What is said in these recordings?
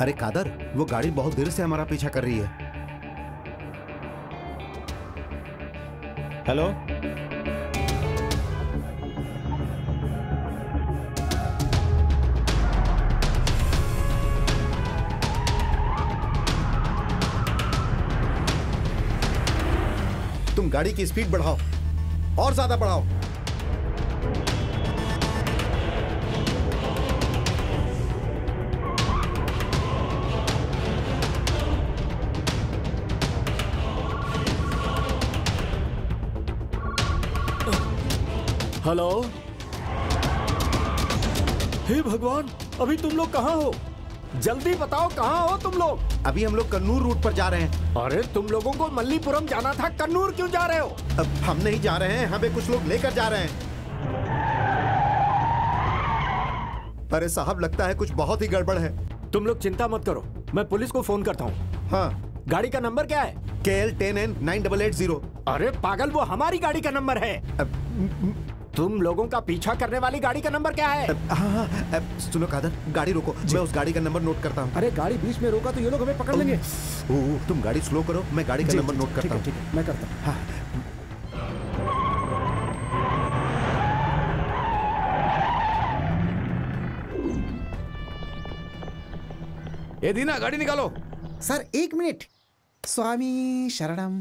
अरे कादर, वो गाड़ी बहुत देर से हमारा पीछा कर रही है। हेलो? तुम गाड़ी की स्पीड बढ़ाओ और ज़्यादा बढ़ाओ। हेलो? हे भगवान अभी तुम लोग कहाँ हो? जल्दी बताओ कहाँ हो तुम लोग? अभी हम लोग कन्नूर रूट पर जा रहे हैं। अरे तुम लोगों को मल्लीपुरम जाना था कन्नूर क्यों जा रहे हो? अब हम नहीं जा रहे हैं हमें कुछ लोग लेकर जा रहे हैं। अरे साहब लगता है कुछ बहुत ही गड़बड़ है। तुम लोग चिंता मत करो मैं पुलिस को फ़ोन करता हूँ। हाँ। गाड़ी का नंबर क्या है? K L ten N nine double eight zero अरे पागल वो हमारी गाड़ी का नंबर है। तुम लोगों का पीछा करने वाली गाड़ी का नंबर क्या है? हाँ हाँ सुनो कादर गाड़ी रोको। मैं उस गाड़ी का नंबर नोट करता हूँ। अरे गाड़ी बीच में रोका तो ये लोग हमें पकड़ लेंगे। तुम गाड़ी स्लो करो मैं गाड़ी का नंबर नोट करता हूँ मैं करता हूँ। हाँ ये दीना गाड़ी निकालो। सर एक मिनट। स्वामी शरणम।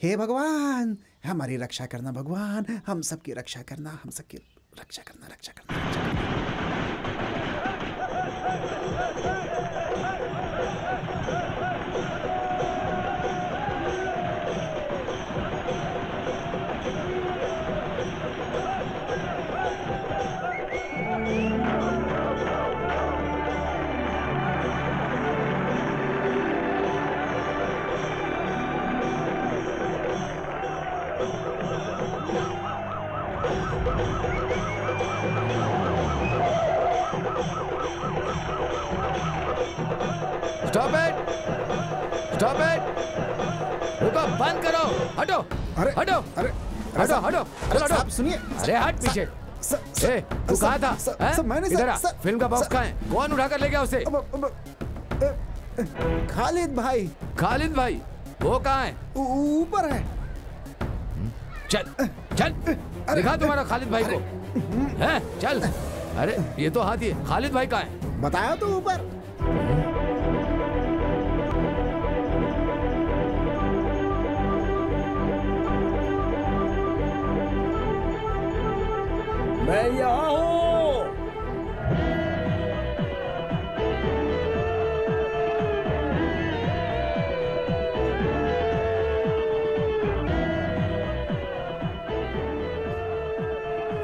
हे भगवान हमारी रक्षा करना भगवान, हम सबकी रक्षा करना, हम सबकी रक्षा करना रक्षा करना रक्षा करना। स्टॉप इट स्टॉप इट रुको बंद करो। हटो। अरे हटो। अरे हटो हटो चलो हटो सुनिए। अरे हट पीछे। ए तू कहाँ था मैंने इधर फ़िल्म का बॉक्स कहाँ है? कौन उठा कर ले गया उसे? खालिद भाई। खालिद भाई वो कहाँ है? ऊपर है। चल चल दिखा तुम्हारा खालिद भाई को। हैं चल। अरे ये तो हाथी है। खालिद भाई कहाँ है? बताया तो ऊपर। मैं यहाँ हूँ।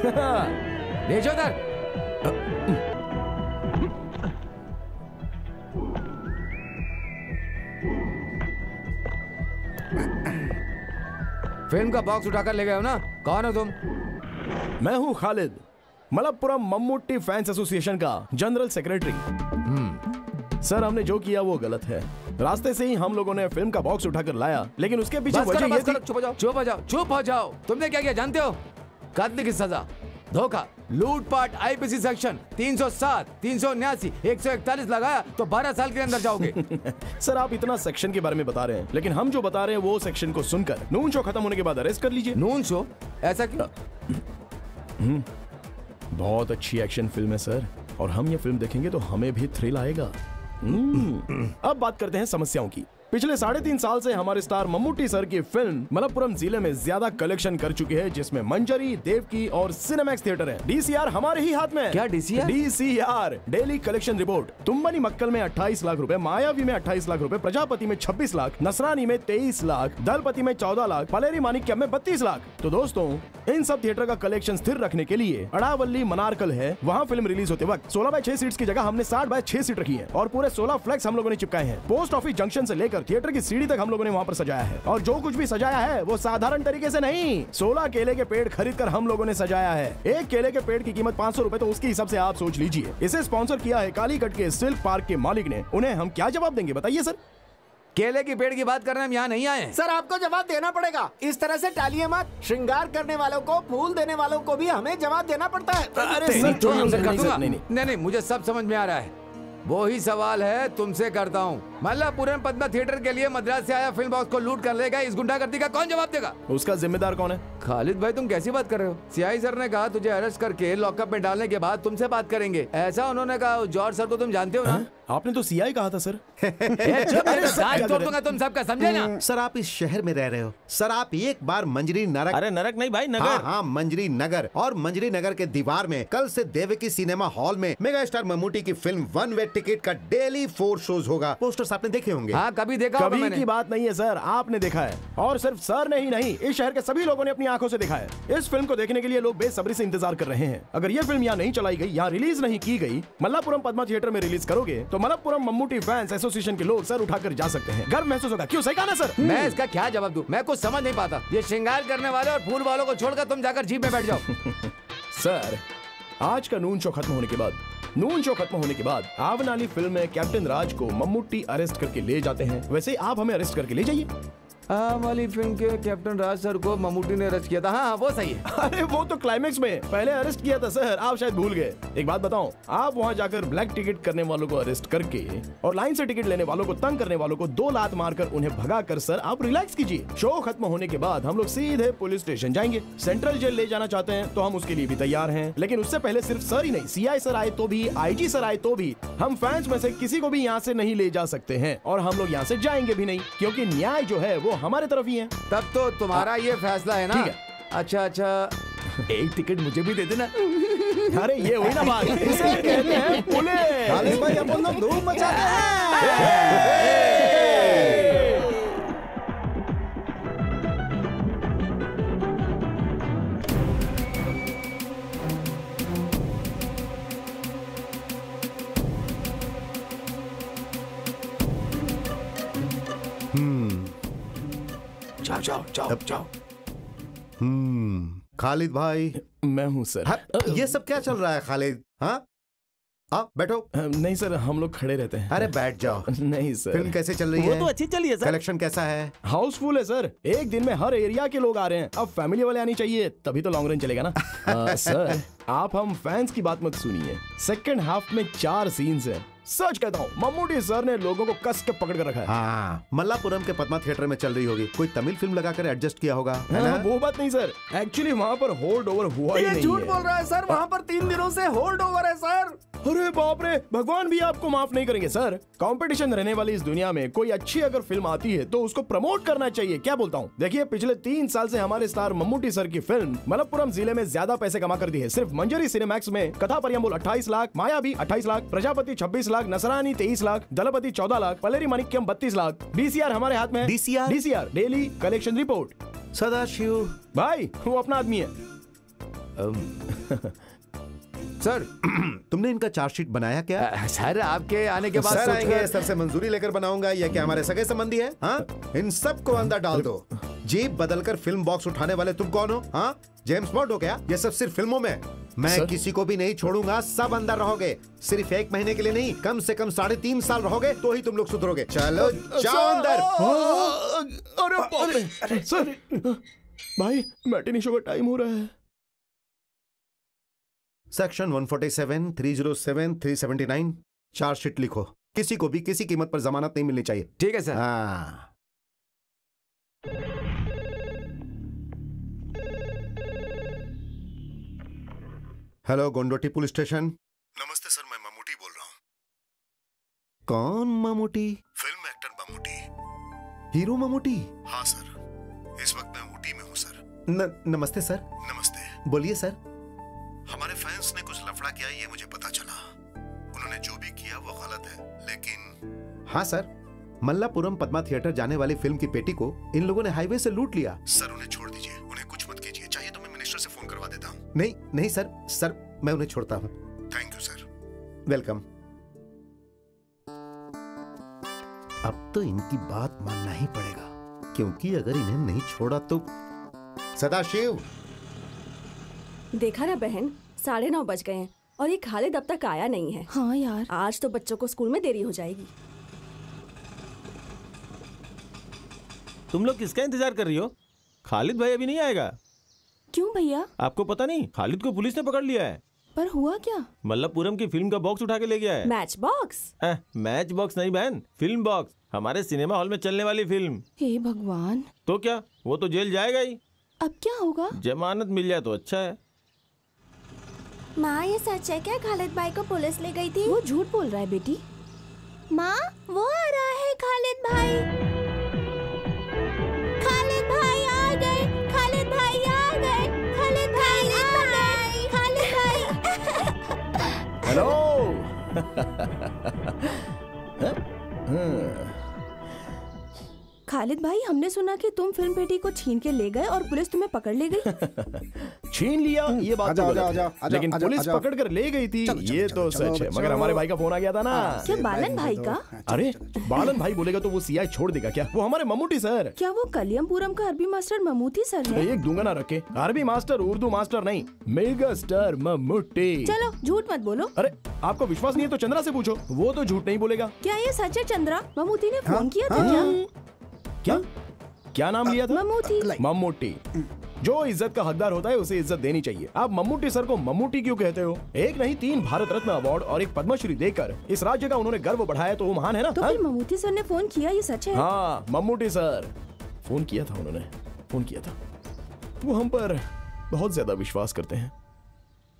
भेजो उधर फ़िल्म का बॉक्स उठाकर ले गए हो ना? कौन हो तुम? मैं हूँ खालिद मलप्पुरम मम्मुट्टी फैंस एसोसिएशन का जनरल सेक्रेटरी। सर हमने जो किया वो गलत है। रास्ते से ही हम लोगों ने फ़िल्म का बॉक्स उठाकर लाया लेकिन उसके पीछे वजह ये थी चुप जाओ चुप जाओ चुप हो जाओ। तुमने क्या किया जानते हो? कत्ल की सजा धोखा लूटपाट आईपीसी सेक्शन 307, 379, 141 लगाया तो 12 साल के अंदर जाओगे। सर आप इतना सेक्शन के बारे में बता रहे हैं लेकिन हम जो बता रहे हैं वो सेक्शन को सुनकर नून शो खत्म होने के बाद अरेस्ट कर लीजिए। नून शो ऐसा क्यों? बहुत अच्छी एक्शन फ़िल्म है सर और हम ये फ़िल्म देखेंगे तो हमें भी थ्रिल आएगा। हम्म, अब बात करते हैं समस्याओं की। पिछले साढ़े तीन साल से हमारे स्टार मम्मूटी सर की फ़िल्म मलप्पुरम ज़िले में ज़्यादा कलेक्शन कर चुकी है जिसमें मंजरी देवकी और सिनेमैक्स थिएटर है। डीसीआर हमारे ही हाथ में है। क्या DCR? DCR daily collection report तुम्बनी मक्कल में 28 लाख रुपए मायावी में 28 लाख रुपए प्रजापति में 26 लाख नसरानी में 23 लाख दलपति में 14 लाख पलेरी मानिक्य में 32 लाख। तो दोस्तों इन सब थिएटर का कलेक्शन स्थिर रखने के लिए अड़ावल्ली मनारकल है। वहाँ फ़िल्म रिलीज़ होते वक्त 16 बाय 6 सीट्स की जगह हमने 60 बाय छह सीट रखी है और पूरे 16 फ्लैक्स हम लोगों ने चिपकाए हैं। पोस्ट ऑफ़िस जंक्शन ऐसी लेकर लेकर थिएटर की सीढ़ी तक हम लोगों ने वहाँ पर सजाया है। और जो कुछ भी सजाया है वो साधारण तरीके से नहीं। सोलह केले के पेड़ खरीद कर हम लोगों ने सजाया है। एक केले के पेड़ की कीमत पाँच सौ तो उसके हिसाब से आप सोच लीजिए। इसे स्पॉन्सर किया है कालीकट के सिल्क पार्क के मालिक ने। उन्हें हम क्या जवाब देंगे बताइए सर। केले की पेड़ की बात करने हम यहाँ नहीं आए सर आपको जवाब देना पड़ेगा। इस तरह से टालिए मत श्रृंगार करने वालों को फूल देने वालों को भी हमें जवाब देना पड़ता है। अरे सर, तो नहीं। नहीं नहीं मुझे सब समझ में आ रहा है। वो ही सवाल है तुमसे करता हूँ। मल्लापुरम पद्मा थिएटर के लिए मद्रास से आया फ़िल्म बॉक्स को लूट कर लेगा इस गुंडागर्दी का कौन जवाब देगा? उसका जिम्मेदार कौन है? खालिद भाई तुम कैसी बात कर रहे हो? सीआई सर ने कहा तुझे अरेस्ट करके लॉकअप में डालने के बाद तुमसे बात करेंगे। ऐसा उन्होंने कहा। जॉर्ज सर को तुम जानते हो ना? आपने तो सीआई कहा था सर। दूँगा तुम सबका समझे ना? सर आप इस शहर में रह रहे हो। सर आप एक बार मंजरी नरक अरे नरक नहीं भाई हाँ नगर। हाँ मंजरी नगर। और मंजरी नगर के दीवार में कल से देवकी सिनेमा हॉल में मेगा स्टार ममूटी की फ़िल्म वन वे टिकट का डेली फोर शोज़ होगा। पोस्टर्स आपने देखे होंगे। हाँ कभी देखा कभी मैंने। की बात नहीं है सर। आपने देखा है। और सिर्फ़ सर ने ही नहीं इस शहर के सभी लोगों ने अपनी आँखों से देखा है। इस फ़िल्म को देखने के लिए लोग बेसब्री से इंतज़ार कर रहे हैं। अगर ये फ़िल्म यहाँ नहीं चलाई गई यहाँ रिलीज़ नहीं की गई मल्लापुरम पद्मा थिएटर में रिलीज़ करोगे तो मल्लापुरम मम्मूटी फैंस एसोसिएशन के लोग सर उठाकर जा सकते हैं। गर्व महसूस होगा। क्यों? सही कहा ना सर? मैं इसका क्या जवाब दूँ? मैं कुछ समझ नहीं पाता। ये श्रृंगार करने वाले और फूल वालों को छोड़कर तुम जाकर जीप में बैठ जाओ। सर आज का नून शो खत्म होने के बाद। नून शो खत्म होने के बाद आवनाली फ़िल्म में कैप्टन राज को मम्मूटी अरेस्ट करके ले जाते हैं। वैसे आप हमें अरेस्ट करके ले जाइए। वाली फ़िल्म के कैप्टन राज सर को ममूटी ने अरेस्ट किया था। हाँ हाँ वो सही है। अरे, वो तो क्लाइमेक्स में। पहले अरेस्ट किया था, सर। आप शायद भूल गए। एक बात बताओ आप वहाँ जाकर ब्लैक टिकट करने वालों को अरेस्ट करके और लाइन से टिकट लेने वालों को तंग करने वालों को दो लात मारकर उन्हें भगा कर सर, आप रिलैक्स कीजिए। शो खत्म होने के बाद हम लोग सीधे पुलिस स्टेशन जाएँगे। सेंट्रल जेल ले जाना चाहते हैं तो हम उसके लिए भी तैयार है। लेकिन उससे पहले सिर्फ़ सर ही नहीं सीआई सर आए तो भी आईजी सर आए तो भी, हम फैंस में से किसी को भी यहाँ से नहीं ले जा सकते हैं और हम लोग यहाँ से जाएँगे भी नहीं, क्योंकि न्याय जो है वो हमारे तरफ़ ही है। तब तो तुम्हारा ये फैसला है ना। ठीक अच्छा अच्छा। एक टिकट मुझे भी दे देना। अरे ये हुई ना बात। इसे कहते हैं पुलिस। भाई अपन लोग धूम मचाते हैं। जाओ जाओ जाओ जाओ। हम्म खालिद भाई। मैं हूँ सर। हाँ, ये सब क्या चल रहा है खालिद? हाँ? हाँ बैठो। नहीं सर हम लोग खड़े रहते हैं। अरे बैठ जाओ। नहीं सर। फ़िल्म कैसे चल रही है? वो तो अच्छी चली है सर। कलेक्शन कैसा है? हाउसफुल है सर। एक दिन में हर एरिया के लोग आ रहे हैं। अब फैमिली वाले आनी चाहिए तभी तो लॉन्ग रन चलेगा ना। आ, सर आप हम फैंस की बात मत सुनिए। सेकंड हाफ़ में चार सीन्स हैं। सच कहता हूँ मम्मूटी सर ने लोगों को कस के पकड़ कर रखा है। हाँ मल्लापुरम के पद्मा थिएटर में चल रही होगी। कोई तमिल फ़िल्म लगाकर एडजस्ट किया होगा है हाँ, ना? वो बात नहीं सर। एक्चुअली वहाँ पर होल्ड ओवर हुआ ही ये नहीं झूठ है। बोल रहा है सर। वहाँ पर तीन दिनों से होल्ड ओवर है सर। अरे बाप रे भगवान भी आपको माफ़ नहीं करेंगे सर। कंपटीशन रहने वाली इस दुनिया में कोई अच्छी अगर फ़िल्म आती है तो उसको प्रमोट करना चाहिए। क्या बोलता हूँ? देखिए पिछले तीन साल से हमारे स्टार मम्मूटी सर की फ़िल्म मलप्पुरम ज़िले में ज़्यादा पैसे कमा कर दी है। सिर्फ़ मंजरी सिनेमैक्स में कथा परियम्बुल 28 लाख माया भी 28 लाख प्रजापति 26 लाख नसरानी 23 लाख दलपति 14 लाख पलेरी मानिक्यम 32 लाख। बीसीआर हमारे हाथ में। है DCR? DCR daily collection report Sadashiv. भाई वो अपना आदमी है। सर तुमने इनका चार्जशीट बनाया क्या? सर आपके आने के बाद सर आएँगे सर से मंजूरी लेकर बनाऊँगा या क्या हमारे सगे संबंधी है हाँ? इन सबको अंदर डाल दो। जीप बदलकर फ़िल्म बॉक्स उठाने वाले तुम कौन हो हाँ? जेम्स बॉन्ड हो क्या ये सब सिर्फ़ फ़िल्मों में। मैं सर? किसी को भी नहीं छोड़ूँगा सब अंदर रहोगे। सिर्फ़ एक महीने के लिए नहीं कम से कम साढ़े तीन साल रहोगे तो ही तुम लोग सुधरोगे। चलो जाओ अंदर। अरे बाप रे सर। भाई मैटिनी शो का टाइम हो रहा है। सेक्शन 147, 307, 379 चार्जशीट लिखो। किसी को भी किसी कीमत पर जमानत नहीं मिलनी चाहिए। ठीक है सर। हाँ। हेलो गोंडोटी पुलिस स्टेशन नमस्ते सर मैं ममूटी बोल रहा हूँ। कौन Mammootty? Film actor Mammootty. Hero Mammootty? हाँ सर इस वक्त मैं ऊटी में हूँ सर। न, नमस्ते सर। नमस्ते। बोलिए सर। हमारे फैंस ने कुछ लफड़ा किया ये मुझे पता चला। उन्होंने जो भी किया वो गलत है लेकिन हाँ सर। मल्लापुरम पद्मा थिएटर जाने वाली फ़िल्म की पेटी को इन लोगों ने हाईवे से लूट लिया। सर उन्हें नहीं नहीं सर सर मैं उन्हें छोड़ता हूँ। थैंक यू सर वेलकम अब तो इनकी बात मानना ही पड़ेगा क्योंकि अगर इन्हें नहीं छोड़ा तो सदाशिव! देखा ना बहन साढ़े नौ बज गए हैं और ये खालिद अब तक आया नहीं है। हाँ यार। आज तो बच्चों को स्कूल में देरी हो जाएगी। तुम लोग किसका इंतज़ार कर रही हो? खालिद भाई अभी नहीं आएगा? क्यों भैया? आपको पता नहीं खालिद को पुलिस ने पकड़ लिया है। पर हुआ क्या? मल्लपुरम की फ़िल्म का बॉक्स उठा के ले गया है। Match box? अह, मैच बॉक्स नहीं बहन फ़िल्म बॉक्स हमारे सिनेमा हॉल में चलने वाली फ़िल्म। हे भगवान। तो क्या वो तो जेल जाएगा ही। अब क्या होगा? जमानत मिल जाए तो अच्छा है। माँ ये सच है क्या खालिद भाई को पुलिस ले गई थी? वो झूठ बोल रहा है बेटी। माँ वो आ रहा है खालिद भाई। हेलो खालिद भाई हमने सुना कि तुम फ़िल्म पेटी को छीन के ले गए और पुलिस तुम्हें पकड़ ले गई। छीन लिया ये बात आजाओ, तो गलत आजाओ, है। आजाओ, लेकिन आजाओ, पुलिस आजाओ। पकड़ कर ले गई थी चलो, चलो, ये चलो, तो सच है। मगर हमारे भाई का फ़ोन आ गया था ना। क्या बालन भाई का? अरे बालन भाई बोलेगा तो वो सीआई छोड़ देगा क्या? वो हमारे मम्मूटी सर। क्या वो कलियमपुरम का अरबी मास्टर ममूती सर है? एक दूँगा ना रखे अरबी मास्टर उर्दू मास्टर नहीं मेगा स्टार मम्मूटी। चलो झूठ मत बोलो। अरे आपको विश्वास नहीं है तो चंद्रा से पूछो। वो तो झूठ नहीं बोलेगा। क्या ये सच है चंद्रा? ममूती ने फ़ोन हाँ, किया था हाँ। क्या? क्या? क्या नाम लिया था ममूती मम्मूटी। जो इज़्ज़त का हकदार होता है उसे इज़्ज़त देनी चाहिए। आप मम्मूटी सर को मम्मूटी क्यों कहते हो? एक नहीं तीन भारत रत्न अवार्ड और एक पद्मश्री देकर। इस राज्य का उन्होंने गर्व बढ़ाया तो वो महान है ना? तो हाँ? फिर ममूती सर ने फ़ोन किया ये सच है? हाँ मम्मूटी सर। फ़ोन किया था उन्होंने। फ़ोन किया था। वो हम पर बहुत ज़्यादा विश्वास करते हैं।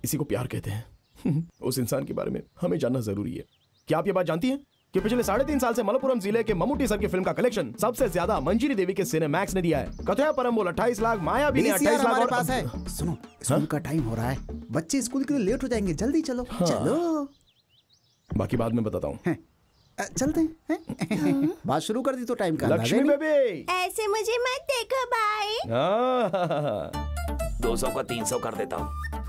इसी को प्यार कहते हैं। उस इंसान के बारे में हमें जानना ज़रूरी है। क्या आप ये बात जानती हैं? कि पिछले साढ़े तीन साल से मलपुरम ज़िले के मम्मूटी सर की फ़िल्म का कलेक्शन सबसे ज़्यादा मंजीरी देवी के सिनेमैक्स ने दिया है। कथया परम बोल अट्ठाईस लाख माया भी अट्ठाईस लाख और पास है। सुनो स्कूल का टाइम हो रहा है। बच्चे स्कूल के लिए लेट हो जाएँगे जल्दी चलो। चलो। बाकी बाद में बताता हूँ। हैं, चलते हैं हैं? बात शुरू कर दी तो टाइम का लक्ष्मी बेबी! ऐसे मुझे मत देखो भाई। हाँ। दो सौ का तीन सौ कर देता हूँ।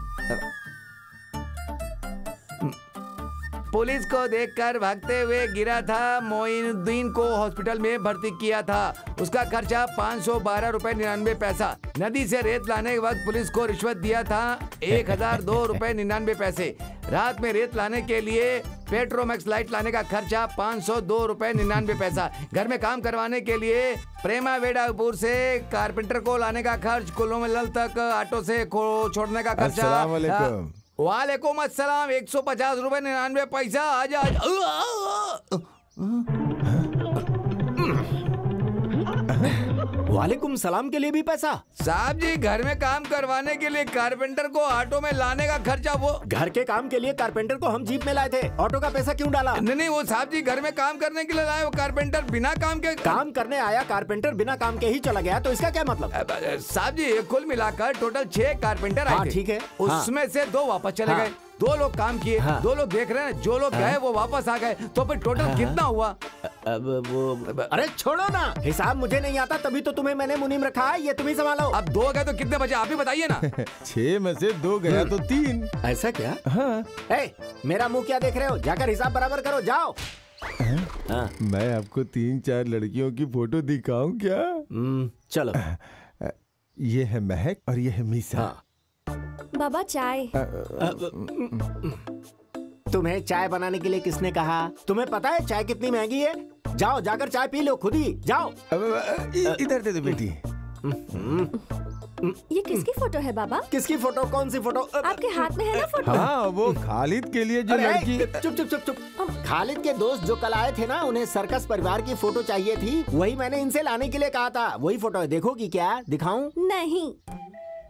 पुलिस को देखकर भागते हुए गिरा था। मोइनुद्दीन को हॉस्पिटल में भर्ती किया था। उसका खर्चा पाँच सौ बारह रूपए निन्यानवे पैसा। नदी से रेत लाने के वक्त पुलिस को रिश्वत दिया था एक हज़ार दो रूपए निन्यानवे पैसे। रात में रेत लाने के लिए पेट्रोमैक्स लाइट लाने का खर्चा पाँच सौ दो रूपए निन्यानवे पैसा। घर में काम करवाने के लिए प्रेमा वेडापुर से कारपेंटर को लाने का खर्च कुल्लूमलल तक, ऑटो से छोड़ने का खर्चा। वालेकुम। असलम एक सौ पचास रुपए निन्यानवे पैसा आज आजा वालेकुम सलाम के लिए भी पैसा। साहब जी घर में काम करवाने के लिए कारपेंटर को ऑटो में लाने का खर्चा वो घर के काम के लिए कारपेंटर को हम जीप में लाए थे। ऑटो का पैसा क्यों डाला? नहीं नहीं वो साहब जी घर में काम करने के लिए लाए वो कारपेंटर बिना काम के काम करने आया कारपेंटर बिना काम के ही चला गया तो इसका क्या मतलब? साहब जी कुल मिलाकर टोटल छह कारपेंटर आए हाँ, ठीक है। उसमें से दो वापस चले हाँ। गए। दो लोग काम किए हाँ। दो लोग देख रहे हैं जो लोग गए वो वापस आ गए। तो फिर टोटल कितना हुआ? अब वो अरे छोड़ो ना हिसाब मुझे नहीं आता तभी तो तुम्हें मैंने मुनीम रखा है ये तुम ही संभालो। अब दो गए तो कितने बचे आप ही बताइए ना। छह में से दो गया तो तीन। ऐसा क्या? हाँ। ए, मेरा मुँह क्या देख रहे हो? जाकर हिसाब बराबर करो जाओ। हाँ, मैं आपको तीन चार लड़कियों की फ़ोटो दिखाऊँ क्या? हम्म, चलो। ये है महक और ये है मीसा। हाँ। बाबा चाय। तुम्हें चाय बनाने के लिए किसने कहा? तुम्हें पता है चाय कितनी महँगी है? जाओ जाकर चाय पी लो खुद ही। जाओ। इधर दे दो बेटी। ये किसकी फ़ोटो है बाबा? किसकी फ़ोटो? कौन सी फ़ोटो? आपके हाथ में है ना फ़ोटो? हाँ वो खालिद के लिए जो लड़की चुप चुप चुप चुप खालिद के दोस्त जो कल आए थे ना उन्हें सर्कस परिवार की फ़ोटो चाहिए थी। वही मैंने इनसे लाने के लिए कहा था। वही फ़ोटो है। देखोगी क्या? दिखाऊँ? नहीं।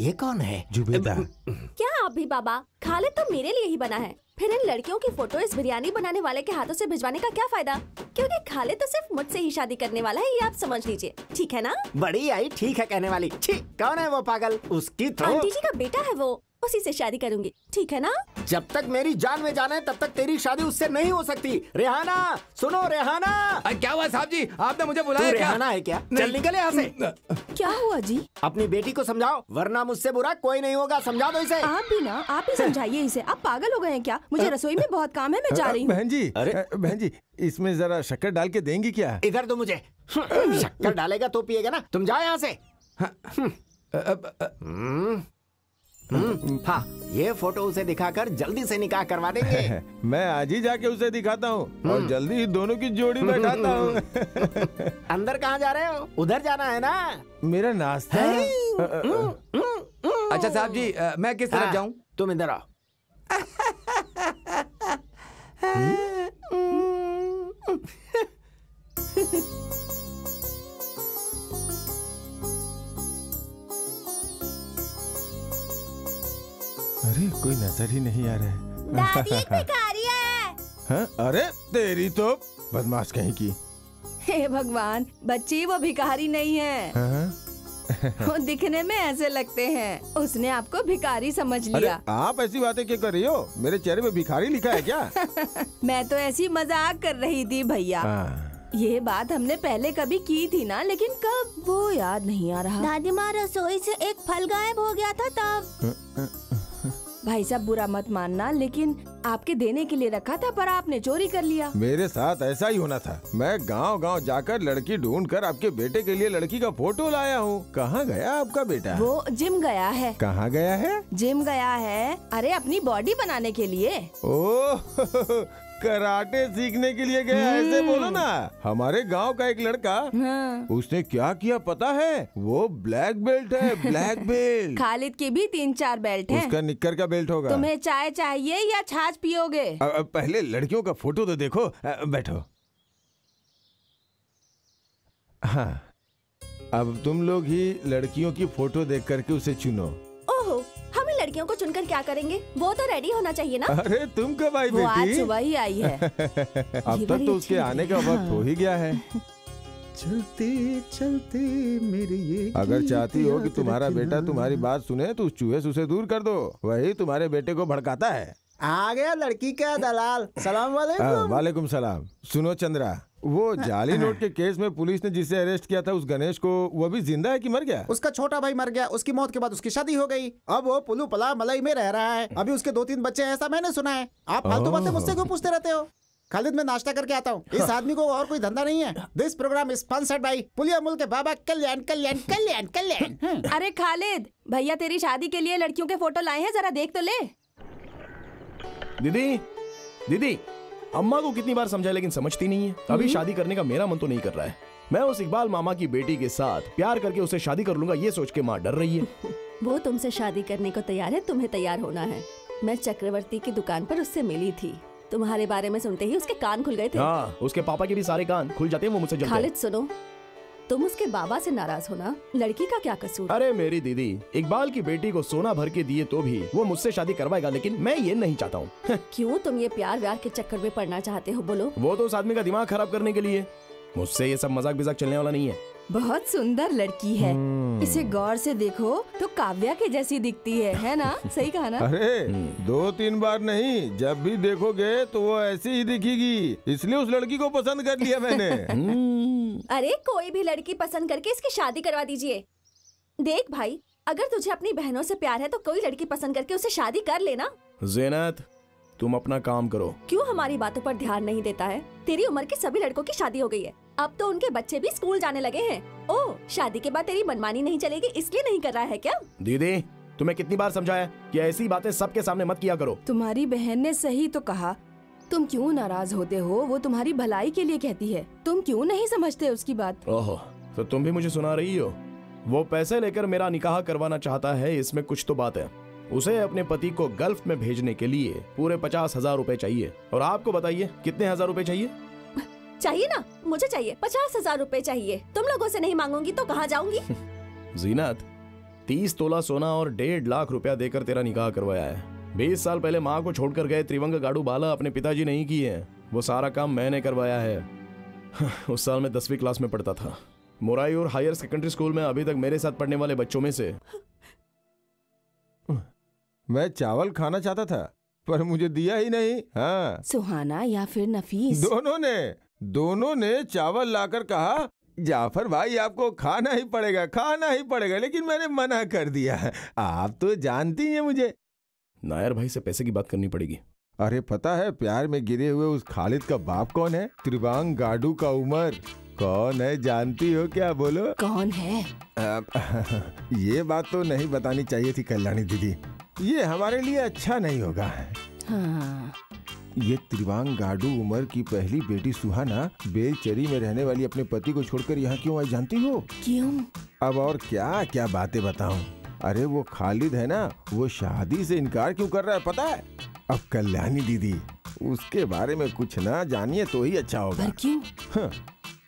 ये कौन है जुबेदा? क्या आप भी बाबा? खालिद तो मेरे लिए ही बना है। फिर इन लड़कियों की फ़ोटो इस बिरयानी बनाने वाले के हाथों से भिजवाने का क्या फ़ायदा? क्योंकि खालिद तो सिर्फ़ मुझसे ही शादी करने वाला है ये आप समझ लीजिए। ठीक है ना? बड़ी आई ठीक है कहने वाली। ठीक कौन है वो पागल? उसकी तो आंटी जी का बेटा है वो उसी से शादी करूँगी। ठीक है ना? जब तक मेरी जान में जाना है तब तक तेरी शादी उससे नहीं हो सकती। रेहाना सुनो रेहाना। अरे क्या हुआ साहब जी? आपने मुझे बुलाया क्या? रेहाना है क्या? चल। निकल यहाँ से। क्या हुआ जी? अपनी बेटी को समझाओ वरना मुझसे बुरा कोई नहीं होगा समझा दो इसे। आप भी ना आप ही समझाइए इसे। आप पागल हो गए हैं क्या? मुझे रसोई में बहुत काम है मैं जा रही हूँ। बहन जी अरे? बहन जी इसमें जरा शक्कर डाल के देंगी क्या? इधर दो मुझे। शक्कर डालेगा तो पिएगा ना। तुम जाओ यहाँ से। हम्म, हम्म, हाँ ये फ़ोटो उसे दिखाकर जल्दी से निकाह करवा देंगे। मैं आज ही जाके उसे दिखाता हूँ और जल्दी ही दोनों की जोड़ी बैठाता हूँ। अंदर कहाँ जा रहे हो? उधर जाना है ना? मेरा नाश्ता। अ, अच्छा साहब जी मैं किस तरफ़ जाऊँ? तुम इधर आओ। अरे कोई नज़र ही नहीं आ रहा है। दादी भिखारी है। हाँ? अरे तेरी तो बदमाश कहीं की। हे भगवान बच्ची वो भिखारी नहीं है। हाँ? वो दिखने में ऐसे लगते हैं। उसने आपको भिखारी समझ अरे लिया। आप ऐसी बातें क्यों कर रही हो? मेरे चेहरे में भिखारी लिखा है क्या? मैं तो ऐसी मज़ाक कर रही थी भैया। हाँ। ये बात हमने पहले कभी की थी ना लेकिन कब? वो याद नहीं आ रहा। दादी माँ रसोई से एक फल गायब हो गया था तब। भाई साहब बुरा मत मानना लेकिन आपके देने के लिए रखा था पर आपने चोरी कर लिया। मेरे साथ ऐसा ही होना था। मैं गाँव गाँव जाकर लड़की ढूंढ कर आपके बेटे के लिए लड़की का फ़ोटो लाया हूँ। कहाँ गया आपका बेटा? वो जिम गया है। कहाँ गया है? जिम गया है। अरे अपनी बॉडी बनाने के लिए। ओ कराटे सीखने के लिए गया ऐसे बोलो ना। हमारे गाँव का एक लड़का हाँ। उसने क्या किया पता है? वो ब्लैक बेल्ट है ब्लैक बेल्ट। खालिद के भी तीन चार बेल्ट हैं। उसका निक्कर का बेल्ट होगा। तुम्हें चाय चाहिए या छाछ पियोगे? पहले लड़कियों का फ़ोटो तो देखो। बैठो। हाँ। अब तुम लोग ही लड़कियों की फ़ोटो देख करके उसे चुनो। ओहो हम इन लड़कियों को चुनकर क्या करेंगे? वो तो रेडी होना चाहिए ना। अरे तुम कब आई वो आज सुबह ही आई है। अब तक तो उसके आने का वक्त हो ही गया है। चलते चलते मेरे ये अगर चाहती हो कि तुम्हारा बेटा तुम्हारी बात सुने तो उस चूहे से उसे दूर कर दो। वही तुम्हारे बेटे को भड़काता है। आ गया लड़की का दलाल। सलाम हाँ, वालेकुम वालेकुम सलाम। सुनो चंद्रा वो जाली नोट के केस में पुलिस ने जिसे अरेस्ट किया था उस गणेश को वो भी ज़िंदा है कि मर गया? उसका छोटा भाई मर गया उसकी मौत के बाद उसकी शादी हो गई। अब वो पुलू पला मलई में रह रहा है। अभी उसके दो तीन बच्चे हैं ऐसा मैंने सुना है। आप फालतू बातें मुझसे क्यों पूछते रहते हो? खालिद मैं नाश्ता करके आता हूँ। इस आदमी को और कोई धंधा नहीं है। दिस प्रोग्राम स्पॉन्सर्ड बाई पुलिया मुल्क के बाबा कल्याण कल्याण कल्याण कल्याण। अरे खालिद भैया तेरी शादी के लिए लड़कियों के फ़ोटो लाए हैं जरा देख तो ले। दीदी दीदी अम्मा को कितनी बार समझाया लेकिन समझती नहीं है। अभी शादी करने का मेरा मन तो नहीं कर रहा है। मैं उस इकबाल मामा की बेटी के साथ प्यार करके उसे शादी कर लूँगा ये सोच के माँ डर रही है। वो तुमसे शादी करने को तैयार है तुम्हें तैयार होना है। मैं चक्रवर्ती की दुकान पर उससे मिली थी। तुम्हारे बारे में सुनते ही उसके कान खुल गए थे। हाँ उसके पापा के भी सारे कान खुल जाते हैं वो मुझसे खालिद सुनो। तुम उसके बाबा से नाराज़ होना लड़की का क्या कसूर? अरे मेरी दीदी इकबाल की बेटी को सोना भर के दिए तो भी वो मुझसे शादी करवाएगा लेकिन मैं ये नहीं चाहता हूँ। क्यों तुम ये प्यार व्यार के चक्कर में पड़ना चाहते हो बोलो। वो तो उस आदमी का दिमाग खराब करने के लिए। मुझसे ये सब मज़ाक बिजाक चलने वाला नहीं है। बहुत सुंदर लड़की है। इसे गौर से देखो तो काव्या के जैसी दिखती है है ना? सही कहा ना? अरे दो तीन बार नहीं जब भी देखोगे तो वो ऐसी ही दिखेगी। इसलिए उस लड़की को पसंद कर लिया मैंने। अरे कोई भी लड़की पसंद करके इसकी शादी करवा दीजिए। देख भाई अगर तुझे अपनी बहनों से प्यार है तो कोई लड़की पसंद करके उसे शादी कर लेना। जेनत तुम अपना काम करो। क्यों हमारी बातों पर ध्यान नहीं देता है? तेरी उम्र के सभी लड़कों की शादी हो गई है। अब तो उनके बच्चे भी स्कूल जाने लगे हैं। ओ शादी के बाद तेरी मनमानी नहीं चलेगी इसलिए नहीं कर रहा है क्या? दीदी तुम्हें कितनी बार समझाया कि ऐसी बातें सबके सामने मत किया करो। तुम्हारी बहन ने सही तो कहा। तुम क्यों नाराज़ होते हो? वो तुम्हारी भलाई के लिए कहती है। तुम क्यों नहीं समझते उसकी बात? ओहो तो तुम भी मुझे सुना रही हो। वो पैसे लेकर मेरा निकाह करवाना चाहता है इसमें कुछ तो बात है। उसे अपने पति को गल्फ में भेजने के लिए पूरे पचास हज़ार रूपए चाहिए। और आपको बताइए कितने हज़ार रूपए चाहिए? चाहिए ना? मुझे चाहिए। पचास हज़ार रूपए चाहिए। तुम लोगों से नहीं मांगूँगी तो कहाँ जाऊँगी? जीनत तीस तोला सोना और डेढ़ लाख रुपया देकर तेरा निकाह करवाया है। बीस साल पहले माँ को छोड़कर गए त्रिवंग गाड़ू बाला अपने पिताजी नहीं किए हैं। वो सारा काम मैंने करवाया है। उस साल मैं दसवीं क्लास में पढ़ता था। मोराई और हायर सेकेंडरी स्कूल में अभी तक मेरे साथ पढ़ने वाले बच्चों में से मैं चावल खाना चाहता था पर मुझे दिया ही नहीं। हाँ। सुहाना या फिर नफीस? दोनों ने दोनों ने चावल लाकर कहा जाफ़र भाई आपको खाना ही पड़ेगा खाना ही पड़ेगा लेकिन मैंने मना कर दिया आप तो जानती हैं मुझे। नायर भाई से पैसे की बात करनी पड़ेगी। अरे पता है प्यार में गिरे हुए उस खालिद का बाप कौन है? त्रिवांग गाडू का उमर। कौन है जानती हो क्या? बोलो। कौन है? अब, ये बात तो नहीं बतानी चाहिए थी कल्याणी दीदी। ये हमारे लिए अच्छा नहीं होगा। हाँ। ये त्रिवांग गाडू उमर की पहली बेटी सुहाना बेलचरी में रहने वाली अपने पति को छोड़कर यहाँ क्यों आई जानती हो? क्यों? अब और क्या क्या बातें बताऊँ? अरे वो खालिद है ना वो शादी से इनकार क्यों कर रहा है पता है? अब कल्याणी दीदी उसके बारे में कुछ ना जानिए तो ही अच्छा होगा। क्यों? हाँ,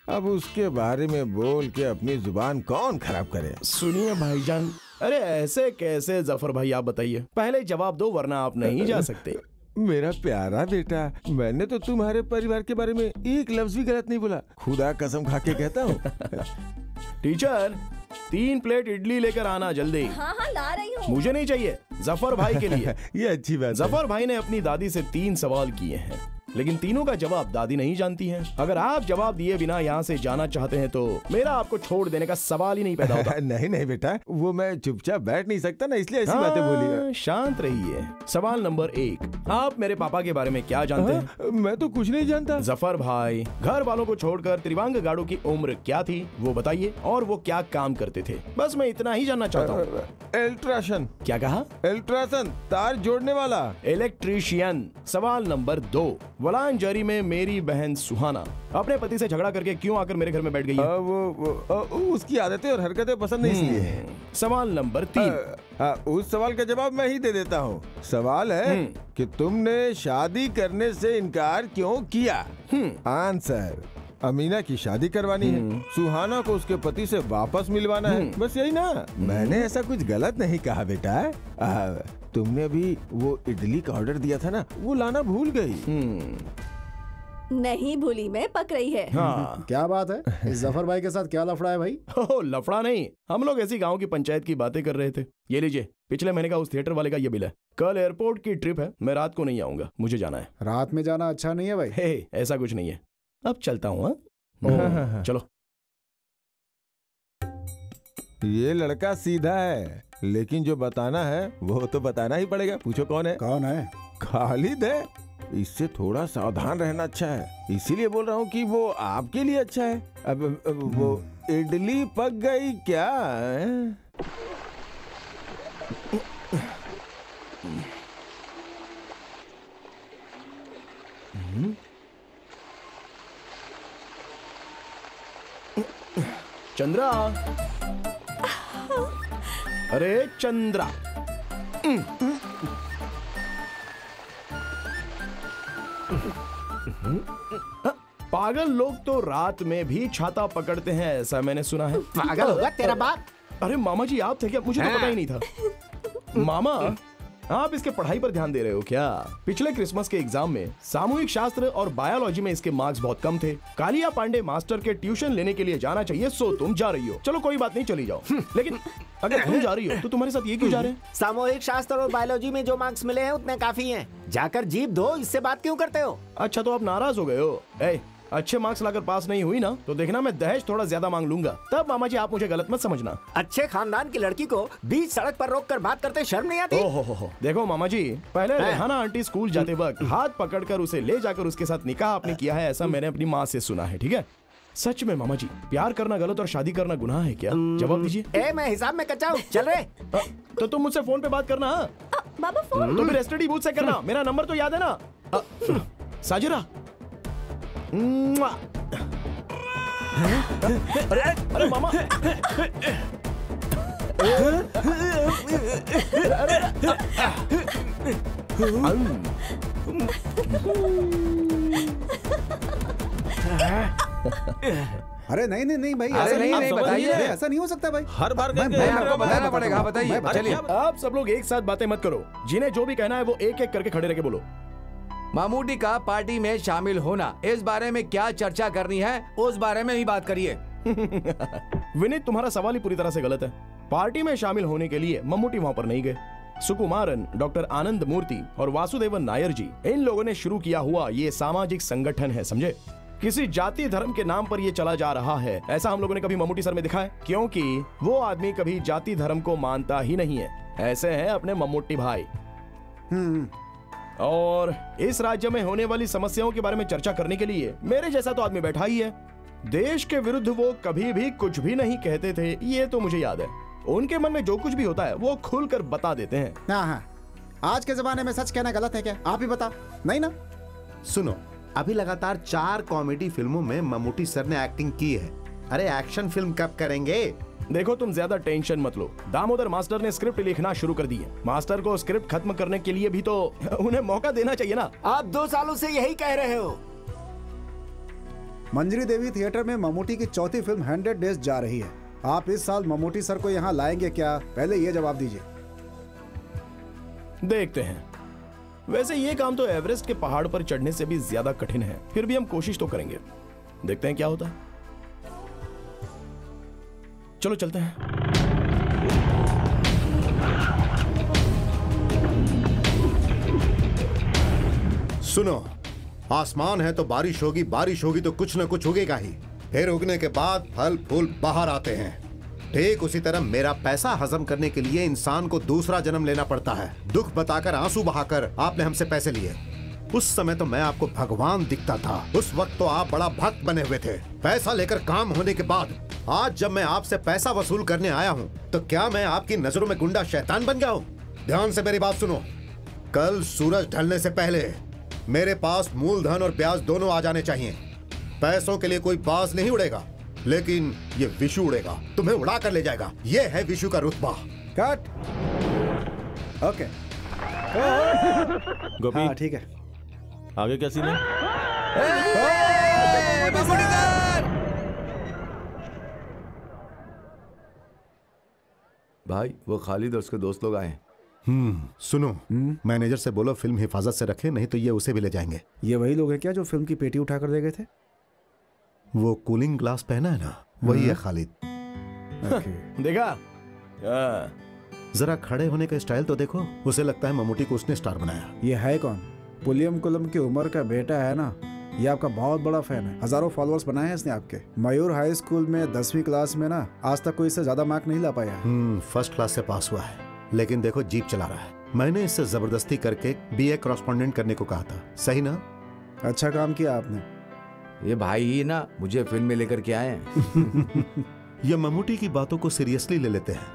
अब उसके बारे में बोल के अपनी ज़ुबान कौन खराब करे? सुनिए भाईजान अरे ऐसे कैसे ज़फ़र भाई आप बताइए। पहले जवाब दो वरना आप नहीं जा सकते। मेरा प्यारा बेटा मैंने तो तुम्हारे परिवार के बारे में एक लफ्ज भी गलत नहीं बोला। खुदा कसम खा के कहता हूँ। टीचर तीन प्लेट इडली लेकर आना जल्दी। हाँ हाँ ला रही हूँ। मुझे नहीं चाहिए ज़फ़र भाई के लिए। ये अच्छी बात ज़फ़र भाई ने अपनी दादी से तीन सवाल किए हैं। लेकिन तीनों का जवाब दादी नहीं जानती हैं। अगर आप जवाब दिए बिना यहाँ से जाना चाहते हैं तो मेरा आपको छोड़ देने का सवाल ही नहीं पैदा होता। नहीं नहीं बेटा वो मैं चुपचाप बैठ नहीं सकता ना इसलिए ऐसी बातें बोली हाँ, शांत रहिए। सवाल नंबर एक आप मेरे पापा के बारे में क्या जानते हैं? हाँ, मैं तो कुछ नहीं जानता। ज़फ़र भाई घर वालों को छोड़कर त्रिवांग गाड़ो की उम्र क्या थी वो बताइए और वो क्या काम करते थे? बस मैं इतना ही जानना चाहता हूँ। अल्ट्राशन। क्या कहा? अल्ट्रासन तार जोड़ने वाला। इलेक्ट्रीशियन सवाल नंबर दो वलांजरी में मेरी बहन सुहाना। अपने पति से झगड़ा करके क्यों आकर मेरे घर में बैठ गई है? आ, वो, वो आ, उसकी आदतें और हरकतें पसंद नहीं इसलिए। हम्म, सवाल नंबर तीन। आ, आ, उस सवाल का जवाब मैं ही दे देता हूँ। सवाल है हम्म। कि तुमने शादी करने से इनकार क्यों किया? हम्म। आंसर। अमीना की शादी करवानी है। सुहाना को उसके पति से वापस मिलवाना है। बस यही ना। मैंने ऐसा कुछ गलत नहीं कहा बेटा। आ, तुमने अभी वो इडली का ऑर्डर दिया था ना वो लाना भूल गई। हम्म, नहीं भूली मैं पक रही है। हाँ। क्या बात है? इस ज़फ़र भाई के साथ क्या लफड़ा है भाई? ओह लफड़ा नहीं। हम लोग ऐसी गाँव की पंचायत की बातें कर रहे थे। ये लीजिए पिछले महीने का उस थिएटर वाले का ये बिल है। कल एयरपोर्ट की ट्रिप है मैं रात को नहीं आऊँगा मुझे जाना है। रात में जाना अच्छा नहीं है भाई। हे ऐसा कुछ नहीं है। अब चलता हूँ हाँ, हाँ, हाँ। चलो। ये लड़का सीधा है लेकिन जो बताना है वो तो बताना ही पड़ेगा। पूछो कौन है? कौन है? खालिद है। इससे थोड़ा सावधान रहना अच्छा है। इसीलिए बोल रहा हूँ कि वो आपके लिए अच्छा है। अब, अब वो इडली पक गई क्या हैं? चंद्रा। अरे चंद्रा। पागल लोग तो रात में भी छाता पकड़ते हैं ऐसा मैंने सुना है। पागल होगा तेरा बाप। अरे मामा जी आप थे क्या? मुझे तो पता ही नहीं था। मामा आप इसके पढ़ाई पर ध्यान दे रहे हो क्या? पिछले क्रिसमस के एग्ज़ाम में सामूहिक शास्त्र और बायोलॉजी में इसके मार्क्स बहुत कम थे। कालिया पांडे मास्टर के ट्यूशन लेने के लिए जाना चाहिए सो तुम जा रही हो। चलो कोई बात नहीं चली जाओ। लेकिन अगर तुम जा रही हो तो तुम्हारे साथ ये क्यों जा रहे हैं? सामूहिक शास्त्र और बायोलॉजी में जो मार्क्स मिले हैं उतने काफ़ी हैं। जाकर जीप दो इससे बात क्यों करते हो? अच्छा तो आप नाराज़ हो गए हो। ए, अच्छे मार्क्स लाकर पास नहीं हुई ना तो देखना मैं दहेज थोड़ा ज़्यादा मांग लूँगा। तब मामा जी आप मुझे गलत मत समझना। अच्छे खानदान की लड़की को बीच सड़क पर रोक कर बात करते शर्म नहीं आती? ओ हो देखो मामा जी पहले रेहाना आंटी स्कूल जाते वक्त हाथ पकड़कर उसे ले जाकर उसके साथ निकाह आपने किया है ऐसा मैंने अपनी माँ से सुना है ठीक है? सच में मामा जी प्यार करना गलत और शादी करना गुनाह है क्या? जवाब दीजिए। ए मैं हिसाब में कच्चा हूँ चल रहे तो तुम मुझसे फ़ोन पे बात करना हाँ? आ, बाबा फ़ोन? तो फिर एसटीडी बूथ से करना मेरा नंबर तो याद है ना? साजिरा। अरे अरे मामा अरे नहीं नहीं नहीं भाई अरे ऐसा नहीं, नहीं, बताइए। ऐसा नहीं हो सकता भाई। हर बार मैं- करके मैं आपको बताना पड़ेगा, हूँ, बताइए। चलिए। आप सब लोग एक साथ बातें मत करो। जिन्हें जो भी कहना है वो एक एक करके खड़े रह के बोलो। मामूटी का पार्टी में शामिल होना। इस बारे में क्या चर्चा करनी है उस बारे में ही बात करिए। विनीत तुम्हारा सवाल ही पूरी तरह से गलत है। पार्टी में शामिल होने के लिए मम्मूटी वहाँ पर नहीं गए। सुकुमारन डॉक्टर आनंद मूर्ति और वासुदेवन नायर जी इन लोगों ने शुरू किया हुआ ये सामाजिक संगठन है समझे? किसी जाति धर्म के नाम पर ये चला जा रहा है ऐसा हम लोगों ने कभी ममूटी सर में दिखा है? क्योंकि वो आदमी कभी जाति धर्म को मानता ही नहीं है। ऐसे हैं अपने मम्मूटी भाई। और इस राज्य में होने वाली समस्याओं के बारे में चर्चा करने के लिए मेरे जैसा तो आदमी बैठा ही है। देश के विरुद्ध वो कभी भी कुछ भी नहीं कहते थे ये तो मुझे याद है। उनके मन में जो कुछ भी होता है वो खुलकर बता देते हैं। हाँ हाँ। आज के जमाने में सच कहना गलत है क्या? आप ही बता नहीं ना? सुनो अभी लगातार चार कॉमेडी फ़िल्मों में ममूटी सर ने एक्टिंग की है। अरे एक्शन फ़िल्म कब करेंगे? देखो तुम ज़्यादा टेंशन मत लो। दामोदर मास्टर ने स्क्रिप्ट लिखना शुरू कर दी है। मास्टर को स्क्रिप्ट खत्म करने के लिए भी तो उन्हें मौका देना चाहिए ना। आप दो सालों से यही कह रहे हो। मंजरी देवी थिएटर में ममूटी की चौथी फ़िल्म हंड्रेड डेज़ जा रही है। आप इस साल ममूटी सर को यहाँ लाएँगे क्या? पहले ये जवाब दीजिए। देखते हैं। वैसे ये काम तो एवरेस्ट के पहाड़ पर चढ़ने से भी ज़्यादा कठिन है। फिर भी हम कोशिश तो करेंगे। देखते हैं क्या होता है। चलो चलते हैं। सुनो, आसमान है तो बारिश होगी बारिश होगी तो कुछ ना कुछ उगेगा ही। फिर उगने के बाद फल, फूल बाहर आते हैं। ठीक उसी तरह मेरा पैसा हजम करने के लिए इंसान को दूसरा जन्म लेना पड़ता है। दुख बताकर आँसू बहाकर आपने हमसे पैसे लिए। उस समय तो मैं आपको भगवान दिखता था। उस वक्त तो आप बड़ा भक्त बने हुए थे। पैसा लेकर काम होने के बाद। आज जब मैं आपसे पैसा वसूल करने आया हूँ तो क्या मैं आपकी नज़रों में गुंडा शैतान बन गया हूँ? ध्यान से मेरी बात सुनो। कल सूरज ढलने से पहले मेरे पास मूलधन और ब्याज दोनों आ जाने चाहिए। पैसों के लिए कोई बाज नहीं उड़ेगा लेकिन ये विशु उड़ेगा। तुम्हें उड़ा कर ले जाएगा। ये है विशु का रुतबा। कट। ओके। गोपी हाँ ठीक है। आगे क्या सीन है भाई वो खालिद और उसके दोस्त लोग आए हैं। हम्म सुनो। मैनेजर से बोलो फ़िल्म हिफाजत से रखे नहीं तो ये उसे भी ले जाएँगे। ये वही लोग हैं क्या जो फ़िल्म की पेटी उठा कर दे गए थे? वो कूलिंग ग्लास पहना है ना वही है खालिद। देखा? हाँ, जरा खड़े होने का स्टाइल तो देखो उसे लगता है ममूटी को उसने स्टार बनाया। ये है कौन? पुलियम कुलम की उम्र का बेटा है ना? ये आपका बहुत बड़ा फ़ैन है। हज़ारों फॉलोअर्स बनाए हैं इसने आपके। मयूर हाई स्कूल में दसवीं क्लास में ना आज तक कोई इससे ज़्यादा मार्क नहीं ला पाया हम्म फ़र्स्ट क्लास से पास हुआ है। लेकिन देखो जीप चला रहा है। मैंने इससे ज़बरदस्ती करके बी ए करस्पॉन्डेंट करने को कहा था। सही ना? अच्छा काम किया आपने। ये भाई ही ना मुझे फ़िल्म में लेकर के आए हैं। ये ममूटी की बातों को सीरियसली ले लेते हैं।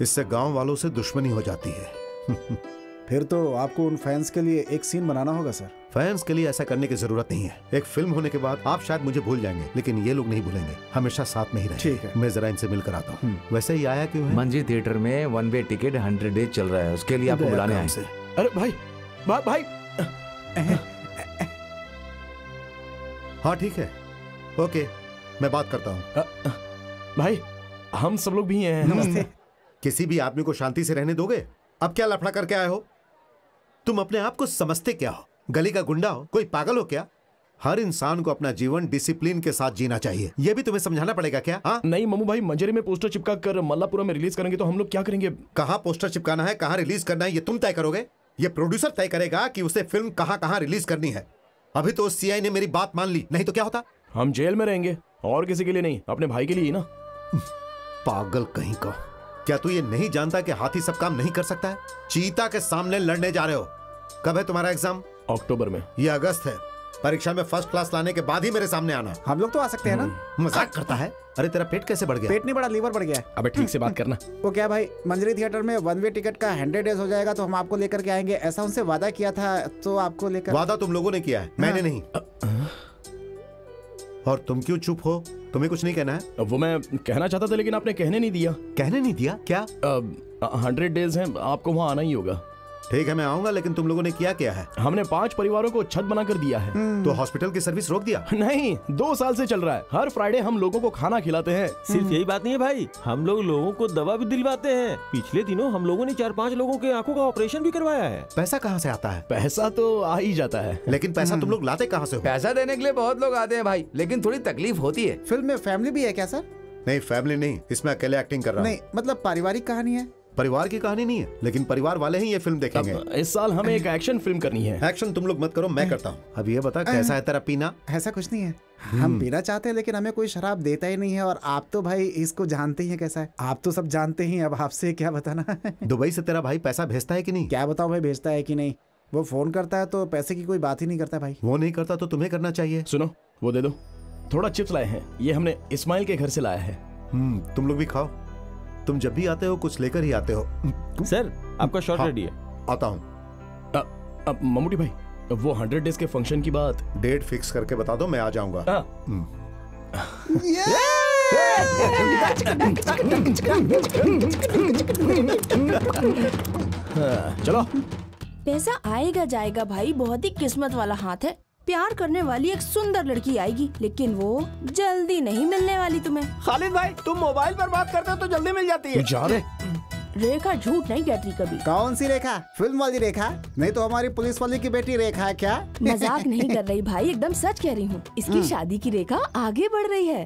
इससे गाँव वालों से दुश्मनी हो जाती है। फिर तो आपको उन फैंस के लिए एक सीन बनाना होगा सर फैंस के लिए ऐसा करने की ज़रूरत नहीं है। एक फ़िल्म होने के बाद आप शायद मुझे भूल जाएँगे लेकिन ये लोग नहीं भूलेंगे। हमेशा साथ में ही रहेंगे ठीक है। मैं जरा इनसे मिलकर आता हूँ। वैसे ही आया क्यों मंजी थिएटर में one way ticket hundred days चल रहा है उसके लिए आपको बुलाने आए से। अरे भाई भा, भाई। हाँ ठीक है। ओके मैं बात करता हूँ। भाई हम सब लोग भी हैं। नमस्ते। किसी भी आदमी को शांति से रहने दोगे? अब क्या लफड़ा करके आए हो? तुम अपने आप को समझते क्या हो? गली का गुंडा हो? कोई पागल हो क्या? हर इंसान को अपना जीवन डिसिप्लिन के साथ जीना चाहिए। यह भी तुम्हें समझाना पड़ेगा क्या हाँ? नहीं मम्मू भाई मंजरी में पोस्टर चिपका कर मल्लापुरा में रिलीज़ करेंगे तो हम लोग क्या करेंगे? कहाँ पोस्टर चिपकाना है कहाँ रिलीज़ करना है ये तुम तय करोगे? ये प्रोड्यूसर तय करेगा कि उसे फ़िल्म कहाँ कहाँ रिलीज़ करनी है। अभी तो सीआई ने मेरी बात मान ली नहीं तो क्या होता? हम जेल में रहेंगे और किसी के लिए नहीं अपने भाई के लिए ही ना। पागल कहीं का क्या तू ये नहीं जानता कि हाथी सब काम नहीं कर सकता है? चीता के सामने लड़ने जा रहे हो। कब है तुम्हारा एग्ज़ाम अक्टूबर में। ये अगस्त है। परीक्षा में फ़र्स्ट क्लास लाने के बाद ही मेरे सामने आना। हम लोग तो आ सकते हैं ना। मज़ाक करता है। अरे तेरा पेट कैसे बढ़ गया? पेट नहीं बड़ा लीवर बढ़ गया है। अबे ठीक से बात करना। वो क्या भाई मंजरी थिएटर में वन वे टिकट का हंड्रेड डेज़ हो जाएगा तो हम आपको लेकर के आएँगे। ऐसा उनसे वादा किया था तो आपको लेकर वादा तुम लोगों ने किया है। मैंने नहीं। और तुम क्यों चुप हो? तुम्हें कुछ नहीं कहना है? वो मैं कहना चाहता था लेकिन आपने कहने नहीं दिया। कहने नहीं दिया? क्या? हंड्रेड डेज़ है आपको वहाँ आना ही होगा। ठीक है मैं आऊँगा लेकिन तुम लोगों ने किया क्या है? हमने पाँच परिवारों को छत बनाकर दिया है। तो हॉस्पिटल की सर्विस रोक दिया? नहीं दो साल से चल रहा है। हर फ्राइडे हम लोगों को खाना खिलाते हैं। सिर्फ़ यही बात नहीं है भाई। हम लोग लोगों को दवा भी दिलवाते हैं। पिछले दिनों हम लोगों ने चार पाँच लोगों के आँखों का ऑपरेशन भी करवाया है। पैसा कहाँ से आता है? पैसा तो आ ही जाता है। लेकिन पैसा तुम लोग लाते कहाँ से हो? पैसा देने के लिए बहुत लोग आते हैं भाई लेकिन थोड़ी तकलीफ़ होती है। फ़िल्म में फैमिली भी है क्या सर? नहीं फैमिली नहीं इसमें अकेले एक्टिंग कर रहा हूँ। नहीं मतलब पारिवारिक कहानी है? परिवार की कहानी नहीं है लेकिन परिवार वाले ही ये फ़िल्म देखेंगे। इस साल हमें एक एक्शन फ़िल्म करनी है। एक्शन तुम लोग मत करो मैं करता हूँ। अब ये बता कैसा है तेरा पीना? ऐसा कुछ नहीं है। हम पीना चाहते हैं लेकिन हमें कोई शराब देता ही नहीं है और आप तो भाई इसको जानते ही हैं कैसा है। आप तो सब जानते ही अब आपसे क्या बताना दुबई से तेरा भाई पैसा भेजता है कि नहीं? क्या बताऊँ भाई भेजता है कि नहीं? वो फ़ोन करता है तो पैसे की कोई बात ही नहीं करता भाई। वो नहीं करता तो तुम्हें करना चाहिए। सुनो वो दे दो। थोड़ा चिप्स लाए हैं। ये हमने इस्माइल के घर से लाया है। हम्म तुम लोग भी खाओ। तुम जब भी आते हो कुछ लेकर ही आते हो। सर आपका शॉर्ट हाँ, रेडी है। आता हूँ। मम्मूटी भाई वो हंड्रेड डेज़ के फ़ंक्शन की बात। डेट फिक्स करके बता दो मैं आ जाऊँगा। हाँ। हम्म। हाँ, चलो। पैसा आएगा जाएगा भाई बहुत ही किस्मत वाला हाथ है। प्यार करने वाली एक सुंदर लड़की आएगी लेकिन वो जल्दी नहीं मिलने वाली तुम्हें। खालिद भाई तुम मोबाइल पर बात करते हो तो जल्दी मिल जाती है। जा रे रेखा झूठ नहीं कहती कभी। कौन सी रेखा? फ़िल्म वाली रेखा? नहीं तो हमारी पुलिस वाली की बेटी रेखा है क्या? मज़ाक नहीं कर रही भाई एकदम सच कह रही हूँ। इसकी शादी की रेखा आगे बढ़ रही है।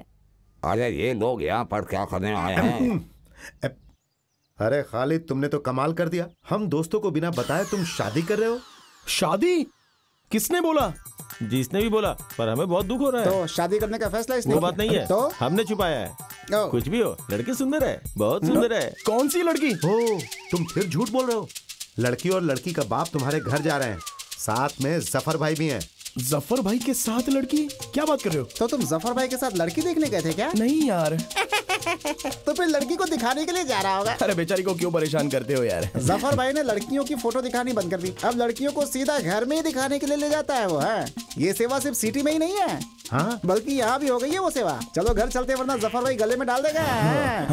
अरे ये लोग यहाँ पर क्या करने आए हैं? अरे खालिद तुमने तो कमाल कर दिया। हम दोस्तों को बिना बताए तुम शादी कर रहे हो। शादी? किसने बोला? जिसने भी बोला पर हमें बहुत दुख हो रहा है। तो शादी करने का फैसला इसने वो बात नहीं है। तो? हमने छुपाया है। कुछ भी हो लड़की सुंदर है बहुत सुंदर है। कौन सी लड़की? हो तुम फिर झूठ बोल रहे हो। लड़की और लड़की का बाप तुम्हारे घर जा रहे हैं। साथ में ज़फ़र भाई भी हैं। ज़फ़र भाई के साथ लड़की? क्या बात कर रहे हो? तो तुम ज़फ़र भाई के साथ लड़की देखने गए थे क्या? नहीं यार। तो फिर लड़की को दिखाने के लिए जा रहा होगा। अरे बेचारी को क्यों परेशान करते हो यार? ज़फ़र भाई ने लड़कियों की फ़ोटो दिखानी बंद कर दी। अब लड़कियों को सीधा घर में ही दिखाने के लिए ले जाता है वो है? ये सेवा सिर्फ़ सिटी में ही नहीं है। हाँ? बल्कि यहाँ भी हो गई है वो सेवा। चलो घर चलते वरना ज़फ़र भाई गले में डाल देगा। हाँ।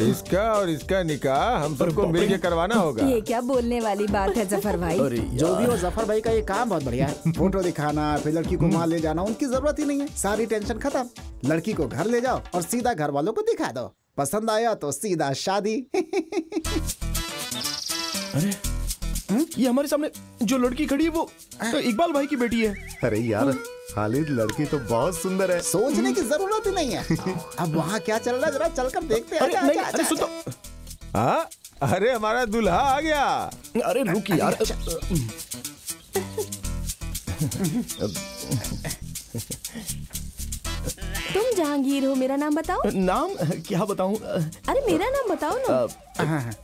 इसका और इसका निकाह हम सबको मिल के करवाना होगा। ये क्या बोलने वाली बात है ज़फ़र भाई? अरे जो भी हो ज़फ़र भाई का ये काम बहुत बढ़िया है। फ़ोटो दिखाना फिर लड़की को वहाँ ले जाना उनकी ज़रूरत ही नहीं है। सारी टेंशन खत्म। लड़की को घर ले जाओ और सीधा घर वालों को दिखा दो। पसंद आया तो सीधा शादी। अरे ये हमारे सामने जो लड़की खड़ी है वो तो इकबाल भाई की बेटी है। अरे यार खालिद लड़की तो बहुत सुंदर है। सोचने की ज़रूरत ही नहीं है। अब वहाँ क्या चल रहा है जरा चलकर देखते हैं। अरे आजा, अरे सुन तो हाँ अरे हमारा दूल्हा आ गया। अरे रुक यार। तुम जहांगीर हो मेरा नाम बताओ। नाम? क्या बताऊँ? अरे मेरा नाम बताओ ना।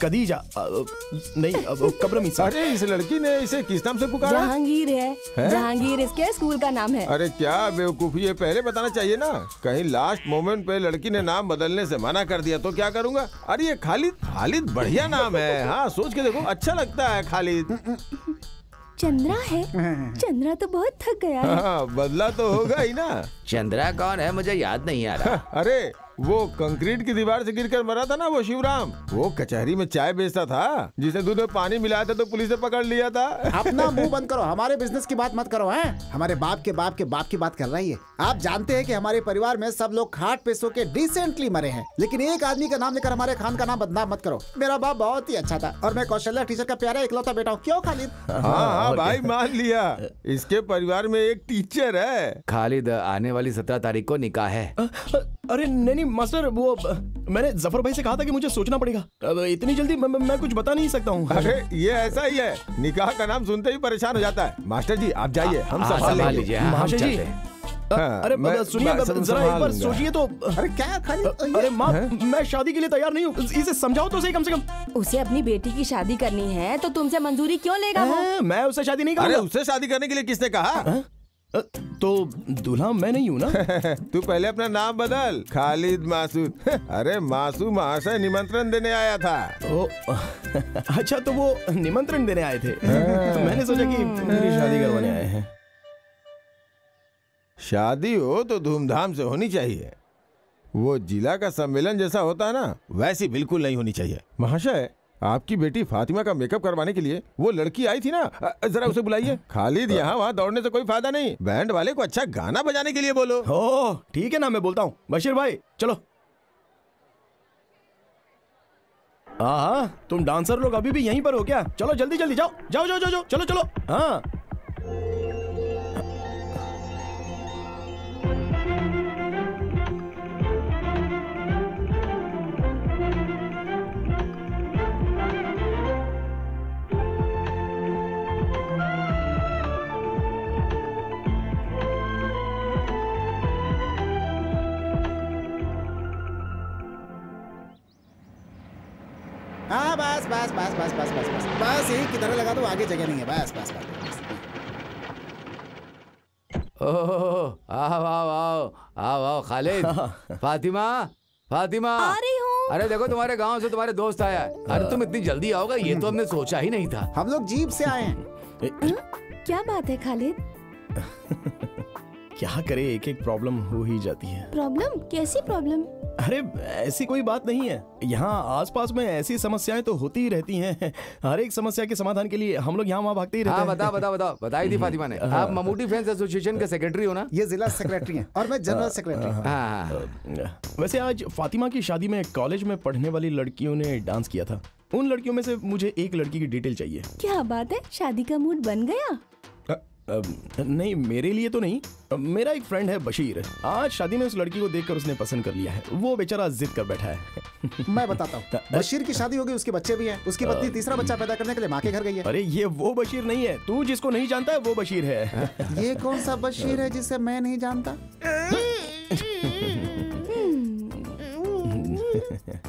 कदीजा। नहीं अब कब्रमी अरे इस लड़की ने इसे किस नाम से पुकारा? जहांगीर है। है? जहांगीर इसके स्कूल का नाम है। अरे क्या बेवकूफ़ी ये पहले बताना चाहिए ना। कहीं लास्ट मोमेंट पे लड़की ने नाम बदलने से मना कर दिया तो क्या करूँगा? अरे ये खालिद खालिद बढ़िया नाम है। हाँ सोच के देखो अच्छा लगता है खालिद। चंद्रा है। चंद्रा तो बहुत थक गया है। आ, बदला तो होगा ही ना। चंद्रा कौन है? मुझे याद नहीं आ रहा। अरे वो कंक्रीट की दीवार से गिरकर मरा था ना वो शिवराम। वो कचहरी में चाय बेचता था जिसे दूध में पानी मिलाया था तो पुलिस ने पकड़ लिया था। अपना मुँह बंद करो हमारे बिज़नेस की बात मत करो है? हमारे बाप के बाप के बाप की बात कर रही है। आप जानते हैं कि हमारे परिवार में सब लोग खाट पे सो के डिसेंटली मरे हैं लेकिन एक आदमी का नाम लेकर हमारे खान का नाम बदनाम मत करो। मेरा बाप बहुत ही अच्छा था और मैं कौशल्या टीचर का प्यारा इकलौता बेटा हूँ। क्यों खालिद? हाँ हाँ भाई मान लिया। इसके परिवार में एक टीचर है। खालिद आने वाली सत्रह तारीख को निकाह है। अरे नहीं नहीं मास्टर वो मैंने ज़फ़र भाई से कहा था कि मुझे सोचना पड़ेगा। अब इतनी जल्दी मैं, मैं- मैं कुछ बता नहीं सकता हूँ। अरे ये ऐसा ही है। निकाह का नाम सुनते ही परेशान हो जाता है। मास्टर जी आप जाइए हम संभाल लीजिए महाशय जी हैं। अरे सुनिए जरा एक बार सोचिए तो। अरे क्या खालिद अरे माँ मैं शादी के लिए तैयार नहीं हूँ। इसे समझाओ तो सही कम से कम। उसे अपनी बेटी की शादी करनी है तो तुमसे मंजूरी क्यों लेगा वो? मैं उससे शादी नहीं करूँगा। उससे शादी करने के लिए किसने कहा? तो दूल्हा मैं नहीं हूँ ना? तू पहले अपना नाम बदल। खालिद मासूद। अरे मासू महाशय निमंत्रण देने आया था। ओ, अच्छा तो वो निमंत्रण देने आए थे। तो मैंने सोचा कि मेरी शादी करवाने आए हैं। शादी हो तो धूमधाम से होनी चाहिए। वो जिला का सम्मेलन जैसा होता है ना वैसी बिल्कुल नहीं होनी चाहिए। महाशय आपकी बेटी फातिमा का मेकअप करवाने के लिए वो लड़की आई थी ना? जरा उसे बुलाइए। खालिद यहाँ, वहाँ दौड़ने से कोई फ़ायदा नहीं। बैंड वाले को अच्छा गाना बजाने के लिए बोलो। ओ ठीक है ना, मैं बोलता हूँ। बशीर भाई, चलो। हाँ हाँ तुम डांसर लोग अभी भी यहीं पर हो क्या? चलो, जल्दी जल्दी जाओ जाओ जाओ जाओ। चलो चलो। हाँ। बस बस बस बस बस बस बस। बस यही किधर लगा दो आगे जगह नहीं है। बस बस बस बस। ओह आओ आओ आओ आओ आओ खालिद। फातिमा फातिमा। आ रही हूँ। अरे देखो तुम्हारे गाँव से तुम्हारे दोस्त आया है। अरे तुम इतनी जल्दी आओगे ये तो हमने सोचा ही नहीं था। हम लोग जीप से आए हैं। क्या बात है खालिद? क्या करे एक एक प्रॉब्लम हो ही जाती है। प्रॉब्लम कैसी प्रॉब्लम अरे ऐसी कोई बात नहीं है। यहाँ आसपास में ऐसी समस्याएँ तो होती ही रहती हैं। हर एक समस्या के समाधान के लिए हम लोग यहाँ वहाँ भागते ही रहते हाँ हैं। बता बता बता। बताई थी फातिमा ने। आप ममूटी फैंस एसोसिएशन के सेक्रेटरी हो ना? ये जिला सेक्रेटरी हैं और मैं जनरल सेक्रेटरी हाँ। हाँ वैसे आज फातिमा की शादी में कॉलेज में पढ़ने वाली लड़कियों ने डांस किया था। उन लड़कियों में से मुझे एक लड़की की डिटेल चाहिए। क्या बात है? शादी का मूड बन गया? नहीं मेरे लिए तो नहीं। मेरा एक फ्रेंड है बशीर। आज शादी में उस लड़की को देखकर उसने पसंद कर लिया है। वो बेचारा जिद कर बैठा है। मैं बताता हूँ। बशीर की शादी होगी उसके बच्चे भी हैं। उसकी पत्नी तीसरा बच्चा पैदा करने के लिए माँ के घर गई है। अरे ये वो बशीर नहीं है। तू जिसको नहीं जानता है वो बशीर है। ये कौन सा बशीर है जिसे मैं नहीं जानता?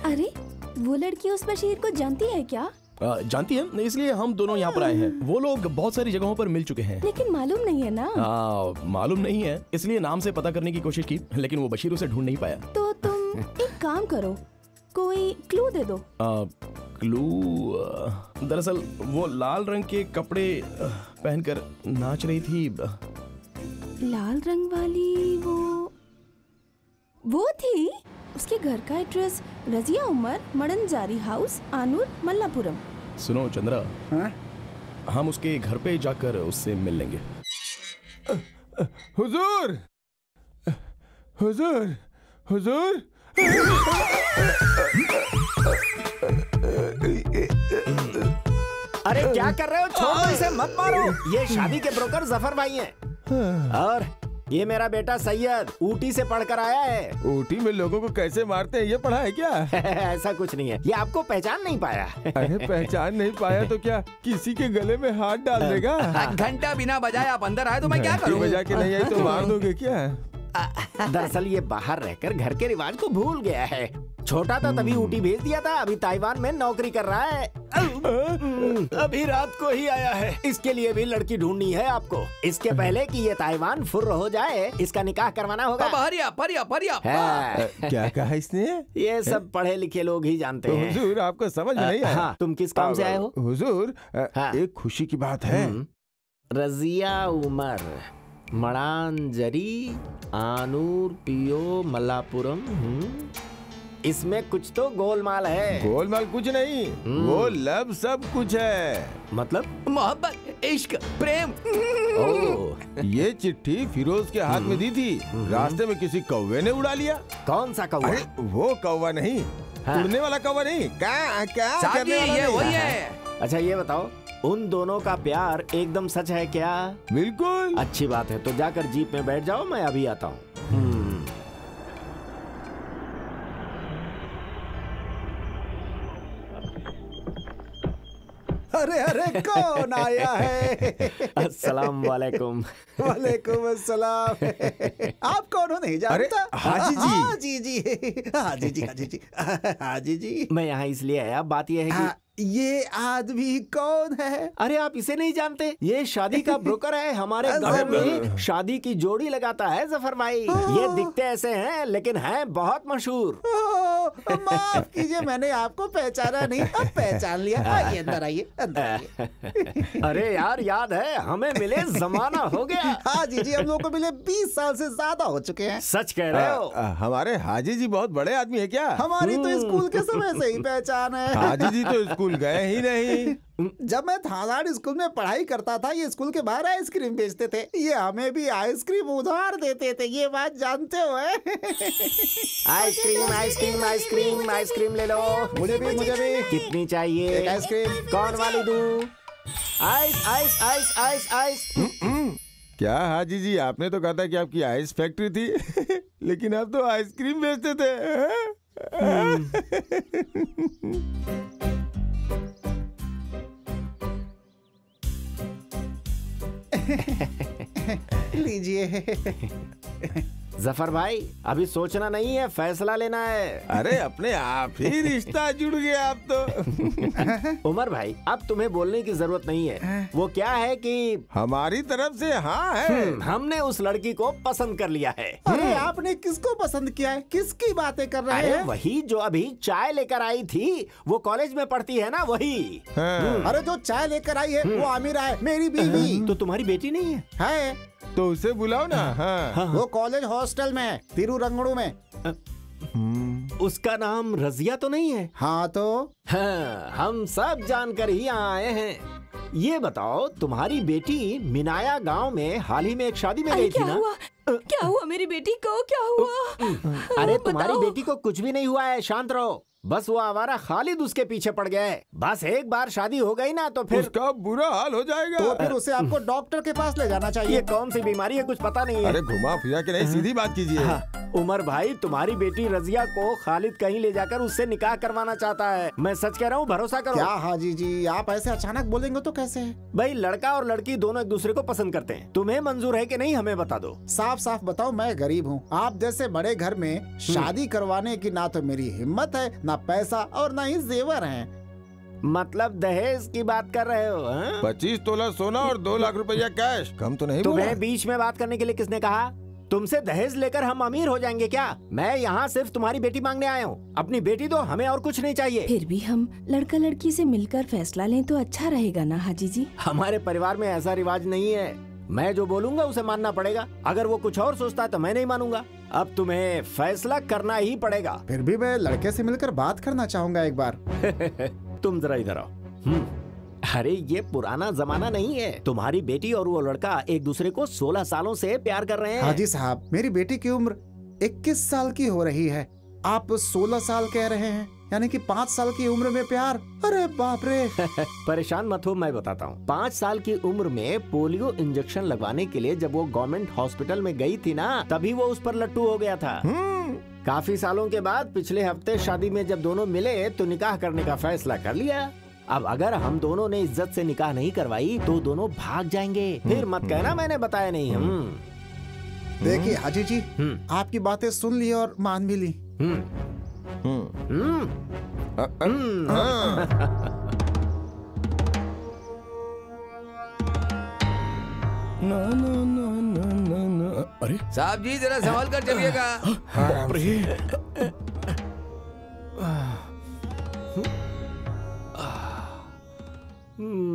अरे वो लड़की उस बशीर को जानती है क्या? जानती है? इसलिए हम दोनों यहाँ पर आए हैं। वो लोग बहुत सारी जगहों पर मिल चुके हैं। लेकिन मालूम नहीं है ना? आ, मालूम नहीं है इसलिए नाम से पता करने की कोशिश की लेकिन वो बशीर उसे ढूंढ नहीं पाया। तो तुम एक काम करो कोई क्लू दे दो। आ, क्लू दरअसल वो लाल रंग के कपड़े पहनकर नाच रही थी। लाल रंग वाली वो वो थी? उसके घर का एड्रेस रजिया उमर मडनजारी हाउस आनूर मल्लापुरम। सुनो चंद्रा। हाँ? हम उसके घर पे जाकर उससे मिल लेंगे। हुजूर! हुजूर! हुजूर! अरे क्या कर रहे हो? छोड़ो इसे मत मारो। ये शादी के ब्रोकर ज़फ़र भाई हैं। और ये मेरा बेटा सैयद ऊटी से पढ़कर आया है। ऊटी में लोगों को कैसे मारते हैं ये पढ़ा है क्या? ऐसा कुछ नहीं है। ये आपको पहचान नहीं पाया। अरे पहचान नहीं पाया तो क्या किसी के गले में हाथ डाल देगा? घंटा बिना बजाए आप अंदर आए तो मैं क्या करूँ? बजा के नहीं आई तो मार दोगे क्या? दरअसल ये बाहर रहकर घर के रिवाज को भूल गया है। छोटा था तभी ऊटी भेज दिया था अभी ताइवान में नौकरी कर रहा है। अभी रात को ही आया है। इसके लिए भी लड़की ढूंढनी है आपको। इसके पहले कि ये ताइवान फुर्र हो जाए इसका निकाह करवाना होगा। हरी अप है। क्या कहा इसने? ये सब पढ़े लिखे लोग ही जानते तो हैं। हुजूर आपको समझ नहीं आया। हाँ, तुम किस काम से आए हो? हुजूर हाँ। एक खुशी की बात है। हम्म। रजिया उमर। मड़ानजरी आनूर पियो मल्लापुरम हम्म। इसमें कुछ तो गोलमाल है। गोलमाल कुछ नहीं वो लब सब कुछ है। मतलब मोहब्बत इश्क प्रेम। ओ ये चिट्ठी फिरोज के हाथ में दी थी। रास्ते में किसी कौवे ने उड़ा लिया। कौन सा कौवा? वो कौवा नहीं हाँ। उड़ने वाला कौवा नहीं। क्या क्या ये वही है। अच्छा ये बताओ उन दोनों का प्यार एकदम सच है क्या? बिल्कुल। अच्छी बात है तो जाकर जीप में बैठ जाओ मैं अभी आता हूँ। हम्म। अरे अरे कौन आया है? अस्सलाम वालेकुम। वालेकुम अस्सलाम। आप कौन हो? नहीं जानता। हाजी जी। हाजी जी। हाजी जी हाजी जी। हाजी जी। मैं यहाँ इसलिए आया बात यह है कि हाँ, ये आदमी कौन है? अरे आप इसे नहीं जानते। ये शादी का ब्रोकर है हमारे गाँव में शादी की जोड़ी लगाता है ज़फ़र भाई। ये दिखते ऐसे हैं लेकिन हैं बहुत मशहूर। माफ़ कीजिए मैंने आपको पहचाना नहीं। अब पहचान लिया। आइए अंदर आइए अंदर आइए। अरे यार याद है हमें मिले जमाना हो गया। हाँ जी जी हम लोग को मिले बीस साल से ज़्यादा हो चुके हैं। सच कह रहे हो। हमारे हाजी जी बहुत बड़े आदमी है क्या? हमारी तो स्कूल के समय से ही पहचान है। हाजी जी तो स्कूल गए ही नहीं। जब मैं थानाड़ स्कूल में पढ़ाई करता था ये स्कूल के बाहर आइसक्रीम बेचते थे। ये हमें भी आइसक्रीम उधार देते थे ये बात जानते हो आइसक्रीम आइसक्रीम आइसक्रीम आइसक्रीम ले लो। मुझे भी मुझे भी। कितनी चाहिए? Ice cream. कौन वाली दू? Ice ice ice ice ice. क्या? हाजी जी आपने तो कहा था कि आपकी आइस फैक्ट्री थी। लेकिन आप तो आइसक्रीम बेचते थे लीजिए। ज़फ़र भाई अभी सोचना नहीं है फैसला लेना है। अरे अपने आप ही रिश्ता जुड़ गया आप तो। उमर भाई अब तुम्हें बोलने की ज़रूरत नहीं है। वो क्या है कि हमारी तरफ़ से हाँ है। हम्म, हमने उस लड़की को पसंद कर लिया है। अरे आपने किसको पसंद किया है? किसकी बातें कर रहे हैं? वही जो अभी चाय लेकर आई थी वो कॉलेज में पढ़ती है ना वही। हाँ। अरे जो चाय लेकर आई है वो आमिरा है मेरी बीवी। तो तुम्हारी बेटी नहीं है? है। तो उसे बुलाओ ना हाँ हाँ, वो कॉलेज हॉस्टल में है तिरुरंगड़ू में। उसका नाम रजिया तो नहीं है? हाँ तो? हाँ, हम सब जानकर ही यहाँ आए हैं। ये बताओ तुम्हारी बेटी मिनाया गाँव में हाल ही में एक शादी में गई थी क्या ना? हुआ? क्या हुआ मेरी बेटी को? क्या हुआ? अरे तुम्हारी बेटी को कुछ भी नहीं हुआ है शांत रहो। बस वो आवारा खालिद उसके पीछे पड़ गया है। बस एक बार शादी हो गई ना तो फिर उसका बुरा हाल हो जाएगा। तो फिर उसे आपको डॉक्टर के पास ले जाना ये चाहिए कौन सी बीमारी है कुछ पता नहीं है। अरे घुमा फिरा के नहीं सीधी बात कीजिए। हाँ, उमर भाई तुम्हारी बेटी रजिया को खालिद कहीं ले जाकर उससे निकाह करवाना चाहता है। मैं सच कह रहा हूँ भरोसा करो। क्या? हाजी जी आप ऐसे अचानक बोलेंगे तो कैसे? है भाई लड़का और लड़की दोनों एक दूसरे को पसंद करते हैं। तुम्हें मंजूर है कि नहीं हमें बता दो। साफ़ साफ़ बताओ मैं गरीब हूँ। आप जैसे बड़े घर में शादी करवाने की ना तो मेरी हिम्मत है ना पैसा और ना ही जेवर है। मतलब दहेज की बात कर रहे हो हाँ? पच्चीस तोला सोना और दो लाख रुपया कैश। कम तो नहीं तुम्हें बीच में बात करने के लिए किसने कहा? तुमसे दहेज लेकर हम अमीर हो जाएँगे क्या? मैं यहाँ सिर्फ़ तुम्हारी बेटी मांगने आया हूँ। अपनी बेटी दो हमें और कुछ नहीं चाहिए। फिर भी हम लड़का लड़की से मिलकर फैसला लें तो अच्छा रहेगा ना हाजी जी? हमारे परिवार में ऐसा रिवाज नहीं है। मैं जो बोलूँगा उसे मानना पड़ेगा। अगर वो कुछ और सोचता है तो मैं नहीं मानूँगा। अब तुम्हें फैसला करना ही पड़ेगा। फिर भी मैं लड़के से मिलकर बात करना चाहूँगा एक बार। तुम जरा इधर आओ। हम्म, अरे ये पुराना जमाना नहीं है। तुम्हारी बेटी और वो लड़का एक दूसरे को 16 सालों से प्यार कर रहे हैं। हाजी साहब मेरी बेटी की उम्र 21 साल की हो रही है। आप 16 साल कह रहे हैं। यानी कि पाँच साल की उम्र में प्यार। अरे बाप रे। परेशान मत हो मैं बताता हूँ। पाँच साल की उम्र में पोलियो इंजेक्शन लगवाने के लिए जब वो गवर्नमेंट हॉस्पिटल में गई थी ना तभी वो उस पर लट्टू हो गया था। काफ़ी सालों के बाद पिछले हफ़्ते शादी में जब दोनों मिले तो निकाह करने का फैसला कर लिया। अब अगर हम दोनों ने इज़्ज़त से निकाह नहीं करवाई तो दोनों भाग जाएँगे। फिर मत कहना मैंने बताया नहीं। हम देखिए हाजी जी हम्म। आपकी बातें सुन ली और मान भी ली। ना ना ना ना ना ना अरे साहब जी जरा संभाल कर चलिएगा।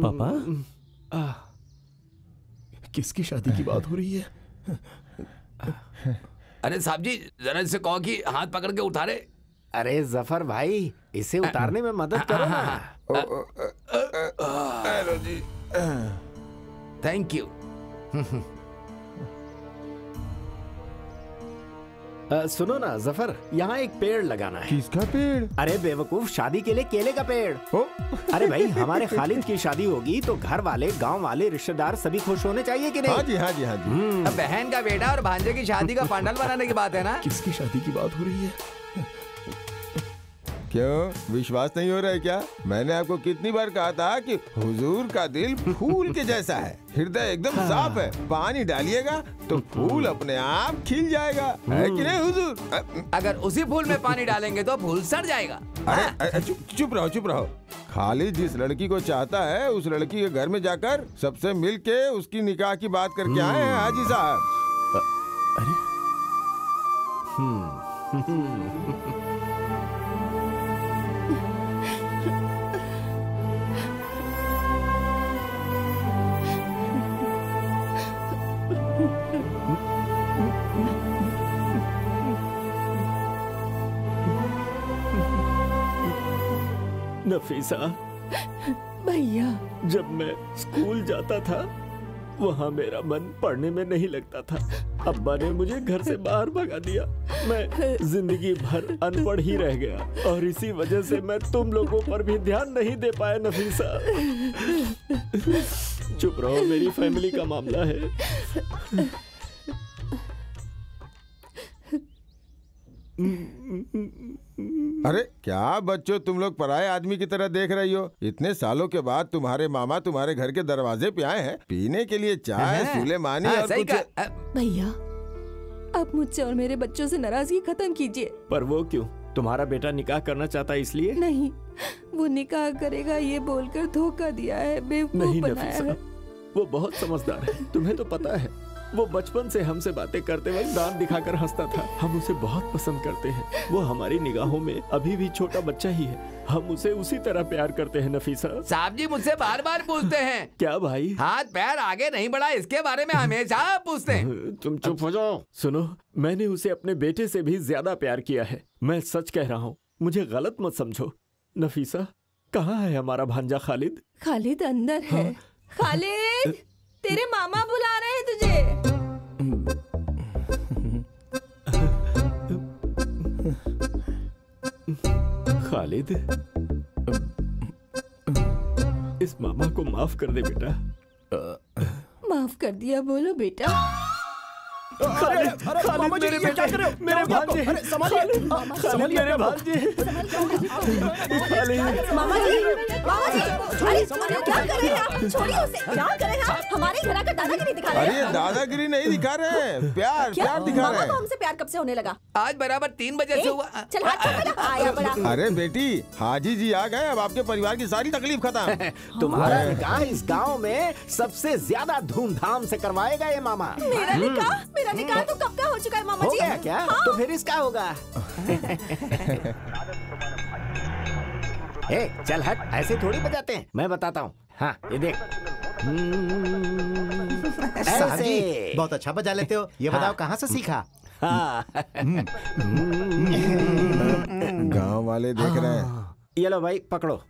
पापा? किसकी शादी की बात हो रही है? अरे साहब जी जरा इससे कहो कि हाथ पकड़ के उठा रहे। अरे ज़फ़र भाई इसे उतारने में मदद करो ना। हेलो जी। थैंक यू अ, सुनो ना ज़फ़र यहाँ एक पेड़ लगाना है। किसका पेड़? अरे बेवकूफ़ शादी के लिए केले का पेड़। ओ। अरे भाई हमारे खालिद की शादी होगी तो घर वाले गाँव वाले रिश्तेदार सभी खुश होने चाहिए कि नहीं? हाँ जी हाँ जी हाँ जी। बहन का बेटा और भांजे की शादी का पंडाल बनाने की बात है ना? किसकी शादी की बात हो रही है? क्यों? विश्वास नहीं हो रहा है क्या? मैंने आपको कितनी बार कहा था कि हुजूर का दिल फूल के जैसा है। हृदय एकदम साफ़ है। पानी डालिएगा तो फूल अपने आप खिल जाएगा। है कि नहीं हुजूर? अगर उसी फूल में पानी डालेंगे तो फूल सड़ जाएगा। अरे अ- चुप चुप रहो चुप रहो। खाली जिस लड़की को चाहता है उस लड़की के घर में जाकर सबसे मिल के उसकी निकाह की बात करके आए हैं हाजी साहब। अरे। नफीसा भैया। जब मैं स्कूल जाता था वहाँ मेरा मन पढ़ने में नहीं लगता था। अब्बा ने मुझे घर से बाहर भगा दिया। मैं ज़िंदगी भर अनपढ़ ही रह गया। और इसी वजह से मैं तुम लोगों पर भी ध्यान नहीं दे पाया नफीसा चुप रहो मेरी फैमिली का मामला है। अरे क्या बच्चों तुम लोग पराए आदमी की तरह देख रही हो? इतने सालों के बाद तुम्हारे मामा तुम्हारे घर के दरवाजे पे आए हैं पीने के लिए चाय हाँ, सुलेमानी हाँ, और कुछ भैया अब मुझसे और मेरे बच्चों से नाराज़गी खत्म कीजिए। पर वो क्यों? तुम्हारा बेटा निकाह करना चाहता है इसलिए? नहीं वो निकाह करेगा ये बोलकर धोखा दिया है बेवकूफ़ बनाया है। वो बहुत समझदार है तुम्हें तो पता है। वो बचपन से हमसे बातें करते वक्त दांत दिखाकर हंसता था। हम उसे बहुत पसंद करते हैं। वो हमारी निगाहों में अभी भी छोटा बच्चा ही है। हम उसे उसी तरह प्यार करते हैं नफीसा। साहब जी मुझसे बार बार पूछते हैं। क्या भाई? हाथ पैर आगे नहीं बढ़ा इसके बारे में हमेशा पूछते हैं। तुम चुप हो जाओ। सुनो मैंने उसे अपने बेटे से भी ज़्यादा प्यार किया है। मैं सच कह रहा हूँ मुझे गलत मत समझो। नफीसा कहाँ है हमारा भांजा खालिद? खालिद अंदर है। खालिद तेरे मामा बुला रहे हैं तुझे? खालिद इस मामा को माफ़ कर दे बेटा। माफ़ कर दिया बोलो बेटा। खालिद खालिद मेरे बेटा मेरे भांजे खालिद खालिद मेरे भांजे। खालिद। मामा जी मामा जी अरे अरे क्या कर रहे हैं आप? छोड़िए उसे। क्या कर रहे हैं आप? हमारे घर का दादागिरी दिखा रहे हैं। ये दादागिरी नहीं दिखा रहे हैं। प्यार प्यार दिखा रहे हैं। हमसे प्यार कब से होने लगा? आज बराबर तीन बजे से हुआ। चल आया बड़ा। अरे बेटी हाजी जी आ गए। अब आपके परिवार की सारी तकलीफ़ खत्म। तुम्हारा निकाह इस गाँव में सबसे ज़्यादा धूमधाम से करवाएगा ये मामा। मेरा निकाह? निकाह तो कब का हो चुका है मामा हो जी? गया क्या? हाँ। तो फिर इसका होगा। ए, चल हट ऐसे थोड़ी बजाते हैं। मैं बताता हूँ। हाँ ये देख। साहब जी ऐसे बहुत अच्छा बजा लेते हो। ये बताओ कहाँ से सीखा? हाँ। गाँव वाले देख रहे हैं। ये लो भाई पकड़ो।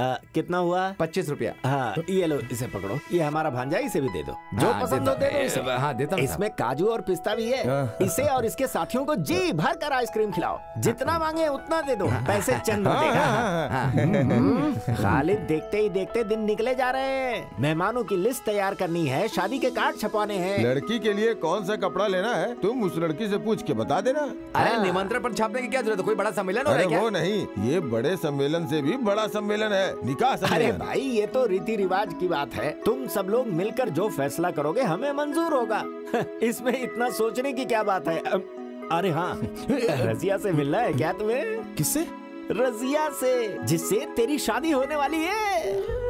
आ, कितना हुआ? पच्चीस रुपया। हाँ ये लो इसे पकड़ो। ये हमारा भांजा इसे भी दे दो। जो हाँ, पसंद हो दे दो इसे। हाँ, देता हूँ इसमें काजू और पिस्ता भी है। इसे और इसके साथियों को जी भर कर आइसक्रीम खिलाओ। जितना मांगे उतना दे दो। पैसे चंद हाँ, देगा। हाँ, हाँ, हम्म, खालिद देखते ही देखते दिन निकले जा रहे हैं। मेहमानों की लिस्ट तैयार करनी है। शादी के कार्ड छपाने हैं। लड़की के लिए कौन सा कपड़ा लेना है तुम उस लड़की से पूछ के बता देना। अरे निमंत्रण पर छापने की क्या ज़रूरत है? कोई बड़ा सम्मेलन हो रहा है क्या? वो नहीं। ये बड़े सम्मेलन से भी बड़ा सम्मेलन है। निकाह अरे भाई ये तो रीति रिवाज की बात है। तुम सब लोग मिलकर जो फैसला करोगे हमें मंजूर होगा। इसमें इतना सोचने की क्या बात है? अरे हाँ रजिया से मिलना है क्या तुम्हें? किससे? रजिया से जिससे तेरी शादी होने वाली है।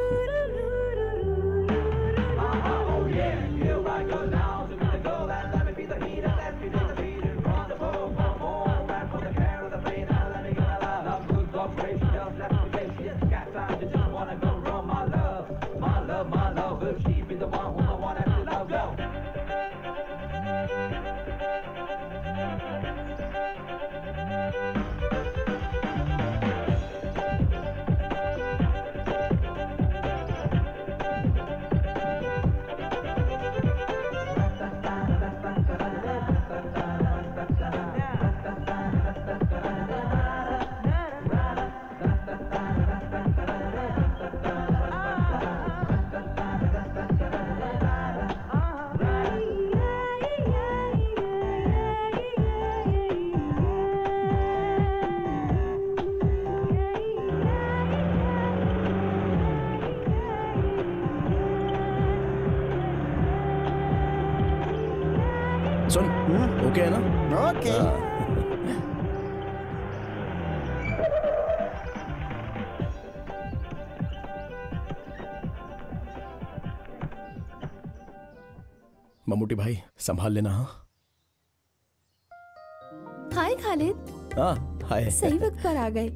संभाल लेना हाँ? हाय खालिद। हाँ हाय। सही वक्त पर आ गए।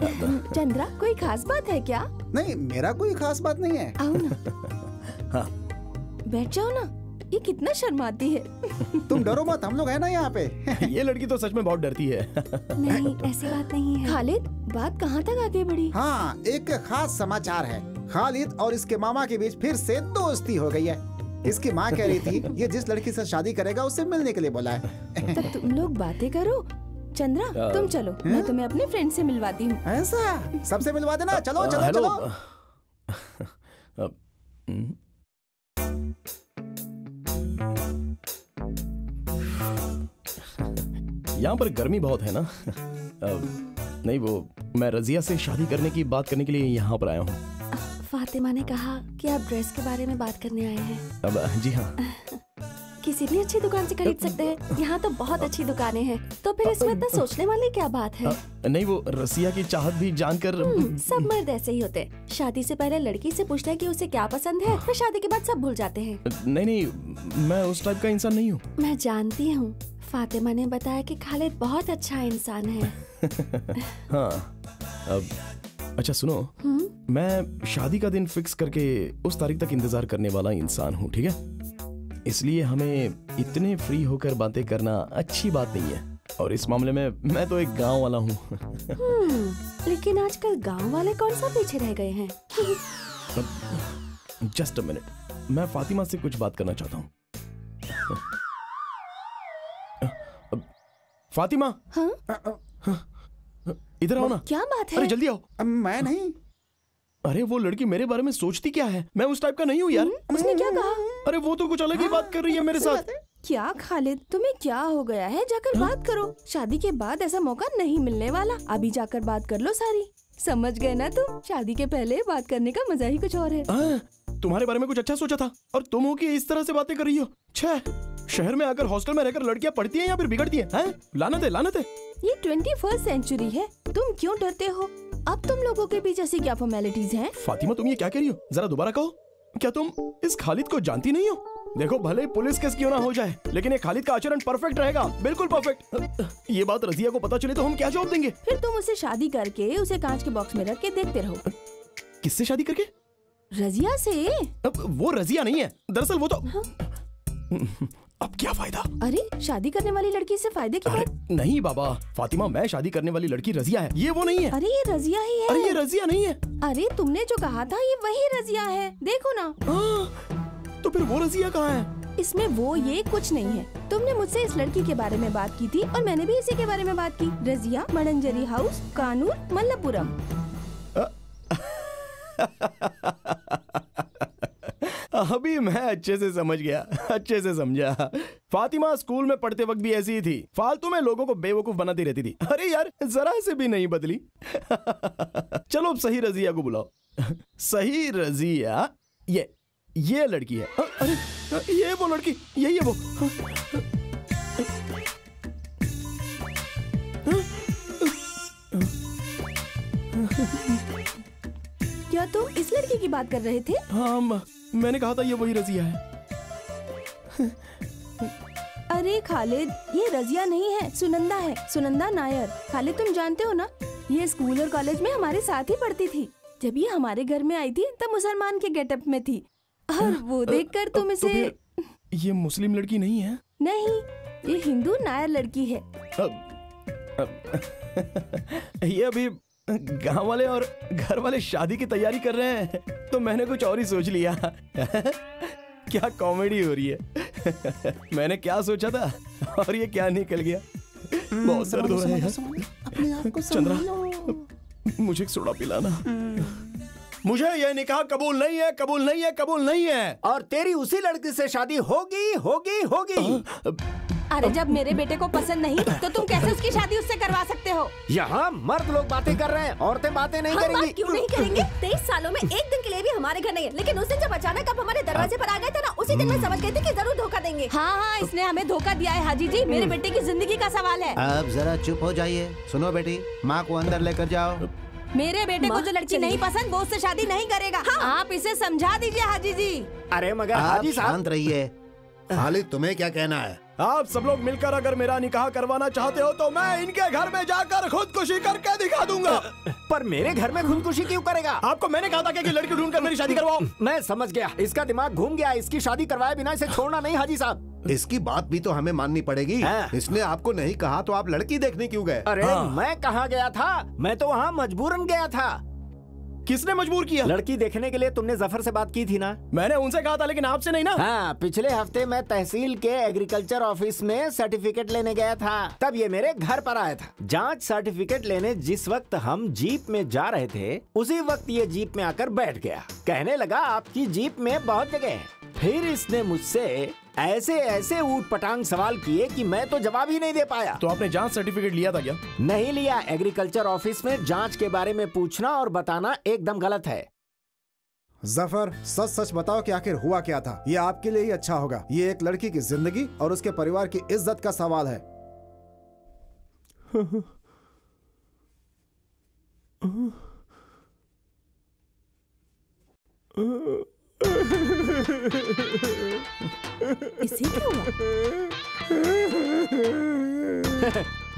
चंद्रा कोई खास बात है क्या? नहीं मेरा कोई खास बात नहीं है। आओ ना। हाँ। बैठ जाओ ना। ये कितना शर्माती है। तुम डरो मत हम लोग है ना यहाँ पे। ये लड़की तो सच में बहुत डरती है। नहीं ऐसी बात नहीं है। खालिद बात कहाँ तक आगे बढ़ी हाँ एक खास समाचार है। खालिद और इसके मामा के बीच फिर से दोस्ती हो गई है। इसकी माँ कह रही थी ये जिस लड़की से शादी करेगा उससे मिलने के लिए बोला है. तब तुम लोग बातें करो। चंद्रा तुम चलो। है? मैं तुम्हें अपने फ्रेंड से मिलवाती हूँ। ऐसा? सबसे मिलवा देना। चलो चलो हेलो। चलो। हम्म, यहाँ पर गर्मी बहुत है ना? नहीं वो मैं रजिया से शादी करने की बात करने के लिए यहाँ पर आया हूँ। फातिमा ने कहा कि आप ड्रेस के बारे में बात करने आए हैं। अब जी हाँ। किसी भी अच्छी दुकान से खरीद सकते हैं। यहाँ तो बहुत अच्छी दुकानें हैं। तो फिर इसमें इतना सोचने वाली क्या बात है? नहीं वो रसिया की चाहत भी जानकर हम्म, सब मर्द ऐसे ही होते शादी से पहले लड़की से पूछते हैं कि उसे क्या पसंद है फिर शादी के बाद सब भूल जाते हैं। नहीं नहीं मैं उस टाइप का इंसान नहीं हूँ। मैं जानती हूँ। फातिमा ने बताया कि खालिद बहुत अच्छा इंसान है। हाँ अब अच्छा सुनो। हम्म, मैं शादी का दिन फिक्स करके उस तारीख तक इंतज़ार करने वाला इंसान हूँ ठीक है? इसलिए हमें इतने फ्री होकर बातें करना अच्छी बात नहीं है। और इस मामले में मैं तो एक गाँव वाला हूँ। हम्म, लेकिन आजकल गाँव वाले कौन सा पीछे रह गए हैं? जस्ट अ मिनट मैं फातिमा से कुछ बात करना चाहता हूँ। फातिमा? हाँ? इधर आओ ना। क्या बात है? अरे जल्दी आओ। मैं नहीं। अरे वो लड़की मेरे बारे में सोचती क्या है? मैं उस टाइप का नहीं हूँ यार। उसने क्या कहा? अरे वो तो कुछ अलग ही बात कर रही है मेरे साथ। क्या खालिद तुम्हें क्या हो गया है? जाकर बात करो। शादी के बाद ऐसा मौका नहीं मिलने वाला। अभी जाकर बात कर लो सारी। समझ गए ना तुम? शादी के पहले बात करने का मज़ा ही कुछ और है। हाँ, तुम्हारे बारे में कुछ अच्छा सोचा था। और तुम हो कि इस तरह से बातें कर रही हो? छह शहर में आकर हॉस्टल में रहकर लड़कियाँ पढ़ती हैं या फिर बिगड़ती हैं हैं? लानत है लानत है। ये ट्वेंटी फ़र्स्ट सेंचुरी है। तुम क्यों डरते हो? अब तुम लोगों के बीच ऐसी क्या फॉर्मेलिटीज हैं? फातिमा तुम ये क्या कह रही हो? जरा दोबारा कहो। क्या तुम इस खालिद को जानती नहीं हो? देखो भले ही पुलिस केस क्यों ना हो जाए लेकिन ये खालिद का आचरण परफेक्ट रहेगा। बिल्कुल परफेक्ट ये बात रजिया को पता चले तो हम क्या जवाब देंगे? फिर तुम उसे शादी करके उसे कांच के बॉक्स में रख के देखते रहो। किससे शादी करके? रजिया से? अब वो रजिया नहीं है। दरअसल वो तो अब क्या फ़ायदा? अरे शादी करने वाली लड़की से फ़ायदे की अरे बात नहीं बाबा। फातिमा मैं शादी करने वाली लड़की रजिया है। ये वो नहीं है। अरे ये रजिया ही है। अरे ये रजिया नहीं है। अरे तुमने जो कहा था ये वही रजिया है। देखो ना। हाँ, तो फिर वो रजिया कहाँ है? इसमें वो ये कुछ नहीं है। तुमने मुझसे इस लड़की के बारे में बात की थी और मैंने भी इसी के बारे में बात की। रजिया मडंजरी हाउस कानूर मल्लापुरम। अभी मैं अच्छे से समझ गया अच्छे से समझा। फातिमा स्कूल में पढ़ते वक्त भी ऐसी ही थी। फालतू में लोगों को बेवकूफ़ बनाती रहती थी। अरे यार जरा से भी नहीं बदली। चलो अब सही रजिया को बुलाओ। सही रजिया? ये ये लड़की है। अरे ये वो लड़की यही है वो। क्या तुम तो इस लड़की की बात कर रहे थे? हाँ मैंने कहा था ये वही रजिया है। अरे खालिद ये रजिया नहीं है सुनंदा है सुनंदा नायर। खालिद तुम जानते हो ना? ये स्कूल और कॉलेज में हमारे साथ ही पढ़ती थी। जब ये हमारे घर में आई थी तब मुसलमान के गेटअप में थी। और वो देखकर तुम तो इसे फिर ये मुस्लिम लड़की नहीं है? नहीं ये हिंदू नायर लड़की है। ये अभी गाँव वाले और घर वाले शादी की तैयारी कर रहे हैं तो मैंने कुछ और ही सोच लिया। क्या कॉमेडी हो रही है? मैंने क्या सोचा था और ये क्या निकल गया? बहुत दर्द हो रहा है चंद्रा मुझे एक सोडा पिलाना। मुझे ये निकाह कबूल नहीं है कबूल नहीं है कबूल नहीं है। और तेरी उसी लड़की से शादी होगी होगी होगी। अरे जब मेरे बेटे को पसंद नहीं तो तुम कैसे उसकी शादी उससे करवा सकते हो? यहाँ मर्द लोग बातें कर रहे हैं औरतें बातें नहीं करेंगी बात क्यों नहीं करेंगे? तेईस सालों में एक दिन के लिए भी हमारे घर नहीं है। लेकिन उस दिन जब अचानक आप हमारे दरवाजे पर आ गए थे ना उसी दिन मैं समझ गई थी कि ज़रूर धोखा देंगे। हाँ हाँ इसने हमें धोखा दिया है हाजी जी। मेरे बेटे की ज़िंदगी का सवाल है। अब जरा चुप हो जाइए। सुनो बेटी माँ को अंदर लेकर जाओ। मेरे बेटे को जो लड़की नहीं पसंद वो उससे शादी नहीं करेगा। हाँ। आप इसे समझा दीजिए हाजी जी। अरे मगर हाजी साहब शांत रहिए। खालिद तुम्हें क्या कहना है? आप सब लोग मिलकर अगर मेरा निकाह करवाना चाहते हो तो मैं इनके घर में जाकर खुदकुशी करके दिखा दूँगा। पर मेरे घर में खुदकुशी क्यों करेगा? आपको मैंने कहा था कि कि लड़की ढूंढकर मेरी शादी करवाओ। मैं समझ गया। इसका दिमाग घूम गया। इसकी शादी करवाए बिना इसे छोड़ना नहीं हाजी साहब। इसकी बात भी तो हमें माननी पड़ेगी। हाँ। इसने आपको नहीं कहा तो आप लड़की देखने क्यों गए? अरे हाँ। मैं कहा गया था। मैं तो वहाँ मजबूरन गया था। किसने मजबूर किया? लड़की देखने के लिए तुमने ज़फ़र से बात की थी ना? मैंने उनसे कहा था लेकिन आपसे नहीं ना? हाँ पिछले हफ़्ते मैं तहसील के एग्रीकल्चर ऑफ़िस में सर्टिफिकेट लेने गया था। तब ये मेरे घर पर आया था। जाँच सर्टिफिकेट लेने जिस वक्त हम जीप में जा रहे थे उसी वक्त ये जीप में आकर बैठ गया। कहने लगा आपकी जीप में बहुत जगह है। फिर इसने मुझसे ऐसे ऐसे ऊट पटांग सवाल किए कि मैं तो जवाब ही नहीं दे पाया तो आपने जाँच सर्टिफिकेट लिया था क्या नहीं लिया एग्रीकल्चर ऑफ़िस में जाँच के बारे में पूछना और बताना एकदम गलत है ज़फ़र सच सच बताओ कि आखिर हुआ क्या था ये आपके लिए ही अच्छा होगा ये एक लड़की की ज़िंदगी और उसके परिवार की इज़्ज़त का सवाल है इसे क्या हुआ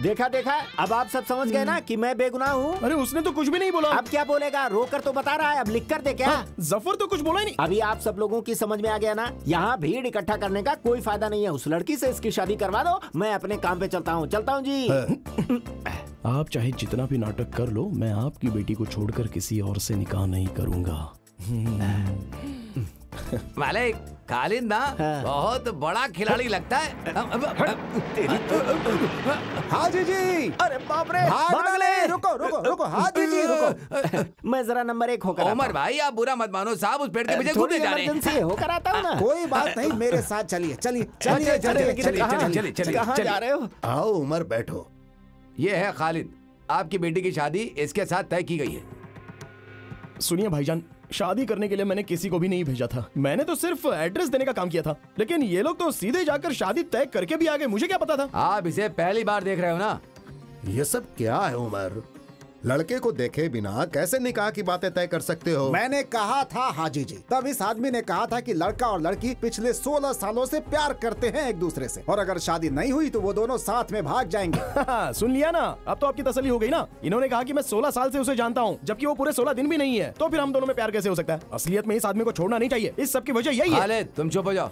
देखा देखा अब आप सब समझ गए ना कि मैं बेगुनाह हूँ। अरे उसने तो कुछ भी नहीं बोला। अब क्या बोलेगा? रोकर तो बता रहा है अब लिख कर दे क्या? ज़फ़र तो कुछ बोला ही नहीं। अभी आप सब लोगों की समझ में आ गया ना यहाँ भीड़ इकट्ठा करने का कोई फ़ायदा नहीं है। उस लड़की से इसकी शादी करवा दो मैं अपने काम पे चलता हूँ। चलता हूँ जी। आप चाहे जितना भी नाटक कर लो मैं आपकी बेटी को छोड़कर किसी और से निकाह नहीं करूँगा। मालिक खालिद ना बहुत बड़ा खिलाड़ी लगता है। हाजी जी! अरे बाप रे! भाग भाग ले। रुको रुको रुको। हाजी जी रुको। मैं जरा नंबर एक होकर उमर भाई आप बुरा मत मानो साहब उस पेड़ के पीछे कूदे जा रहे हैं। होकर आता हूँ ना। कोई बात नहीं मेरे साथ चलिए चलिए चलिए चलिए, चलिए चलिए। चलिए, चलिए, कहाँ जा रहे हो? आओ उमर बैठो। ये है खालिद। आपकी बेटी की शादी इसके साथ तय की गई है। सुनिए भाईजान शादी करने के लिए मैंने किसी को भी नहीं भेजा था। मैंने तो सिर्फ़ एड्रेस देने का काम किया था। लेकिन ये लोग तो सीधे जाकर शादी तय करके भी आ गए मुझे क्या पता था? आप इसे पहली बार देख रहे हो ना? ये सब क्या है उमर? लड़के को देखे बिना कैसे निकाह की बातें तय कर सकते हो? मैंने कहा था हाजी जी। तब इस आदमी ने कहा था कि लड़का और लड़की पिछले 16 सालों से प्यार करते हैं एक दूसरे से। और अगर शादी नहीं हुई तो वो दोनों साथ में भाग जाएँगे। सुन लिया ना। अब तो आपकी तसली हो गई ना। इन्होंने कहा कि मैं 16 साल ऐसी उसे जानता हूँ जबकि वो पूरे 16 दिन भी नहीं है। तो फिर हम दोनों में प्यार कैसे हो सकता है? असलियत में इस आदमी को छोड़ना नहीं चाहिए। इस सब की वजह यही है। तुम चुप हो जाओ।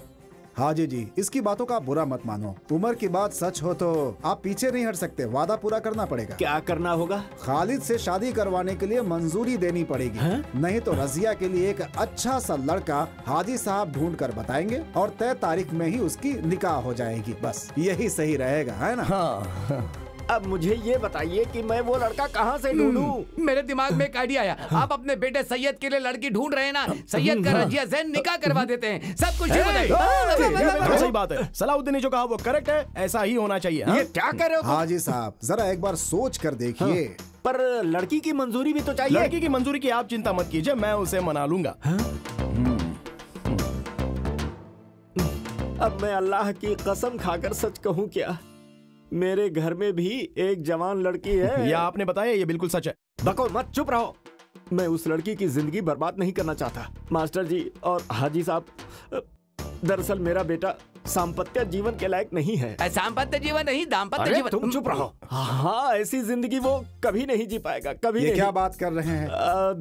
हाजी जी जी। इसकी बातों का बुरा मत मानो। उम्र की बात सच हो तो आप पीछे नहीं हट सकते। वादा पूरा करना पड़ेगा। क्या करना होगा? खालिद से शादी करवाने के लिए मंजूरी देनी पड़ेगी। है? नहीं तो रजिया के लिए एक अच्छा सा लड़का हाजी साहब ढूंढ कर बताएँगे और तय तारीख में ही उसकी निकाह हो जाएगी। बस यही सही रहेगा है ना? हाँ। अब मुझे ये बताइए कि मैं वो लड़का कहाँ से ढूंढूं? मेरे दिमाग में एक आइडिया आया। आप अपने बेटे सैयद के लिए लड़की ढूंढ रहे हैं ना सैयद का रजिया से निकाह करवा देते हैं। सब कुछ हो। सही बात है। सलाउद्दीन ने जो कहा वो करेक्ट है ऐसा ही होना चाहिए हाँ? ये क्या कर रहे हो तुम? हाजी साहब जरा एक बार सोच कर देखिए। पर लड़की की मंजूरी भी तो चाहिए। लड़की की मंजूरी की आप चिंता मत कीजिए मैं उसे मना लूँगा। अब मैं अल्लाह की कसम खाकर सच कहूँ क्या? मेरे घर में भी एक जवान लड़की है। या आपने बताया ये बिल्कुल सच है। बको मत चुप रहो। मैं उस लड़की की ज़िंदगी बर्बाद नहीं करना चाहता। मास्टर जी और हाजी साहब दरअसल मेरा बेटा सांपत्य जीवन के लायक नहीं है। सांपत्य जीवन नहीं दाम्पत्य अरे जीवन। तुम चुप रहो। हाँ ऐसी ज़िंदगी वो कभी नहीं जी पाएगा कभी ये नहीं। क्या बात कर रहे हैं?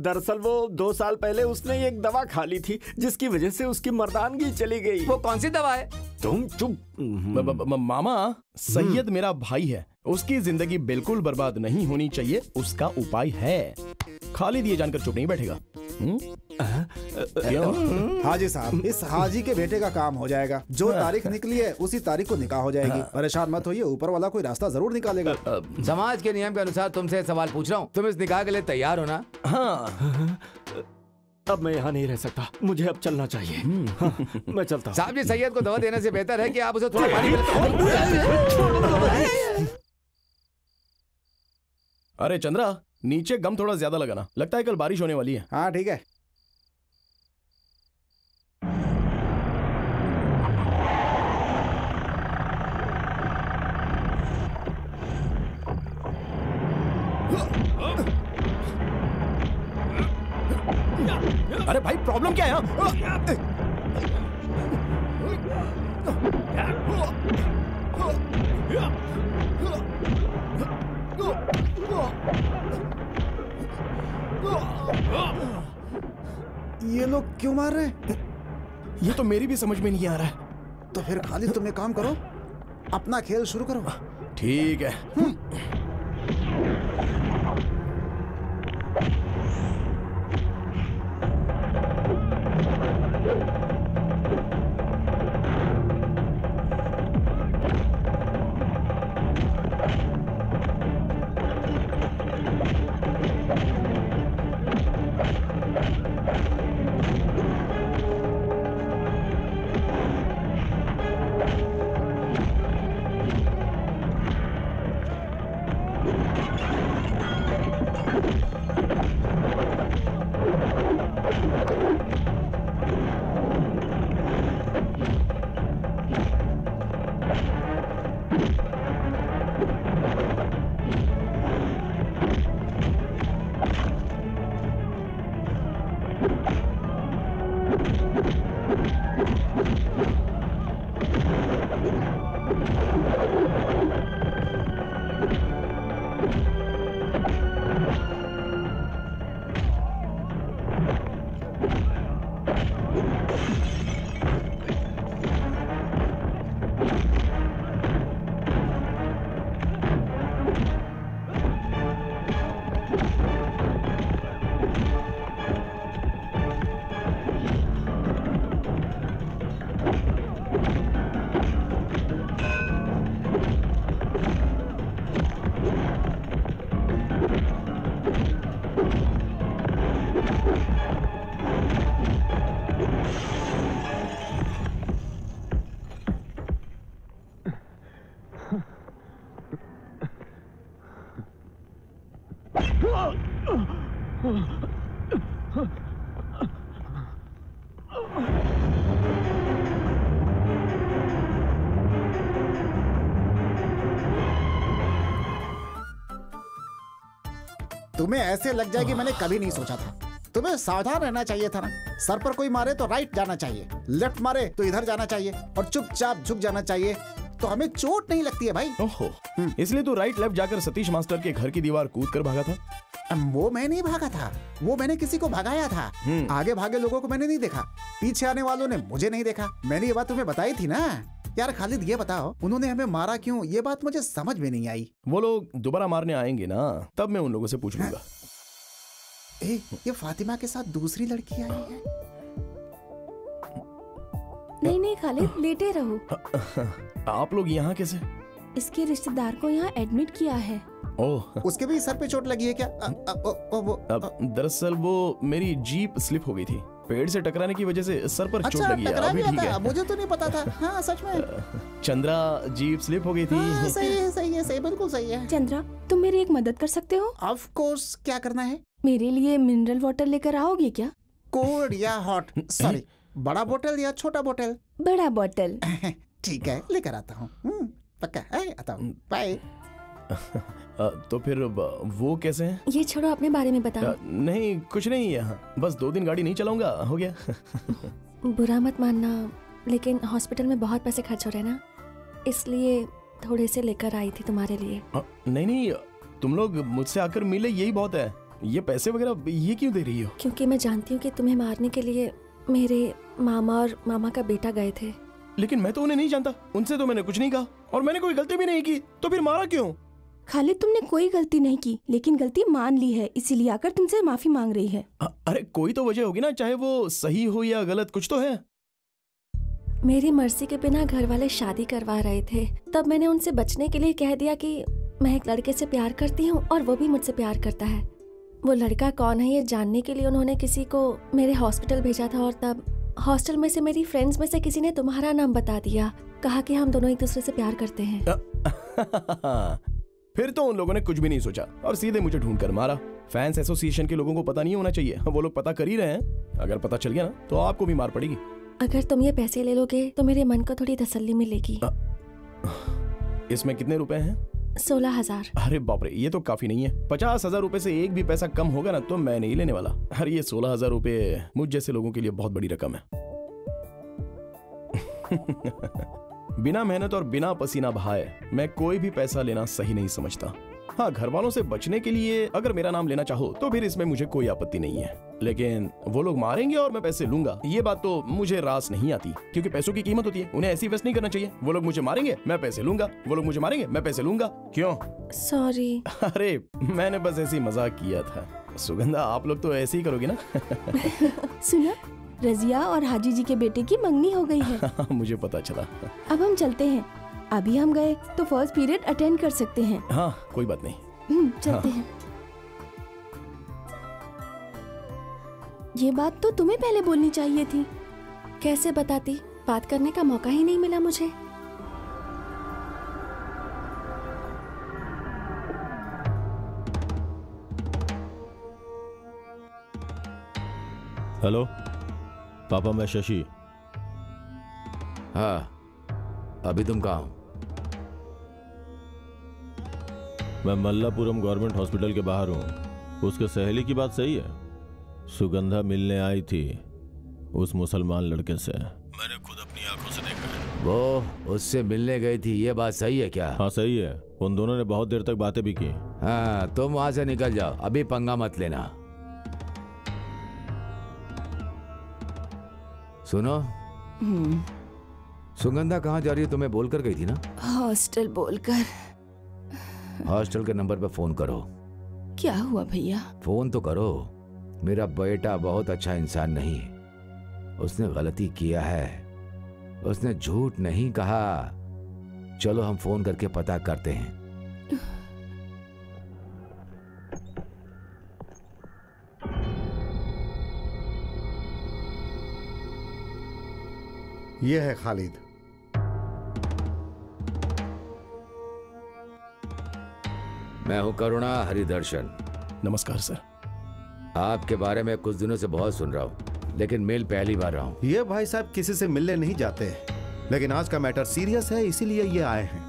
दरअसल वो दो साल पहले उसने एक दवा खा ली थी जिसकी वजह से उसकी मर्दानगी चली गई। वो कौन सी दवा है? तुम चुप। मामा सैयद मेरा भाई है। उसकी ज़िंदगी बिल्कुल बर्बाद नहीं होनी चाहिए उसका उपाय है। खाली दिए जानकर चुप नहीं बैठेगा। हम्म? हाजी साहब इस हाजी के बेटे का काम हो जाएगा। जो तारीख निकली है उसी तारीख को निकाह हो जाएगी। परेशान मत होइए ऊपर वाला कोई रास्ता ज़रूर निकालेगा। समाज के नियम के अनुसार तुमसे सवाल पूछ रहा हूँ। तुम इस निकाह के लिए तैयार हो ना? हाँ। अब मैं यहाँ नहीं रह सकता। मुझे अब चलना चाहिए। हाँ, मैं चलता हूँ। साहब जी सैयद को दवा देने से बेहतर है कि आप उसे थोड़ा पानी अरे चंद्रा नीचे गम थोड़ा ज़्यादा लगाना। लगता है कल बारिश होने वाली है। हाँ ठीक है। अरे भाई प्रॉब्लम क्या है हाँ? ये लोग क्यों मार रहे ये तो मेरी भी समझ में नहीं आ रहा है। तो फिर खालिद तुम एक काम करो अपना खेल शुरू करो। ठीक है। तुम्हें ऐसे लग जाएगी मैंने कभी नहीं सोचा था। तुम्हें सावधान रहना चाहिए था ना। सर पर कोई मारे तो राइट जाना चाहिए। लेफ़्ट मारे तो इधर जाना चाहिए। और चुपचाप झुक जाना चाहिए। तो हमें चोट नहीं लगती है भाई। ओहो। इसलिए तो राइट लेफ़्ट जाकर सतीश मास्टर के घर की दीवार कूद कर भागा था। वो मैं नहीं भागा था। वो मैंने किसी को भगाया था। आगे भागे लोगों को मैंने नहीं देखा। पीछे आने वालों ने मुझे नहीं देखा। मैंने ये बात तुम्हें बताई थी ना। यार खालिद ये बताओ उन्होंने हमें मारा क्यों? ये बात मुझे समझ में नहीं आई। वो लोग दोबारा मारने आएँगे ना तब मैं उन लोगों से पूछ लूँगा। ए, ये फातिमा के साथ दूसरी लड़की आई है? नहीं नहीं खालिद लेटे रहो। आप लोग यहाँ कैसे? इसके रिश्तेदार को यहाँ एडमिट किया है। ओह। उसके भी सर पे चोट लगी है क्या? वो अब दरअसल वो मेरी जीप स्लिप हो गई थी। पेड़ से टकराने की वजह से सर पर चोट अच्छा लगी है अभी ठीक है। मुझे तो नहीं पता था। हाँ सच में। चंद्रा जीप स्लिप हो गई थी। हाँ, सही है सही है सही बिल्कुल सही है। चंद्रा तुम मेरी एक मदद कर सकते हो? ऑफ़ कोर्स क्या करना है? मेरे लिए मिनरल वाटर लेकर आओगे क्या? कोल्ड या हॉट सॉरी बड़ा बोतल या छोटा बोतल बड़ा बोतल ठीक है लेकर आता हूँ। हम्म, पक्का है? आता हूँ। बाय तो फिर वो कैसे हैं? ये छोड़ो अपने बारे में बताओ। नहीं कुछ नहीं यहाँ बस दो दिन गाड़ी नहीं चलाऊँगा हो गया। बुरा मत मानना लेकिन हॉस्पिटल में बहुत पैसे खर्च हो रहे ना? इसलिए थोड़े से लेकर आई थी तुम्हारे लिए। अ, नहीं नहीं तुम लोग मुझसे आकर मिले यही बहुत है। ये पैसे वगैरह ये क्यों दे रही हो? क्योंकि मैं जानती हूँ कि तुम्हें मारने के लिए मेरे मामा और मामा का बेटा गए थे। लेकिन मैं तो उन्हें नहीं जानता। उनसे तो मैंने कुछ नहीं कहा और मैंने कोई गलती भी नहीं की। तो फिर मारा क्यों? खालिद तुमने कोई गलती नहीं की लेकिन गलती मान ली है इसीलिए आकर तुमसे माफ़ी मांग रही है। अ- अरे कोई तो वजह होगी ना चाहे वो सही हो या गलत कुछ तो है। मेरी मर्ज़ी के बिना घर वाले शादी करवा रहे थे। तब मैंने उनसे बचने के लिए कह दिया कि मैं एक लड़के से प्यार करती हूँ और वो भी मुझसे प्यार करता है। वो लड़का कौन है ये जानने के लिए उन्होंने किसी को मेरे हॉस्पिटल भेजा था और तब हॉस्टल में से मेरी फ्रेंड्स में से किसी ने तुम्हारा नाम बता दिया। कहा कि हम दोनों एक दूसरे से प्यार करते हैं। फिर तो उन लोगों ने कुछ भी नहीं सोचा और सीधे मुझे ढूंढ कर मारा। फैंस एसोसिएशन के लोगों को पता नहीं होना चाहिए। वो लोग पता कर ही रहे हैं। अगर पता चल गया ना तो आपको भी मार पड़ेगी। अगर तुम ये पैसे ले लोगे तो मेरे मन को थोड़ी तसल्ली मिलेगी। इसमें कितने रुपए हैं? सोलह हज़ार। अरे बाप रे ये तो काफ़ी नहीं है। पचास हज़ार रूपए से एक भी पैसा कम होगा ना तो मैं नहीं लेने वाला। अरे ये सोलह हज़ार रूपए मुझ जैसे लोगों के लिए बहुत बड़ी रकम है। बिना मेहनत और बिना पसीना बहाए मैं कोई भी पैसा लेना सही नहीं समझता। हाँ घर वालों से बचने के लिए अगर मेरा नाम लेना चाहो तो फिर इसमें मुझे कोई आपत्ति नहीं है। लेकिन वो लोग मारेंगे और मैं पैसे लूँगा। ये बात तो मुझे रास नहीं आती क्योंकि पैसों की कीमत होती है। उन्हें ऐसी वेस्ट नहीं करना चाहिए। वो लोग मुझे मारेंगे मैं पैसे लूँगा। वो लोग मुझे मारेंगे मैं पैसे लूँगा। क्यों? सॉरी अरे मैंने बस ऐसी मज़ाक किया था। सुगंधा आप लोग तो ऐसे ही करोगे ना? सुना। रजिया और हाजी जी के बेटे की मंगनी हो गई है। मुझे पता चला। अब हम चलते हैं। अभी हम गए तो फ़र्स्ट पीरियड अटेंड कर सकते हैं। हाँ कोई बात नहीं। हम्म, चलते हैं। ये बात तो तुम्हें पहले बोलनी चाहिए थी। कैसे बताती? बात करने का मौका ही नहीं मिला मुझे। हेलो? पापा मैं शशि। हाँ अभी तुम कहाँ हो? मैं मल्लापुरम गवर्नमेंट हॉस्पिटल के बाहर हूँ। उसके सहेली की बात सही है। सुगंधा मिलने आई थी उस मुसलमान लड़के से। मैंने खुद अपनी आँखों से देखा है। वो उससे मिलने गई थी। ये बात सही है क्या? हाँ सही है। उन दोनों ने बहुत देर तक बातें भी की। हाँ तुम वहाँ से निकल जाओ। अभी पंगा मत लेना। सुनो। हम्म, सुगंधा कहाँ जा रही है? तुम्हें बोल कर गई थी ना? हॉस्टल बोलकर। हॉस्टल के नंबर पे फ़ोन करो। क्या हुआ भैया? फ़ोन तो करो। मेरा बेटा बहुत अच्छा इंसान नहीं है। उसने गलती किया है। उसने झूठ नहीं कहा। चलो हम फ़ोन करके पता करते हैं। ये है खालिद। मैं हूँ करुणा हरिदर्शन। नमस्कार सर। आपके बारे में कुछ दिनों से बहुत सुन रहा हूँ लेकिन मेल पहली बार रहा हूँ। ये भाई साहब किसी से मिलने नहीं जाते लेकिन आज का मैटर सीरियस है इसीलिए ये आए हैं।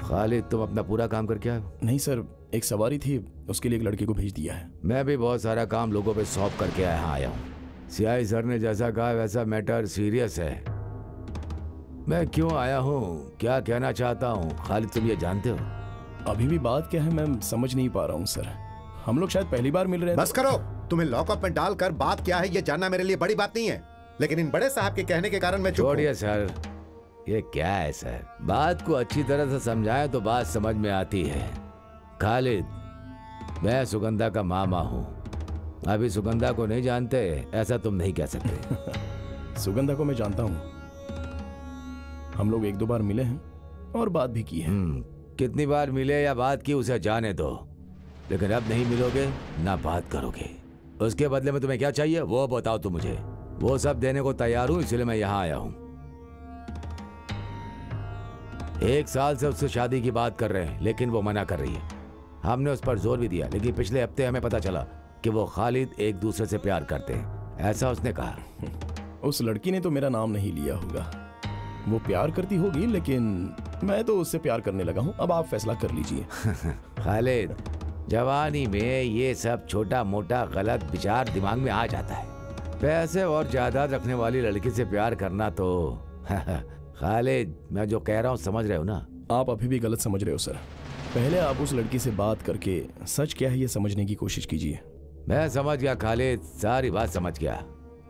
खालिद तुम अपना पूरा काम करके आए नहीं सर एक सवारी थी उसके लिए एक लड़के को भेज दिया है। मैं भी बहुत सारा काम लोगों पे सौंप करके यहाँ आया हूँ। सियाई सर ने जैसा कहा वैसा मैटर सीरियस है। मैं क्यों आया हूँ? क्या कहना चाहता हूँ? खालिद तुम ये जानते हो? अभी भी बात क्या है मैं समझ नहीं पा रहा हूँ सर। हम लोग शायद पहली बार मिल रहे हैं। बस करो। तुम्हें लॉकअप में डालकर बात क्या है ये जानना मेरे लिए बड़ी बात नहीं है। लेकिन इन बड़े साहब के कहने के कारण मैं छोड़िए सर। ये क्या है सर? बात को अच्छी तरह से समझाए तो बात समझ में आती है। खालिद मैं सुगंधा का मामा हूँ। अभी सुगंधा को नहीं जानते ऐसा तुम नहीं कह सकते। सुगंधा को मैं जानता हूँ। हम लोग एक दो बार मिले हैं और बात भी की है। हम्म, कितनी बार मिले या बात की उसे जाने दो। लेकिन अब नहीं मिलोगे ना बात करोगे। उसके बदले में तुम्हें क्या चाहिए वो बताओ तुम मुझे। वो सब देने को तैयार हूँ इसलिए मैं यहाँ आया हूँ। एक साल से उससे शादी की बात कर रहे हैं लेकिन वो मना कर रही है। हमने उस पर ज़ोर भी दिया लेकिन पिछले हफ़्ते हमें पता चला कि वो खालिद एक दूसरे से प्यार करते हैं। ऐसा उसने कहा। उस लड़की ने तो मेरा नाम नहीं लिया होगा। वो प्यार करती होगी लेकिन मैं तो उससे प्यार करने लगा हूँ। अब आप फैसला कर लीजिए। खालिद जवानी में ये सब छोटा मोटा गलत विचार दिमाग में आ जाता है। पैसे और जायदाद रखने वाली लड़की से प्यार करना तो खालिद मैं जो कह रहा हूँ समझ रहे हो ना? आप अभी भी गलत समझ रहे हो सर। पहले आप उस लड़की से बात करके सच क्या है ये समझने की कोशिश कीजिए। मैं समझ गया खालिद सारी बात समझ गया।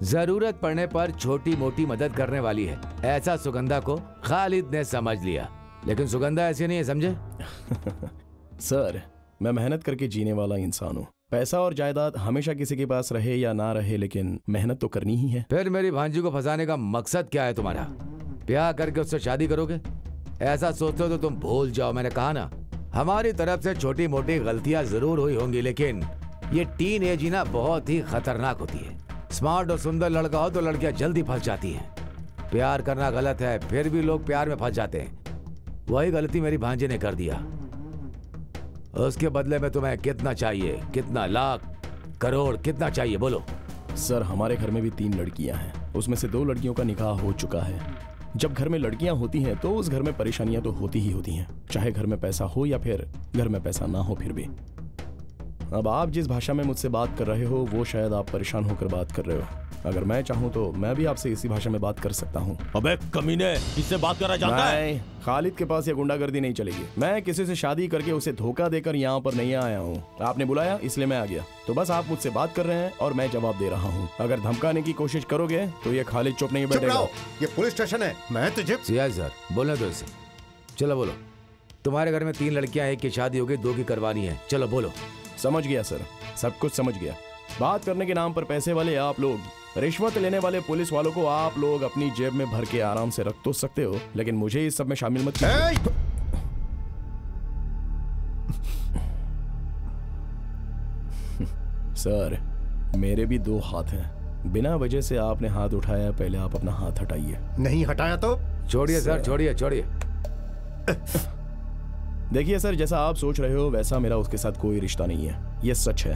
ज़रूरत पड़ने पर छोटी मोटी मदद करने वाली है। ऐसा सुगंधा को खालिद ने समझ लिया। लेकिन सुगंधा ऐसी नहीं है समझे? सर मैं मेहनत करके जीने वाला इंसान हूँ। पैसा और जायदाद हमेशा किसी के पास रहे या ना रहे लेकिन मेहनत तो करनी ही है। फिर मेरी भांजी को फंसाने का मकसद क्या है तुम्हारा? ब्याह करके उससे शादी करोगे? ऐसा सोचते हो तो तुम भूल जाओ मैंने कहा ना। हमारी तरफ़ से छोटी मोटी गलतियाँ ज़रूर हुई होंगी लेकिन ये टीन एज ही ना बहुत ही खतरनाक होती है। स्मार्ट और सुंदर लड़का हो तो लड़कियाँ जल्दी फंस जाती हैं। प्यार करना गलत है, फिर भी लोग प्यार में फंस जाते हैं। वही गलती मेरी भांजी ने कर दिया। उसके बदले में तुम्हें कितना चाहिए? कितना लाख, करोड़, कितना चाहिए? बोलो। सर, हमारे घर में भी तीन लड़कियाँ हैं। उसमें से दो लड़कियों का निकाह हो चुका है। जब घर में लड़कियाँ होती हैं तो उस घर में परेशानियाँ तो होती ही होती हैं। चाहे घर में पैसा हो या फिर घर में पैसा ना हो, फिर भी। अब आप जिस भाषा में मुझसे बात कर रहे हो वो शायद आप परेशान होकर बात कर रहे हो। अगर मैं चाहूँ तो मैं भी आपसे इसी भाषा में बात कर सकता हूँ। अबे कमीने किससे बात करना चाहता है? खालिद के पास ये गुंडागर्दी नहीं चलेगी। मैं किसी से शादी करके उसे धोखा देकर यहाँ पर नहीं आया हूँ। आपने बुलाया इसलिए मैं आ गया। तो बस आप मुझसे बात कर रहे हैं और मैं जवाब दे रहा हूँ। अगर धमकाने की कोशिश करोगे तो ये खालिद चुप नहीं बैठेगा। ये पुलिस स्टेशन है। मैं तुझे सर बोलने दो इसे। चलो बोलो। तुम्हारे घर में तीन लड़कियाँ एक की शादी हो गई दो की करवानी है। चलो बोलो। समझ गया सर। सब कुछ समझ गया। बात करने के नाम पर पैसे वाले आप लोग रिश्वत लेने वाले पुलिस वालों को आप लोग अपनी जेब में भर के आराम से रख तो सकते हो लेकिन मुझे इस सब में शामिल मत सर मेरे भी दो हाथ हैं। बिना वजह से आपने हाथ उठाया पहले आप अपना हाथ हटाइए। नहीं हटाया तो? छोड़िए सर। छोड़िए छोड़िए। देखिए सर, जैसा आप सोच रहे हो, वैसा मेरा उसके साथ कोई रिश्ता नहीं है। ये सच है।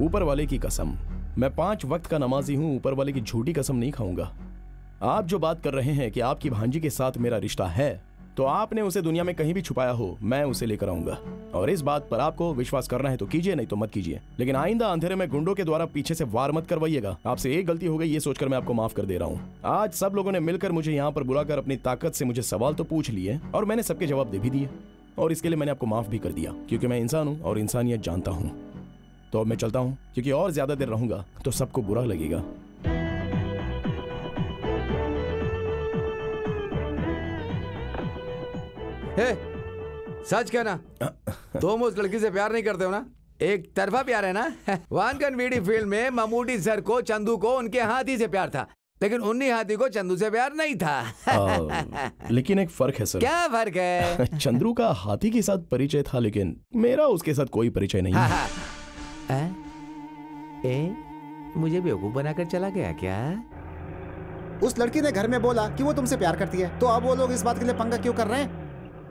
ऊपर वाले की कसम। मैं पाँच वक्त का नमाजी हूँ, ऊपर वाले की झूठी कसम नहीं खाऊँगा। आप जो बात कर रहे हैं कि आपकी भांजी के साथ मेरा रिश्ता है तो आपने उसे दुनिया में कहीं भी छुपाया हो, मैं उसे लेकर आऊँगा। और इस बात पर आपको विश्वास करना है तो कीजिए, नहीं तो मत कीजिए। लेकिन आइंदा अंधेरे में गुंडों के द्वारा पीछे से वार मत करवाइएगा। आपसे एक गलती हो गई, ये सोचकर मैं आपको माफ़ कर दे रहा हूँ। आज सब लोगों ने मिलकर मुझे यहाँ पर बुलाकर अपनी ताकत से मुझे सवाल तो पूछ लिए, और मैंने सबके जवाब दे भी दिए। और इसके लिए मैंने आपको माफ़ भी कर दिया, क्योंकि मैं इंसान हूँ और इंसानियत जानता हूँ। तो अब मैं चलता हूँ, क्योंकि और ज़्यादा देर रहूँगा तो सबको बुरा लगेगा। हे, सच कहना, तुम उस लड़की से प्यार नहीं करते हो ना? एक तरफा प्यार है ना? वानकन वीडी फ़िल्म में ममूटी सर को, चंदू को, उनके हाथी से प्यार था। लेकिन उन्नी हाथी को चंदू से प्यार नहीं था। आ, लेकिन एक फ़र्क है सर। क्या फ़र्क है? चंद्रू का हाथी के साथ परिचय था लेकिन मेरा उसके साथ कोई परिचय नहीं। हाँ, है। हाँ। ए? ए? मुझे बेवकूफ़ बनाकर चला गया क्या? उस लड़की ने घर में बोला कि वो तुमसे प्यार करती है। तो अब वो लोग इस बात के लिए पंगा क्यों कर रहे हैं?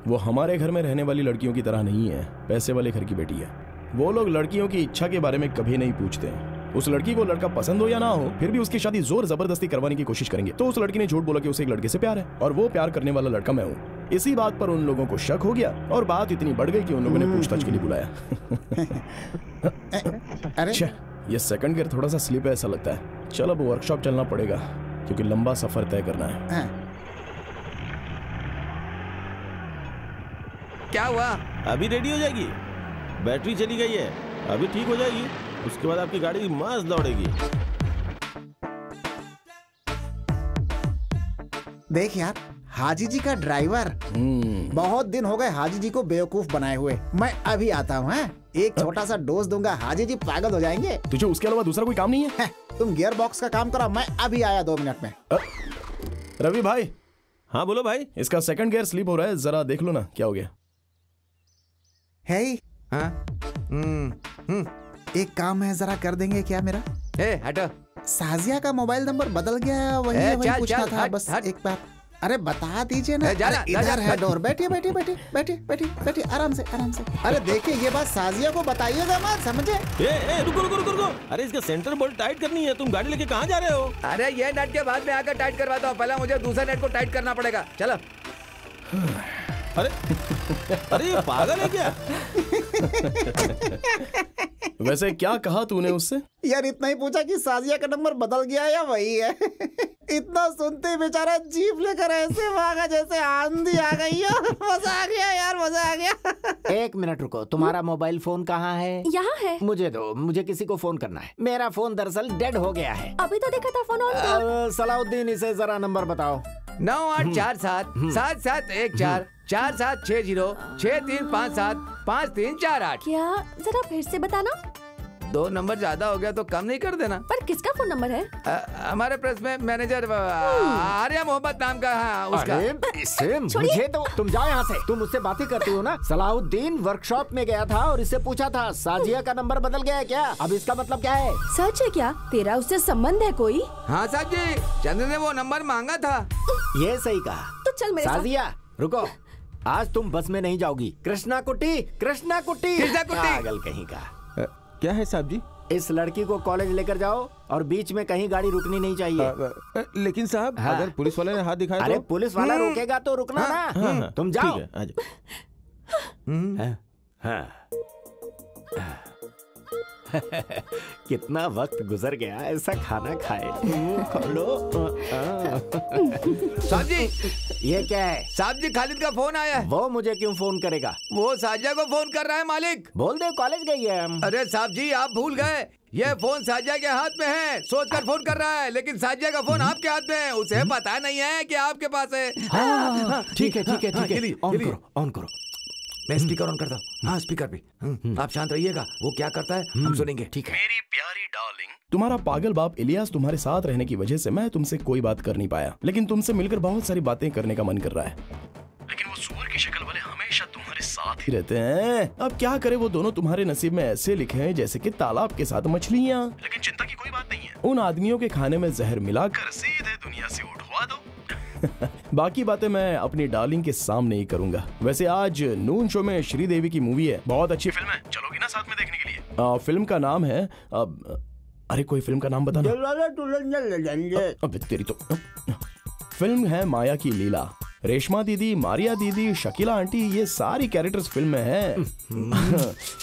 वो हमारे घर में रहने वाली लड़कियों की तरह नहीं है। पैसे वाले घर की बेटी है। वो लोग लड़कियों की इच्छा के बारे में कभी नहीं पूछते। उस लड़की को लड़का पसंद हो या ना हो फिर भी उसकी शादी ज़ोर ज़बरदस्ती करवाने की कोशिश करेंगे। तो उस लड़की ने झूठ बोला कि उसे एक लड़के से प्यार है और वो प्यार करने वाला लड़का मैं हूँ। इसी बात पर उन लोगों को शक हो गया और बात इतनी बढ़ गई कि उन लोगों ने पूछताछ के लिए बुलाया। अरे। ये सेकंड गियर थोड़ा सा स्लिप है ऐसा लगता है। चल अब वर्कशॉप चलना पड़ेगा क्योंकि लंबा सफ़र तय करना है। हाँ, क्या हुआ? अभी रेडी हो जाएगी? बैटरी चली गई है अभी ठीक हो जाएगी। उसके बाद आपकी गाड़ी मस्त दौड़ेगी। देख यार हाजी जी का ड्राइवर। हम्म, बहुत दिन हो गए हाजी जी को बेवकूफ़ बनाए हुए। मैं अभी आता हूँ हैं? एक छोटा सा डोज दूँगा हाजी जी पागल हो जाएँगे। तुझे उसके अलावा दूसरा कोई काम नहीं है? हैं, तुम गियर बॉक्स का काम करो मैं अभी आया दो मिनट में। रवि भाई। हाँ बोलो भाई। इसका सेकंड गियर स्लिप हो रहा है जरा देख लो ना क्या हो गया। है ही, हाँ? हम्म हम्म। एक काम है जरा कर देंगे क्या मेरा? ए हटो। साजिया का मोबाइल नंबर बदल गया है वही ए, वही पूछना था हट, बस हट। एक बार। अरे बता दीजिए ना। ए, जा ना, जा, जा, इधर है डोर बैठिए बैठिए बैठिए बैठिए बैठिए बैठिए आराम से आराम से। अरे देखिए ये बात साजिया को बताइएगा मत समझे? ए, ए, रुको रुको रुको रुको। अरे इसका सेंटर बोल्ट टाइट करनी है तुम गाड़ी लेके कहाँ जा रहे हो? अरे ये नट के बाद में आकर टाइट करवाता हूँ पहले मुझे दूसरे नेट को टाइट करना पड़ेगा। चलो। अरे अरे ये पागल है क्या? वैसे क्या कहा तूने उससे? यार इतना ही पूछा कि साजिया का नंबर बदल गया या वही है? इतना सुनते ही बेचारा जीप लेकर ऐसे भागा जैसे आंधी आ गई हो। मज़ा आ गया यार मज़ा आ गया। एक मिनट रुको तुम्हारा मोबाइल फ़ोन कहाँ है? यहाँ है। मुझे दो मुझे किसी को फ़ोन करना है। मेरा फ़ोन दरअसल डेड हो गया है। अभी तो देखा था फ़ोन ऑन था। सलाउद्दीन इसे जरा नंबर बताओ। नौ आठ चार सात सात सात एक चार चार सात छः ज़ीरो छः तीन पाँच सात पाँच तीन चार आठ। क्या? जरा फिर से बताना। दो नंबर ज़्यादा हो गया तो कम नहीं कर देना। पर किसका फ़ोन नंबर है? हमारे प्रेस में मैनेजर आर्या मोहम्मद नाम का हाँ उसका। अरे इससे मुझे तो तुम जाओ यहाँ से। तुम मुझसे बातें करती हो ना? सलाहुद्दीन वर्कशॉप में गया था और इससे पूछा था साजिया का नंबर बदल गया है क्या? अब इसका मतलब क्या है? सच है क्या? तेरा उससे संबंध है कोई? हाँ साहब जी चंद्र ने वो नंबर मांगा था। ये सही कहा। तो चल मेरे साजिया रुको। आज तुम बस में नहीं जाओगी। कृष्णा कुट्टी कृष्णा कुट्टी कृष्णा कुट्टी। पागल कहीं का। क्या है साहब जी? इस लड़की को कॉलेज लेकर जाओ और बीच में कहीं गाड़ी रुकनी नहीं चाहिए। आ, आ, लेकिन साहब हाँ। अगर पुलिस वाले ने हाथ दिखाया अरे तो पुलिस वाला रुकेगा तो रुकना हाँ, ना। हाँ, तुम जाओ। ठीक है आ जाओ। हाँ, हाँ। कितना वक्त गुजर गया ऐसा खाना खाए? खोलो। साहब जी। ये क्या है? साहब जी खालिद का फ़ोन आया है। वो मुझे क्यों फ़ोन करेगा? वो साजिया को फ़ोन कर रहा है मालिक। बोल दे कॉलेज गई है हम। अरे साहब जी आप भूल गए। ये फ़ोन साजिया के हाथ में है सोच कर फ़ोन कर रहा है लेकिन साजिया का फ़ोन आपके हाथ में है। उसे पता नहीं है कि आपके पास है। हाँ, ठीक है ठीक है हाँ, ठीक है। ऑन करो ऑन करो। मैं स्पीकर ऑन करता हूँ। हाँ स्पीकर भी। हम्म, आप शांत रहिएगा। वो क्या करता है हम सुनेंगे। ठीक है। मेरी प्यारी डार्लिंग तुम्हारा पागल बाप इलियास तुम्हारे साथ रहने की वजह से मैं तुमसे कोई बात कर नहीं पाया लेकिन तुमसे मिलकर बहुत सारी बातें करने का मन कर रहा है। लेकिन वो सुअर की शक्ल वाले हमेशा तुम्हारे साथ ही रहते हैं। अब क्या करे वो दोनों तुम्हारे नसीब में ऐसे लिखे हैं जैसे कि तालाब के साथ मछलियाँ। लेकिन चिंता की कोई बात नहीं है। उन आदमियों के खाने में जहर मिलाकर सीधे दुनिया से बाकी बातें मैं अपनी डार्लिंग के सामने ही करूँगा। वैसे आज नून शो में श्रीदेवी की मूवी है। बहुत अच्छी फ़िल्म है। चलोगी ना साथ में देखने के लिए? आ, फ़िल्म का नाम है अब अरे कोई फ़िल्म का नाम बताना। अबे तेरी तो फ़िल्म है माया की लीला। रेशमा दीदी मारिया दीदी शकीला आंटी ये सारी कैरेक्टर्स फ़िल्म में है।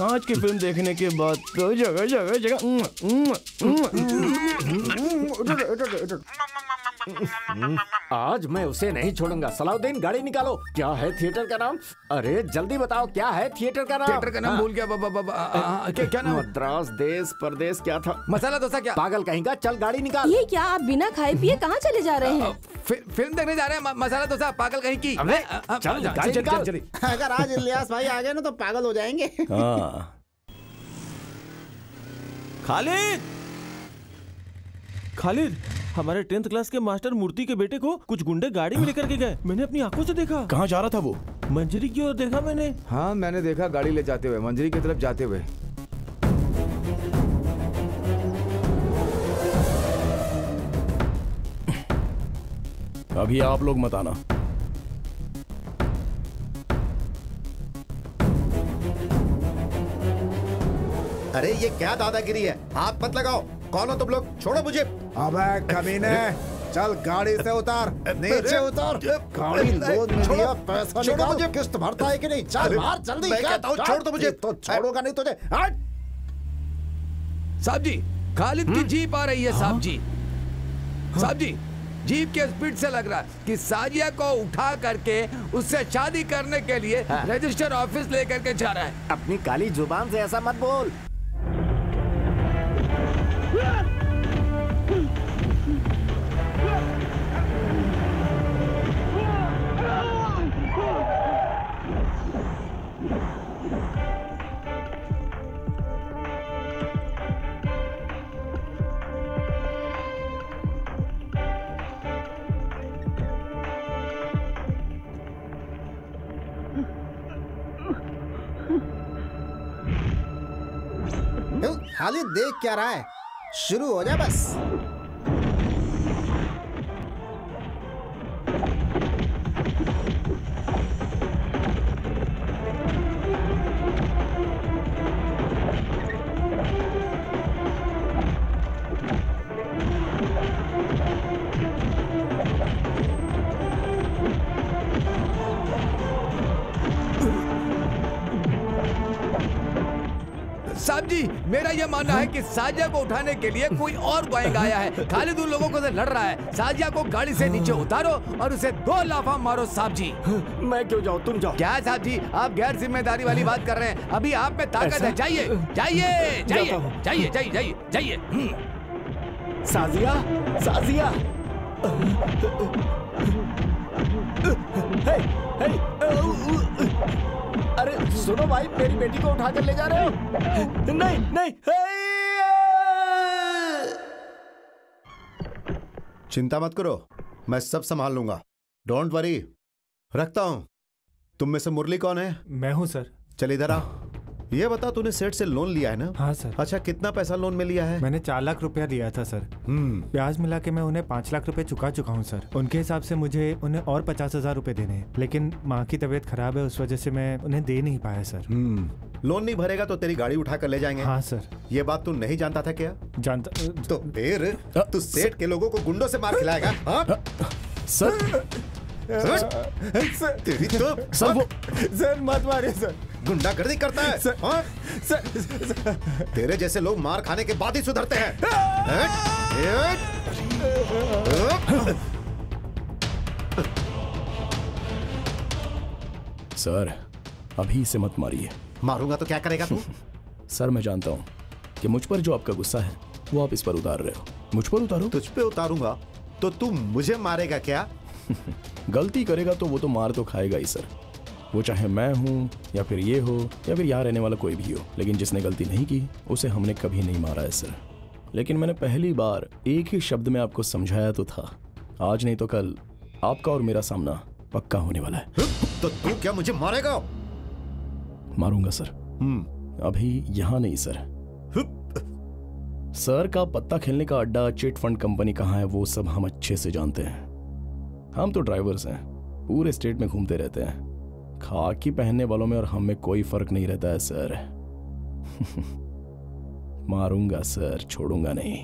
आज की फ़िल्म देखने के बाद तो जगह जगह जगह। आज मैं उसे नहीं छोड़ूँगा। सलाउद्दीन गाड़ी निकालो। क्या है थिएटर का नाम? अरे जल्दी बताओ क्या है थिएटर का नाम? थिएटर का नाम हाँ। भूल गया बाबा बाबा क्या क्या नाम? मद्रास देश परदेश क्या था? मसाला डोसा क्या? पागल कहीं का चल गाड़ी निकाल। ये क्या आप बिना खाए पिए कहाँ चले जा रहे हैं? फ़िल्म देखने जा रहे हैं मसाला डोसा पागल कहीं की? अबे, चल, गाड़ी चल, चल, चल। अगर आज इलियास भाई आ गए ना तो पागल हो जाएँगे। हाँ। खालिद! खालिद हमारे टेंथ क्लास के मास्टर मूर्ति के बेटे को कुछ गुंडे गाड़ी में लेकर के गए। मैंने अपनी आँखों से देखा। कहाँ जा रहा था वो? मंजरी की ओर देखा मैंने। हाँ मैंने देखा गाड़ी ले जाते हुए मंजरी की तरफ़ जाते हुए। अभी आप लोग मत आना। अरे ये क्या दादागिरी है? हाथ मत लगाओ। कौन हो तुम लोग? छोड़ो मुझे। अबे कमीने। चल गाड़ी से उतार। नीचे उतार। गाड़ी लोड में लिया पैसा निकाल। मुझे। किस्त भरता है कि नहीं? चल बाहर जल्दी। मैं कहता हूँ, छोड़ दो मुझे। तो छोड़ूँगा नहीं तुझे। हट साहब जी खालिद की जीप आ रही है साहब जी। साहब जी जीप के स्पीड से लग रहा है कि साजिया को उठा करके उससे शादी करने के लिए रजिस्टर ऑफ़िस लेकर के जा रहा है। अपनी काली ज़ुबान से ऐसा मत बोल। खाली देख क्या रहा है? शुरू हो जा बस। कि साजिया को उठाने के लिए कोई और गैंग आया है। खालिद उन लोगों को से लड़ रहा है। साजिया को गाड़ी से नीचे उतारो और उसे दो लाफा मारो साहब जी मैं क्यों जाऊँ? तुम जाओ। क्या साहब जी आप गैर ज़िम्मेदारी वाली बात कर रहे हैं। अभी आप में ताकत है। जाइए जाइए जाइए जाइए जाइए जाइए जाइए। हम्म। साजिया साजिया। अरे सुनो भाई मेरी बेटी को उठा कर ले जा रहे हो? नहीं नहीं हे, चिंता मत करो मैं सब संभाल लूँगा। डोंट वरी रखता हूँ। तुम में से मुरली कौन है? मैं हूँ सर। चल इधर आ। ये बता तूने सेठ से लोन लिया है ना? हाँ सर। अच्छा कितना पैसा लोन में लिया है? मैंने चार लाख रुपया लिया था सर। हम्म। ब्याज मिला के मैं उन्हें पाँच लाख रुपए चुका चुका हूँ सर। उनके हिसाब से मुझे उन्हें और पचास हज़ार रूपए देने हैं। लेकिन माँ की तबीयत खराब है उस वजह से मैं उन्हें दे नहीं पाया सर। हम्म। लोन नहीं भरेगा तो तेरी गाड़ी उठा कर ले जाएँगे? हाँ सर। ये बात तू नहीं जानता था क्या? जानता तो फिर तू सेठ के लोगों को गुंडों से मार खिलाएगा हाँ? सर। सर, तो सर वो सर मत मारिए सर। गुंडा गर्दी करता है सर- हाँ? सर सर, तेरे जैसे लोग मार खाने के बाद ही सुधरते हैं। हट। सर अभी इसे मत मारिए। मारूँगा तो क्या करेगा तू? सर मैं जानता हूँ कि मुझ पर जो आपका गुस्सा है वो आप इस पर उतार रहे हो। मुझ पर उतारो? तुझ पे उतारूँगा तो तू मुझे मारेगा क्या? गलती करेगा तो वो तो मार तो खाएगा ही सर। वो चाहे मैं हूँ या फिर ये हो या फिर यहाँ रहने वाला कोई भी हो लेकिन जिसने गलती नहीं की उसे हमने कभी नहीं मारा है सर। लेकिन मैंने पहली बार एक ही शब्द में आपको समझाया तो था। आज नहीं तो कल आपका और मेरा सामना पक्का होने वाला है। तो तू क्या मुझे मारेगा? मारूँगा सर। हम्म। अभी यहाँ नहीं सर। सर का पत्ता खेलने का अड्डा चिट फंड कंपनी कहाँ है वो सब हम अच्छे से जानते हैं। हम तो ड्राइवर्स हैं, पूरे स्टेट में घूमते रहते हैं। खाकी पहनने वालों में और हम में कोई फ़र्क नहीं रहता है सर मारूँगा सर छोड़ूँगा नहीं।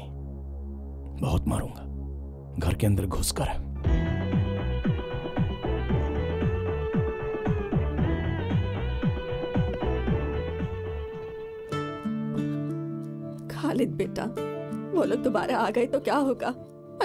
बहुत मारूँगा। घर के अंदर घुसकर। खालिद बेटा लोग दोबारा आ गए तो क्या होगा?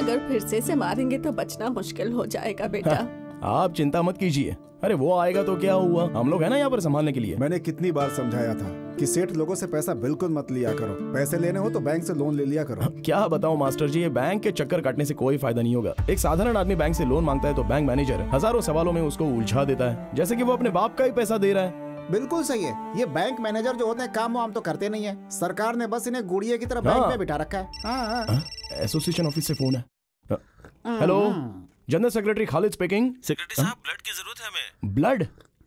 अगर फिर से इसे मारेंगे तो बचना मुश्किल हो जाएगा बेटा। आप चिंता मत कीजिए। अरे वो आएगा तो क्या हुआ? हम लोग है ना यहाँ पर संभालने के लिए। मैंने कितनी बार समझाया था कि सेठ लोगों से पैसा बिल्कुल मत लिया करो। पैसे लेने हो तो बैंक से लोन ले लिया करो। क्या बताओ मास्टर जी ये बैंक के चक्कर काटने से कोई फ़ायदा नहीं होगा। एक साधारण आदमी बैंक से लोन माँगता है तो बैंक मैनेजर हज़ारों सवालों में उसको उलझा देता है। जैसे की वो अपने बाप का ही पैसा दे रहा है। बिल्कुल सही है। ये बैंक मैनेजर जो होते हैं काम वाम तो करते नहीं है। सरकार ने बस इन्हें गुड़िया की तरह बैंक हाँ। में बिठा रखा है हाँ, हाँ। एसोसिएशन ऑफ़िस से फ़ोन है। Hello general secretary Khalid speaking secretary साहब ब्लड की ज़रूरत है हमें। ब्लड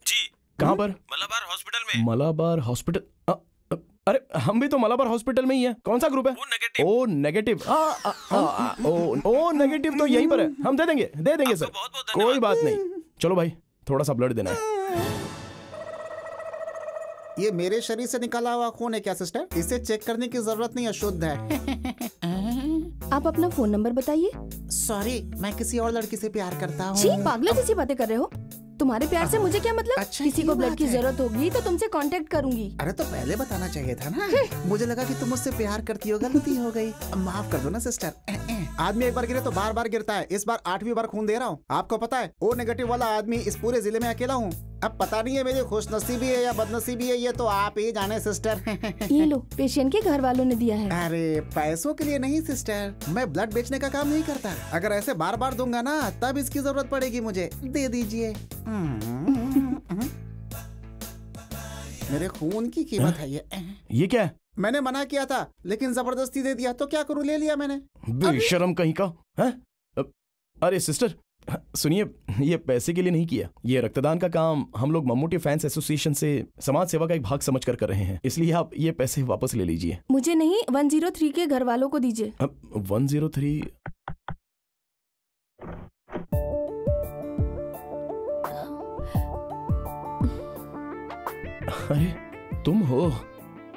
जी। कहाँ पर? मलाबार हॉस्पिटल में। मलाबार हॉस्पिटल अ, अ, अरे हम भी तो मलाबार हॉस्पिटल में ही है। कौन सा ग्रुप है? वो नेगेटिव ओ नेगेटिव आ, आ, आ, आ, ओ ओ नेगेटिव तो यहीं पर है। हम दे देंगे दे देंगे सर कोई बात नहीं। चलो भाई थोड़ा सा ब्लड देना है। ये मेरे शरीर से निकाला हुआ खून है क्या सिस्टर इसे चेक करने की ज़रूरत नहीं है शुद्ध है। आप अपना फ़ोन नंबर बताइए। सॉरी मैं किसी और लड़की से प्यार करता हूँ। पागलों जैसी बातें कर रहे हो। तुम्हारे प्यार से मुझे क्या मतलब? अच्छा, किसी को ब्लड की ज़रूरत होगी तो तुमसे कांटेक्ट करूँगी। अरे तो पहले बताना चाहिए था ना। मुझे लगा कि तुम मुझसे प्यार करती हो गलती हो गई। अब माफ़ कर दो ना सिस्टर। आदमी एक बार गिरे तो बार बार गिरता है। इस बार आठवीं बार खून दे रहा हूँ। आपको पता है ओ नेगेटिव वाला आदमी इस पूरे ज़िले में अकेला हूँ। अब पता नहीं है मेरी खुशनसीबी है या बदनसीबी है ये तो आप ही जाने सिस्टर ये लो पेशेंट के घर वालों ने दिया है। अरे पैसों के लिए नहीं सिस्टर मैं ब्लड बेचने का काम नहीं करता। अगर ऐसे बार बार दूँगा ना तब इसकी ज़रूरत पड़ेगी मुझे। दे दीजिए। हम्म। मेरे खून की कीमत है ये। ये क्या मैंने मना किया था लेकिन ज़बरदस्ती दे दिया तो क्या करूँ? ले लिया मैंने। बेशरम कहीं का? है? अरे सिस्टर सुनिए ये पैसे के लिए नहीं किया। ये रक्तदान का काम हम लोग मम्मूटी फैंस एसोसिएशन से समाज सेवा का एक भाग समझकर कर रहे हैं। इसलिए आप ये पैसे वापस ले लीजिए। मुझे नहीं 103 के घर वालों को दीजिए। अब वन ज़ीरो थ्री। अरे तुम हो?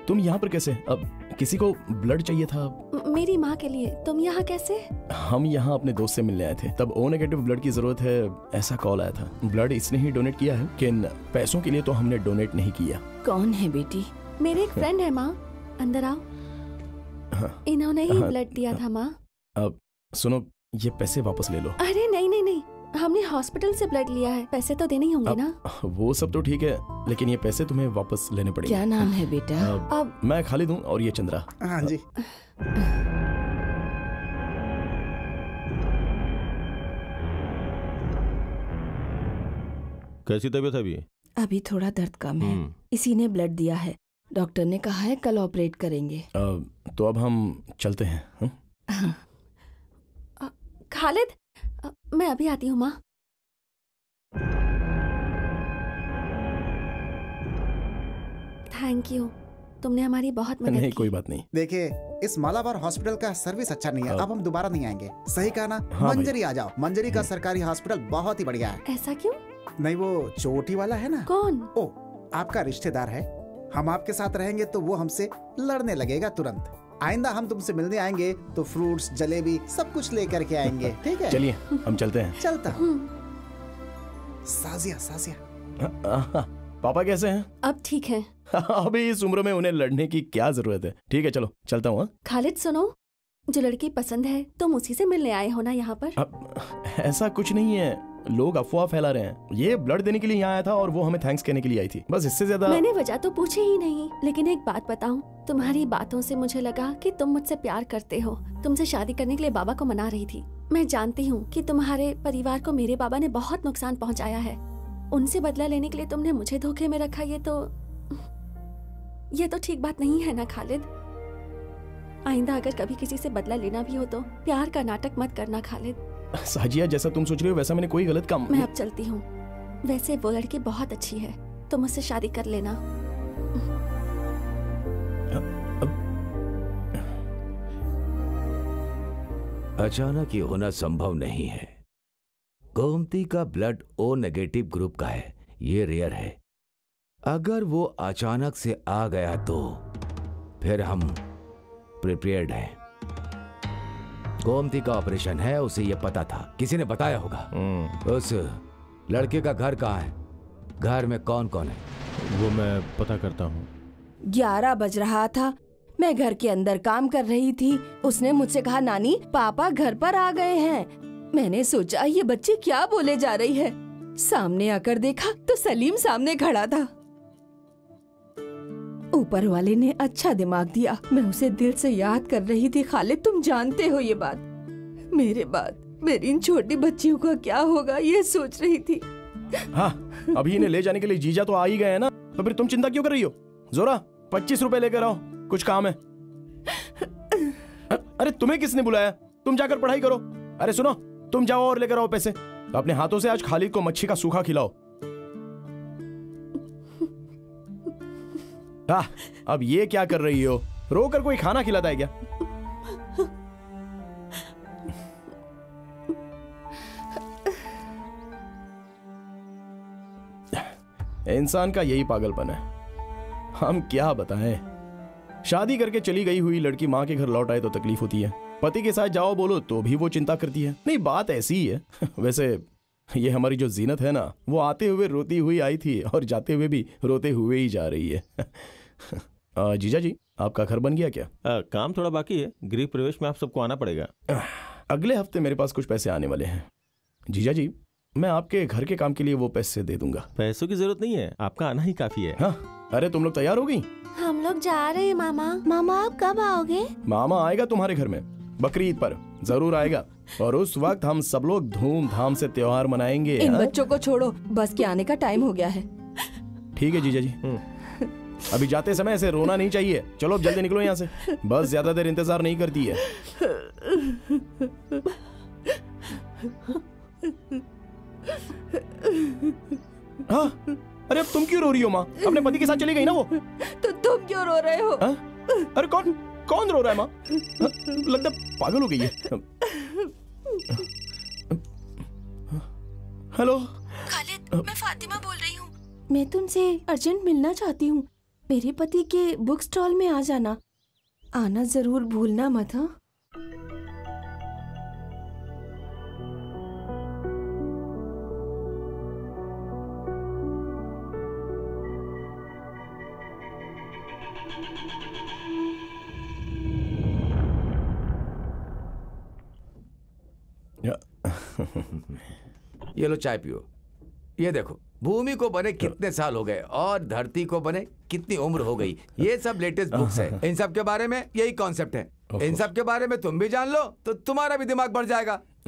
तुम यहाँ पर कैसे अब किसी को ब्लड चाहिए था। मेरी माँ के लिए। तुम यहाँ कैसे? हम यहाँ अपने दोस्त से मिलने आए थे। तब ओ नेगेटिव ब्लड की ज़रूरत है ऐसा कॉल आया था। ब्लड इसने ही डोनेट किया है किन पैसों के लिए तो हमने डोनेट नहीं किया। कौन है बेटी? मेरे एक फ्रेंड है माँ। अंदर आओ। हाँ, इन्होंने ही हाँ, ब्लड दिया था माँ। अब सुनो ये पैसे वापस ले लो। अरे नहीं नहीं नहीं। हमने हॉस्पिटल से ब्लड लिया है। पैसे तो देने ही होंगे ना। वो सब तो ठीक है लेकिन ये पैसे तुम्हें वापस लेने पड़ेंगे। क्या नाम है बेटा? अब अब मैं खालिद हूँ और ये चंद्रा। हाँ जी। कैसी तबीयत है अभी? अभी थोड़ा दर्द कम है। हम्म। इसी ने ब्लड दिया है। डॉक्टर ने कहा है कल ऑपरेट करेंगे। अब तो अब हम चलते हैं हम्म? खालिद अ, मैं अभी आती हूँ माँ। थैंक यू तुमने हमारी बहुत मदद नहीं की। कोई बात नहीं। देखिए इस मालाबार हॉस्पिटल का सर्विस अच्छा नहीं है। अब- अब हम दोबारा नहीं आएँगे। सही कहा ना? हाँ मंजरी आ जाओ। मंजरी का सरकारी हॉस्पिटल बहुत ही बढ़िया है। ऐसा क्यों? नहीं वो चोटी वाला है ना? कौन? ओ आपका रिश्तेदार है। हम आपके साथ रहेंगे तो वो हमसे लड़ने लगेगा तुरंत। आइंदा हम तुमसे मिलने आएँगे तो फ्रूट्स जलेबी सब कुछ लेकर के आएँगे ठीक है? चलिए हम चलते हैं। चलता हूँ। साजिया साजिया। हाँ, हाँ, पापा कैसे हैं? अब ठीक है। अभी इस उम्र में उन्हें लड़ने की क्या ज़रूरत है? ठीक है चलो चलता हूँ हाँ? खालिद सुनो जो लड़की पसंद है तुम उसी से मिलने आए हो ना यहाँ पर? अब ऐसा कुछ नहीं है। लोग अफवाह फैला रहे हैं। ये ब्लड देने के लिए यहाँ आया था और वो हमें थैंक्स कहने के लिए आई थी। बस इससे ज़्यादा मैंने वजह तो पूछी ही नहीं, लेकिन एक बात बताऊँ, तुम्हारी बातों से मुझे लगा कि तुम मुझसे प्यार करते हो। तुमसे शादी करने के लिए बाबा को मना रही थी। मैं जानती हूँ कि तुम्हारे परिवार को मेरे बाबा ने बहुत नुकसान पहुँचाया है। उनसे बदला लेने के लिए तुमने मुझे धोखे में रखा, ये तो ये तो ठीक बात नहीं है ना, खालिद? आइंदा अगर कभी किसी से बदला लेना भी हो तो प्यार का नाटक मत करना, खालिद। साजिया जैसा तुम सोच रहे हो वैसा मैंने कोई गलत काम मैं अब चलती हूँ। वैसे वो लड़की बहुत अच्छी है तुम मुझसे शादी कर लेना। अचानक ये होना संभव नहीं है। गोमती का ब्लड ओ नेगेटिव ग्रुप का है। ये रेयर है। अगर वो अचानक से आ गया तो फिर हम प्रिपेयर्ड हैं। गोमती का ऑपरेशन है उसे ये पता था। किसी ने बताया होगा। उस लड़के का घर कहाँ है? घर में कौन कौन है? वो मैं पता करता हूँ। ग्यारह बज रहा था। मैं घर के अंदर काम कर रही थी। उसने मुझसे कहा नानी पापा घर पर आ गए हैं। मैंने सोचा ये बच्ची क्या बोले जा रही है? सामने आकर देखा तो सलीम सामने खड़ा था। ऊपर वाले ने अच्छा दिमाग दिया। मैं उसे दिल से याद कर रही थी, खालिद, तुम जानते हो ये बात। मेरे बाद मेरी इन छोटी बच्चियों का क्या होगा, ये सोच रही थी। हाँ अभी इन्हें ले जाने के लिए जीजा तो आ ही गए हैं ना तो फिर तुम चिंता क्यों कर रही हो? जोरा, पच्चीस रुपए लेकर आओ, कुछ काम है। अरे, तुम्हें किसने बुलाया? तुम जाकर पढ़ाई करो। अरे, सुनो, तुम जाओ और लेकर आओ पैसे। अपने हाथों से आज खालिद को मच्छी का सूखा खिलाओ। आ, अब ये क्या कर रही हो? रोकर कोई खाना खिलाता है क्या? इंसान का यही पागलपन है। हम क्या बताएँ? शादी करके चली गई हुई लड़की माँ के घर लौट आए तो तकलीफ़ होती है। पति के साथ जाओ बोलो तो भी वो चिंता करती है। नहीं बात ऐसी ही है। वैसे ये हमारी जो जीनत है ना वो आते हुए रोती हुई आई थी और जाते हुए भी रोते हुए ही जा रही है। जीजा जी आपका घर बन गया क्या? आ, काम थोड़ा बाकी है। गृह प्रवेश में आप सबको आना पड़ेगा। अगले हफ़्ते मेरे पास कुछ पैसे आने वाले हैं। जीजा जी मैं आपके घर के काम के लिए वो पैसे दे दूँगा। पैसों की ज़रूरत नहीं है आपका आना ही काफ़ी है। हाँ अरे तुम लोग तैयार हो गई? हम लोग जा रहे हैं मामा। मामा आप कब आओगे? मामा आएगा तुम्हारे घर में बकरीद पर ज़रूर आएगा। और उस वक्त हम सब लोग धूमधाम से त्योहार मनाएँगे इन हाँ? बच्चों को छोड़ो बस के आने का टाइम हो गया है। ठीक है जीजा जी। अभी जाते समय ऐसे रोना नहीं चाहिए। चलो अब जल्दी निकलो यहाँ से। बस ज़्यादा देर इंतज़ार नहीं करती है। हाँ? अरे अब तुम क्यों रो रही हो माँ? अपने पति के साथ चली गई ना वो? तो तुम क्यों रो रहे हो? हाँ? अरे कौन कौन रो रहा है माँ? हाँ, लगता पागल हो गई है। हेलो? खालिद मैं फातिमा बोल रही हूँ। मैं तुमसे अर्जेंट मिलना चाहती हूँ। मेरे पति के बुक स्टॉल में आ जाना। आना ज़रूर भूलना मत हाँ? ये लो चाय पियो। ये देखो भूमि को बने कितने साल हो गए और धरती को बने कितनी उम्र हो गई। ये सब लेटेस्ट बुक्स है। इन सब के बारे में यही कॉन्सेप्ट है। इन सब के बारे में तुम भी जान लो तो तुम्हारा भी दिमाग बढ़ जाएगा।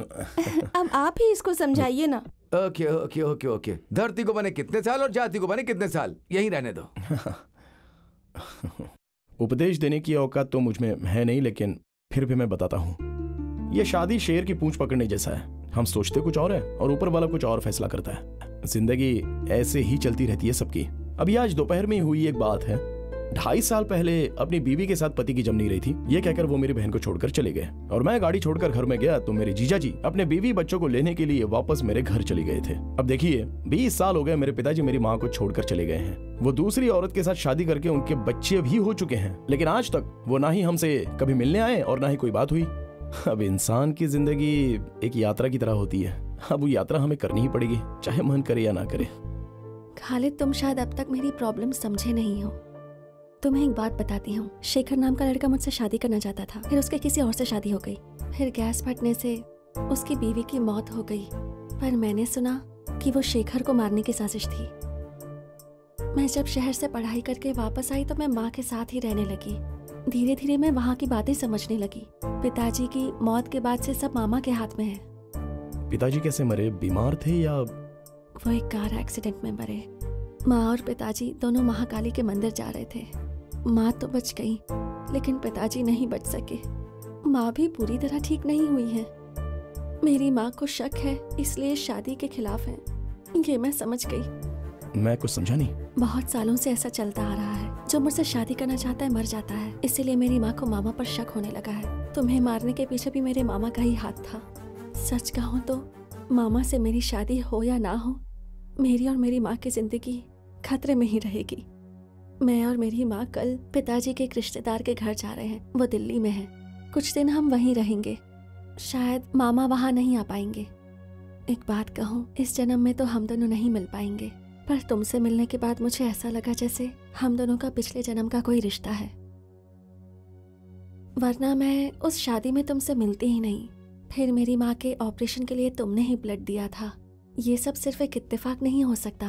अब आप ही इसको समझाइए ना। ओके ओके ओके ओके धरती को बने कितने साल और जाति को बने कितने साल? यही रहने दो। उपदेश देने की औकात तो मुझमें है नहीं लेकिन फिर भी मैं बताता हूँ। ये शादी शेर की पूंछ पकड़ने जैसा है। हम सोचते कुछ और है और ऊपर वाला कुछ और फैसला करता है। ज़िंदगी ऐसे ही चलती रहती है सबकी। अभी आज दोपहर में हुई एक बात है। ढाई साल पहले अपनी बीवी के साथ पति की जम नहीं रही थी। ये कहकर वो मेरी बहन को छोड़कर चले गए। और मैं गाड़ी छोड़कर घर में गया तो मेरे जीजा जी अपने बीवी बच्चों को लेने के लिए वापस मेरे घर चले गए थे। अब देखिए, बीस साल हो गए मेरे पिताजी मेरी माँ को छोड़कर चले गए हैं। वो दूसरी औरत के साथ शादी करके उनके बच्चे भी हो चुके हैं। लेकिन आज तक वो ना ही हमसे कभी मिलने आए और ना ही कोई बात हुई। अब इंसान की ज़िंदगी एक यात्रा की तरह होती है। अब वो यात्रा हमें करनी ही पड़ेगी, चाहे मन करे या ना करे। खालिद, तुम शायद अब तक मेरी प्रॉब्लम समझे नहीं हो। तुम्हें एक बात बताती हूँ, शेखर नाम का लड़का मुझसे शादी करना चाहता था, फिर उसके किसी और से शादी हो गई। फिर गैस फटने से उसकी बीवी की मौत हो गई। पर मैंने सुना कि वो शेखर को मारने की साजिश थी। मैं जब शहर से पढ़ाई करके वापस आई तो मैं माँ के साथ ही रहने लगी। धीरे धीरे मैं वहाँ की बातें समझने लगी। पिताजी की मौत के बाद से सब मामा के हाथ में है। पिताजी कैसे मरे? बीमार थे या वो एक कार एक्सीडेंट में मरे। माँ और पिताजी दोनों महाकाली के मंदिर जा रहे थे। माँ तो बच गई लेकिन पिताजी नहीं बच सके। माँ भी पूरी तरह ठीक नहीं हुई है। मेरी माँ को शक है इसलिए शादी के खिलाफ है। ये मैं समझ गई। मैं कुछ समझा नहीं। बहुत सालों से ऐसा चलता आ रहा है। जो मुझसे शादी करना चाहता है मर जाता है। इसीलिए मेरी माँ को मामा पर शक होने लगा है। तुम्हें मारने के पीछे भी मेरे मामा का ही हाथ था। सच कहूँ तो मामा से मेरी शादी हो या ना हो, मेरी और मेरी माँ की ज़िंदगी खतरे में ही रहेगी। मैं और मेरी माँ कल पिताजी के एक रिश्तेदार के घर जा रहे हैं, वो दिल्ली में है। कुछ दिन हम वहीं रहेंगे। शायद मामा वहाँ नहीं आ पाएँगे। एक बात कहूँ, इस जन्म में तो हम दोनों नहीं मिल पाएँगे। पर तुमसे मिलने के बाद मुझे ऐसा लगा जैसे हम दोनों का पिछले जन्म का कोई रिश्ता है। वरना मैं उस शादी में तुमसे मिलती ही नहीं। फिर मेरी माँ के ऑपरेशन के लिए तुमने ही ब्लड दिया था। ये सब सिर्फ़ एक इत्तेफाक नहीं हो सकता।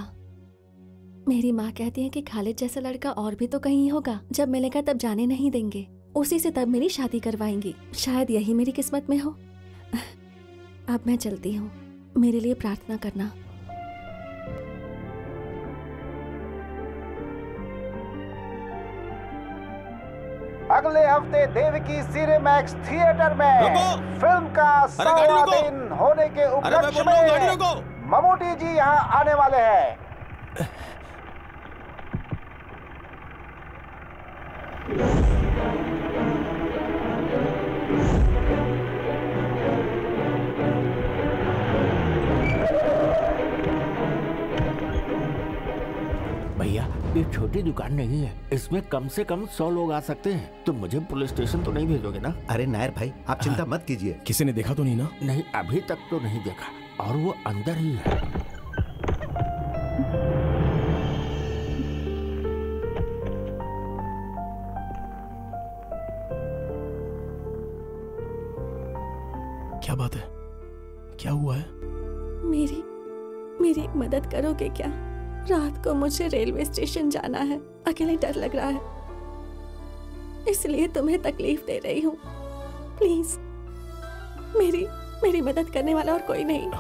मेरी माँ कहती है कि खालिद जैसा लड़का और भी तो कहीं होगा। जब मिलेगा तब जाने नहीं देंगे। उसी से तब मेरी शादी करवाएँगी। शायद यही मेरी किस्मत में हो। अब मैं चलती हूँ। मेरे लिए प्रार्थना करना। अगले हफ़्ते देवकी सिनेमैक्स थिएटर में फ़िल्म का सौवा दिन होने के उपलक्ष्य में ममूटी जी यहाँ आने वाले हैं। ये छोटी दुकान नहीं है। इसमें कम से कम सौ लोग आ सकते हैं। तो मुझे पुलिस स्टेशन तो नहीं भेजोगे ना? अरे नायर भाई आप चिंता मत कीजिए। किसी ने देखा तो नहीं ना? नहीं अभी तक तो नहीं देखा। और वो अंदर ही है। क्या बात है? क्या हुआ है? मेरी मेरी मदद करोगे क्या? रात को मुझे रेलवे स्टेशन जाना है। अकेले डर लग रहा है। इसलिए तुम्हें तकलीफ़ दे रही हूँ। प्लीज़ मेरी मेरी मदद करने वाला और कोई नहीं।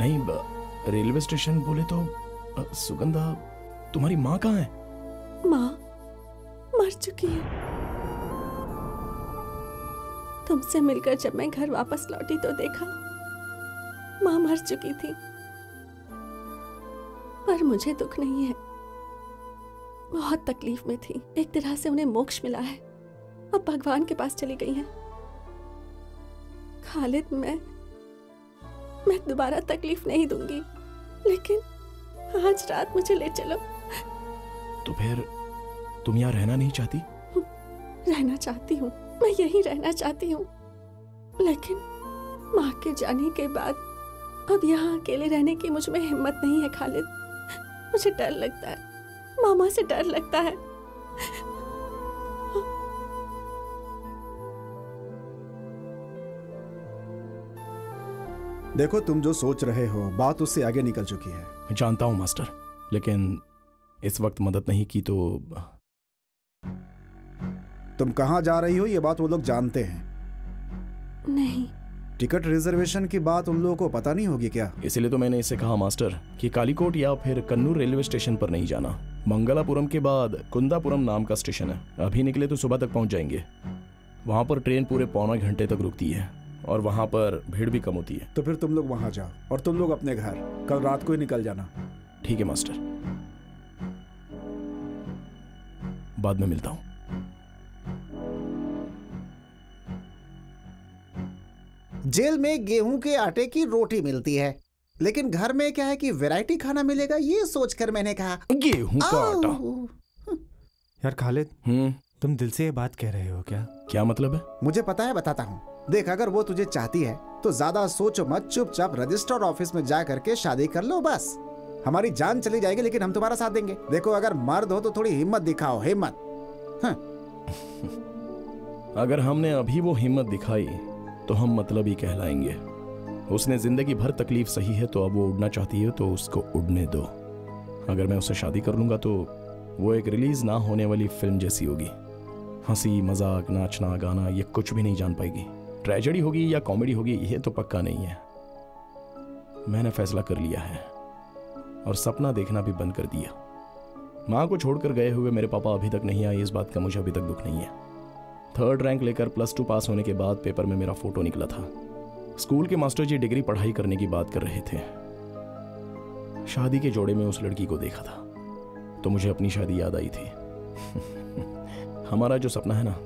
नहीं ब- रेलवे स्टेशन बोले तो सुगंधा तुम्हारी माँ कहाँ है? माँ मर चुकी है। तुमसे मिलकर जब मैं घर वापस लौटी तो देखा माँ मर चुकी थी। पर मुझे दुख नहीं है। बहुत तकलीफ़ में थी। एक तरह से उन्हें मोक्ष मिला है। अब भगवान के पास चली गई हैं। खालिद मैं मैं दोबारा तकलीफ़ नहीं दूँगी। लेकिन आज रात मुझे ले चलो। तो फिर तुम यहाँ रहना नहीं चाहती? रहना चाहती हूँ। मैं यहीं रहना चाहती हूँ। लेकिन माँ के जाने के बाद अब यहाँ अकेले रहने की मुझमें हिम्मत नहीं है खालिद। मुझे डर लगता है। मामा से डर लगता है। देखो तुम जो सोच रहे हो बात उससे आगे निकल चुकी है। मैं जानता हूँ मास्टर लेकिन इस वक्त मदद नहीं की तो तुम कहाँ जा रही हो ये बात वो लोग जानते हैं। टिकट रिजर्वेशन की बात उन लोगों को पता नहीं होगी क्या? इसलिए तो मैंने इससे कहा मास्टर कि कालीकोट या फिर कन्नूर रेलवे स्टेशन पर नहीं जाना। मंगलापुरम के बाद कुंदापुरम नाम का स्टेशन है। अभी निकले तो सुबह तक पहुँच जाएँगे। वहाँ पर ट्रेन पूरे पौना घंटे तक रुकती है और वहाँ पर भीड़ भी कम होती है। तो फिर तुम लोग वहाँ जाओ और तुम लोग अपने घर। कल रात को ही निकल जाना। ठीक है मास्टर। बाद में मिलता हूँ। जेल में गेहूँ के आटे की रोटी मिलती है। लेकिन घर में क्या है कि वैरायटी खाना मिलेगा ये सोचकर मैंने कहा गेहूँ का आटा? यार खालिद हम्म। तुम दिल से ये बात कह रहे हो क्या? क्या मतलब है? मुझे पता है बताता हूँ। देख अगर वो तुझे चाहती है तो ज़्यादा सोचो मत चुपचाप रजिस्टर ऑफ़िस में जा करके शादी कर लो बस। हमारी जान चली जाएगी लेकिन हम तुम्हारा साथ देंगे। देखो अगर मर्द हो तो थोड़ी हिम्मत दिखाओ हिम्मत। अगर हमने अभी वो हिम्मत दिखाई तो हम मतलब ही कहलाएँगे। उसने ज़िंदगी भर तकलीफ़ सही है तो अब वो उड़ना चाहती है तो उसको उड़ने दो। अगर मैं उससे शादी कर लूँगा तो वो एक रिलीज़ ना होने वाली फ़िल्म जैसी होगी। हँसी, मज़ाक, नाचना, गाना, ये कुछ भी नहीं जान पाएगी। ट्रेजेडी होगी या कॉमेडी होगी, ये तो पक्का नहीं है। मैंने फैसला कर लिया है, और सपना देखना भी बंद कर दिया। माँ को छोड़कर गए हुए मेरे पापा अभी तक नहीं आए, इस बात का मुझे अभी तक दुख नहीं है। थर्ड रैंक लेकर प्लस टू पास होने के बाद पेपर में मेरा फ़ोटो निकला था। स्कूल के मास्टर जी डिग्री पढ़ाई करने की बात कर रहे थे। शादी के जोड़े में उस लड़की को देखा था। तो मुझे अपनी शादी याद आई थी। हमारा जो सपना है ना,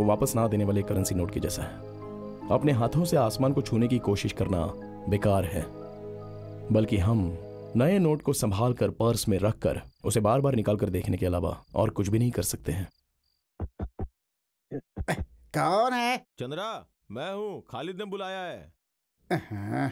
वो वापस ना देने वाले करेंसी नोट के जैसा है। अपने हाथों से आसमान को छूने की कोशिश करना बेकार है। बल्कि हम नए नोट को संभाल कर पर्स में रख कर उसे बार बार निकाल कर देखने के अलावा और कुछ भी नहीं कर सकते हैं। कौन है? चंद्रा मैं हूँ। खालिद ने बुलाया है। हाँ,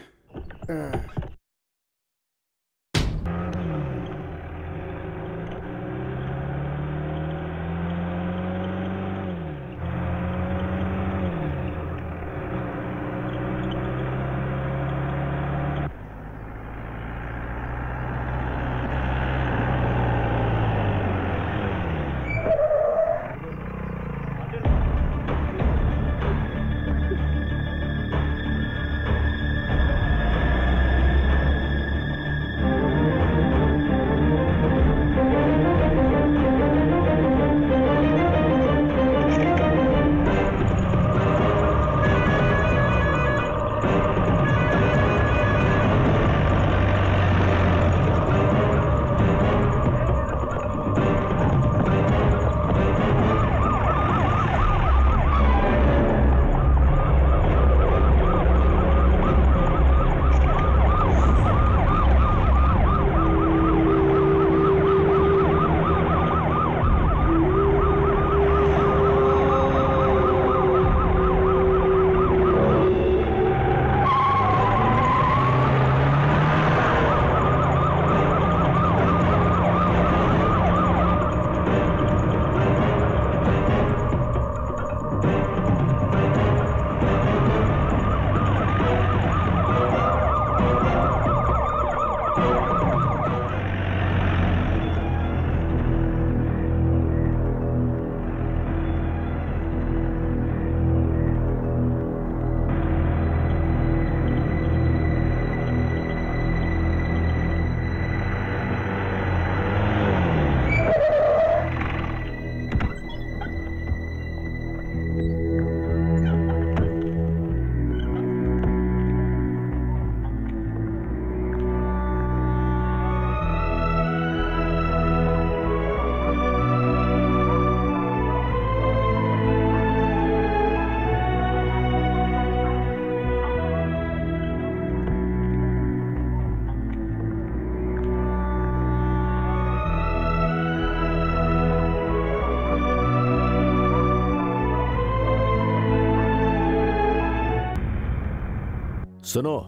सुनो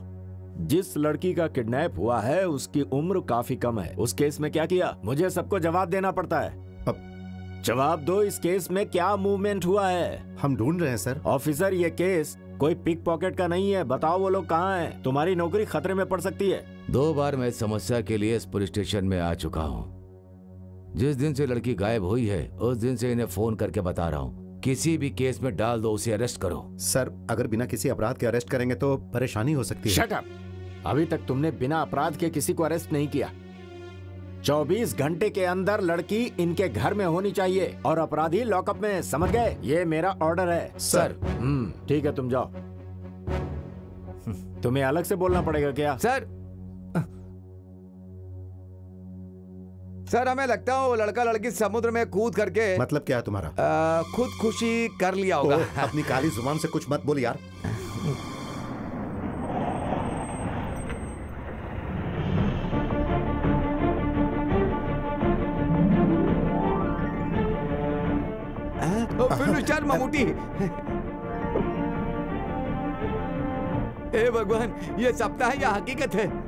जिस लड़की का किडनैप हुआ है उसकी उम्र काफ़ी कम है। उस केस में क्या किया? मुझे सबको जवाब देना पड़ता है। अब जवाब दो इस केस में क्या मूवमेंट हुआ है? हम ढूंढ रहे हैं सर। ऑफिसर ये केस कोई पिक पॉकेट का नहीं है। बताओ वो लोग कहाँ हैं? तुम्हारी नौकरी खतरे में पड़ सकती है। दो बार मैं इस समस्या के लिए इस पुलिस स्टेशन में आ चुका हूँ। जिस दिन से लड़की गायब हुई है उस दिन से इन्हें फ़ोन करके बता रहा हूँ। किसी भी केस में डाल दो उसे अरेस्ट करो। सर अगर बिना किसी अपराध के अरेस्ट करेंगे तो परेशानी हो सकती है। शट अप अभी तक तुमने बिना अपराध के किसी को अरेस्ट नहीं किया। 24 घंटे के अंदर लड़की इनके घर में होनी चाहिए और अपराधी लॉकअप में समझ गए ये मेरा ऑर्डर है। सर। हम्म ठीक है तुम जाओ। तुम्हें अलग से बोलना पड़ेगा क्या? सर सर हमें लगता है वो लड़का लड़की समुद्र में कूद करके मतलब क्या है तुम्हारा? आ, खुद खुशी कर लिया होगा। अपनी काली ज़ुबान से कुछ मत बोल यार। ओ, ममूटी। हे भगवान ये सप्ताह है या हकीकत है।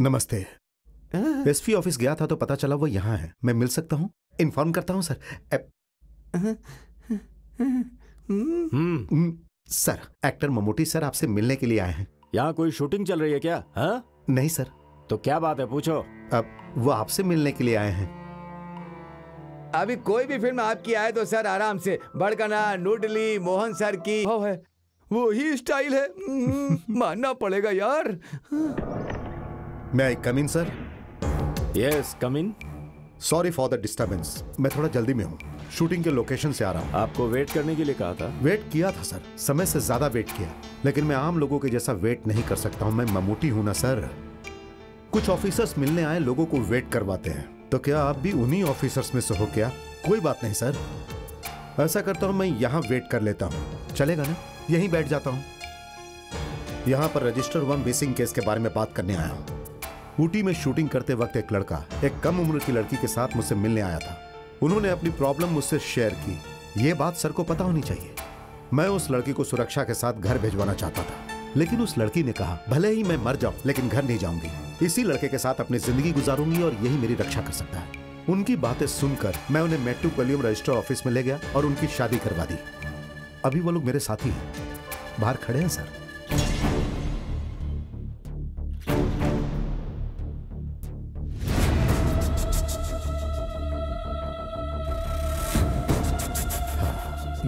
नमस्ते। एसपी ऑफ़िस गया था तो पता चला वो यहाँ है। मैं मिल सकता हूँ? इन्फॉर्म करता हूँ सर ए- हम्म, सर एक्टर ममूटी सर आपसे मिलने के लिए आए हैं। यहाँ कोई शूटिंग चल रही है क्या? हाँ? नहीं सर तो क्या बात है पूछो। अब वो आपसे मिलने के लिए आए हैं। अभी कोई भी फ़िल्म आपकी आए तो सर आराम से बड़कना नूडली मोहन सर की वो है। वो ही स्टाइल है। हम्म, मानना पड़ेगा यार। मैं I come in sir yes come in sorry for the disturbance मैं थोड़ा जल्दी में हूँ। शूटिंग के लोकेशन से आ रहा हूँ। आपको वेट करने के लिए कहा था? वेट किया था सर समय से ज़्यादा वेट किया। लेकिन मैं आम लोगों के जैसा वेट नहीं कर सकता हूँ। मैं ममूटी हूँ ना सर कुछ ऑफिसर्स मिलने आए लोगों को वेट करवाते हैं। तो क्या आप भी उन्हीं ऑफिसर्स में से हो क्या? कोई बात नहीं सर ऐसा करता हूँ मैं यहाँ वेट कर लेता हूँ। चलेगा ना? यहीं बैठ जाता हूँ। यहाँ पर रजिस्टर वन मिसिंग केस के बारे में बात करने आया हूँ। ऊटी में शूटिंग करते वक्त एक लड़का, एक कम उम्र की लड़की के साथ मुझसे मिलने आया था। उन्होंने अपनी प्रॉब्लम मुझसे शेयर की। ये बात सर को पता होनी चाहिए। मैं उस लड़की को सुरक्षा के साथ घर भिजवाना चाहता था। लेकिन उस लड़की ने कहा, भले ही मैं मर जाऊँ, लेकिन घर नहीं जाऊँगी। इसी लड़के के साथ अपनी ज़िंदगी गुजारूँगी और यही मेरी रक्षा कर सकता है। उनकी बातें सुनकर मैं उन्हें मेट्रो कलियम रजिस्टर ऑफ़िस में ले गया और उनकी शादी करवा दी। अभी वो लोग मेरे साथी हैं। बाहर खड़े हैं, सर।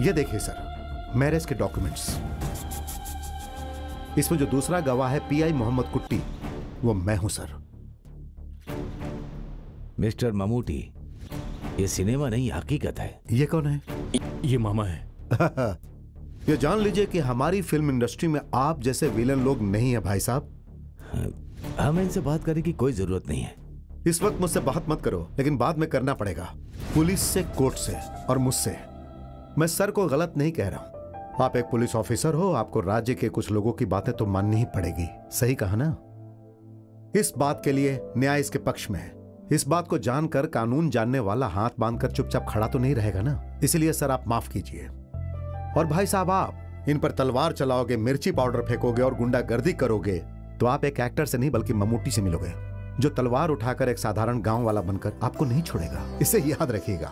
ये देखिए सर मैरिज के डॉक्यूमेंट्स इसमें जो दूसरा गवाह है पीआई मोहम्मद कुट्टी वो मैं हूँ सर। मिस्टर ममूटी ये सिनेमा नहीं हकीकत है। ये कौन है? ये मामा है। ये जान लीजिए कि हमारी फ़िल्म इंडस्ट्री में आप जैसे विलन लोग नहीं है भाई साहब। हमें इनसे बात करने की कोई ज़रूरत नहीं है। इस वक्त मुझसे बात मत करो लेकिन बाद में करना पड़ेगा। पुलिस से कोर्ट से और मुझसे। मैं सर को गलत नहीं कह रहा हूँ। आप एक पुलिस ऑफिसर हो, आपको राज्य के कुछ लोगों की बातें तो माननी ही पड़ेगी। सही कहा ना? इस बात के लिए न्याय इसके पक्ष में है। इस बात को जानकर कानून जानने वाला हाथ बांधकर चुपचाप खड़ा तो नहीं रहेगा ना? इसलिए सर, आप माफ़ कीजिए। और भाई साहब, आप इन पर तलवार चलाओगे, मिर्ची पाउडर फेंकोगे और गुंडागर्दी करोगे तो आप एक एक्टर से नहीं, बल्कि ममूटी से मिलोगे, जो तलवार उठाकर एक साधारण गाँव वाला बनकर आपको नहीं छोड़ेगा। इसे याद रखिएगा।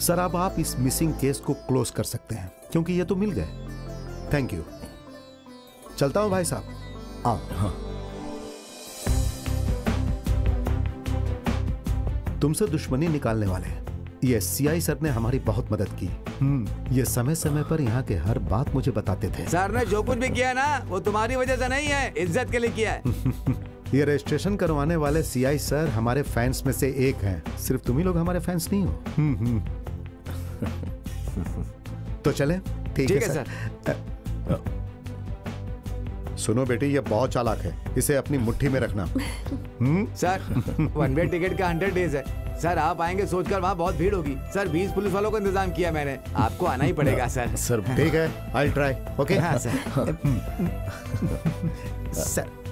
सर अब आप इस मिसिंग केस को क्लोज कर सकते हैं क्योंकि ये तो मिल गए। थैंक यू चलता हूँ भाई साहब। आओ हाँ। तुमसे दुश्मनी निकालने वाले ये सीआई सर ने हमारी बहुत मदद की। हम्म ये समय समय पर यहाँ के हर बात मुझे बताते थे। सर ने जो कुछ भी किया ना वो तुम्हारी वजह से नहीं है इज़्ज़त के लिए किया है। ये रजिस्ट्रेशन करवाने वाले सीआई सर हमारे फैंस में से एक हैं। सिर्फ़ तुम ही लोग हमारे फैंस नहीं हो। हम्म, हम्म। तो चले। ठीक है है, सर। सुनो बेटी ये बहुत चालाक है। इसे अपनी मुट्ठी में रखना। हम्म? सर वन वे टिकट का हंड्रेड डेज़ है। सर आप आएँगे सोचकर वहाँ बहुत भीड़ होगी। सर बीस पुलिस वालों का इंतज़ाम किया मैंने। आपको आना ही पड़ेगा सर। सर ठीक है आई ट्राई ओके हाँ सर। सर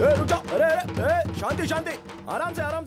रुक जाओ अरे अरे शांति शांति। आराम से आराम से।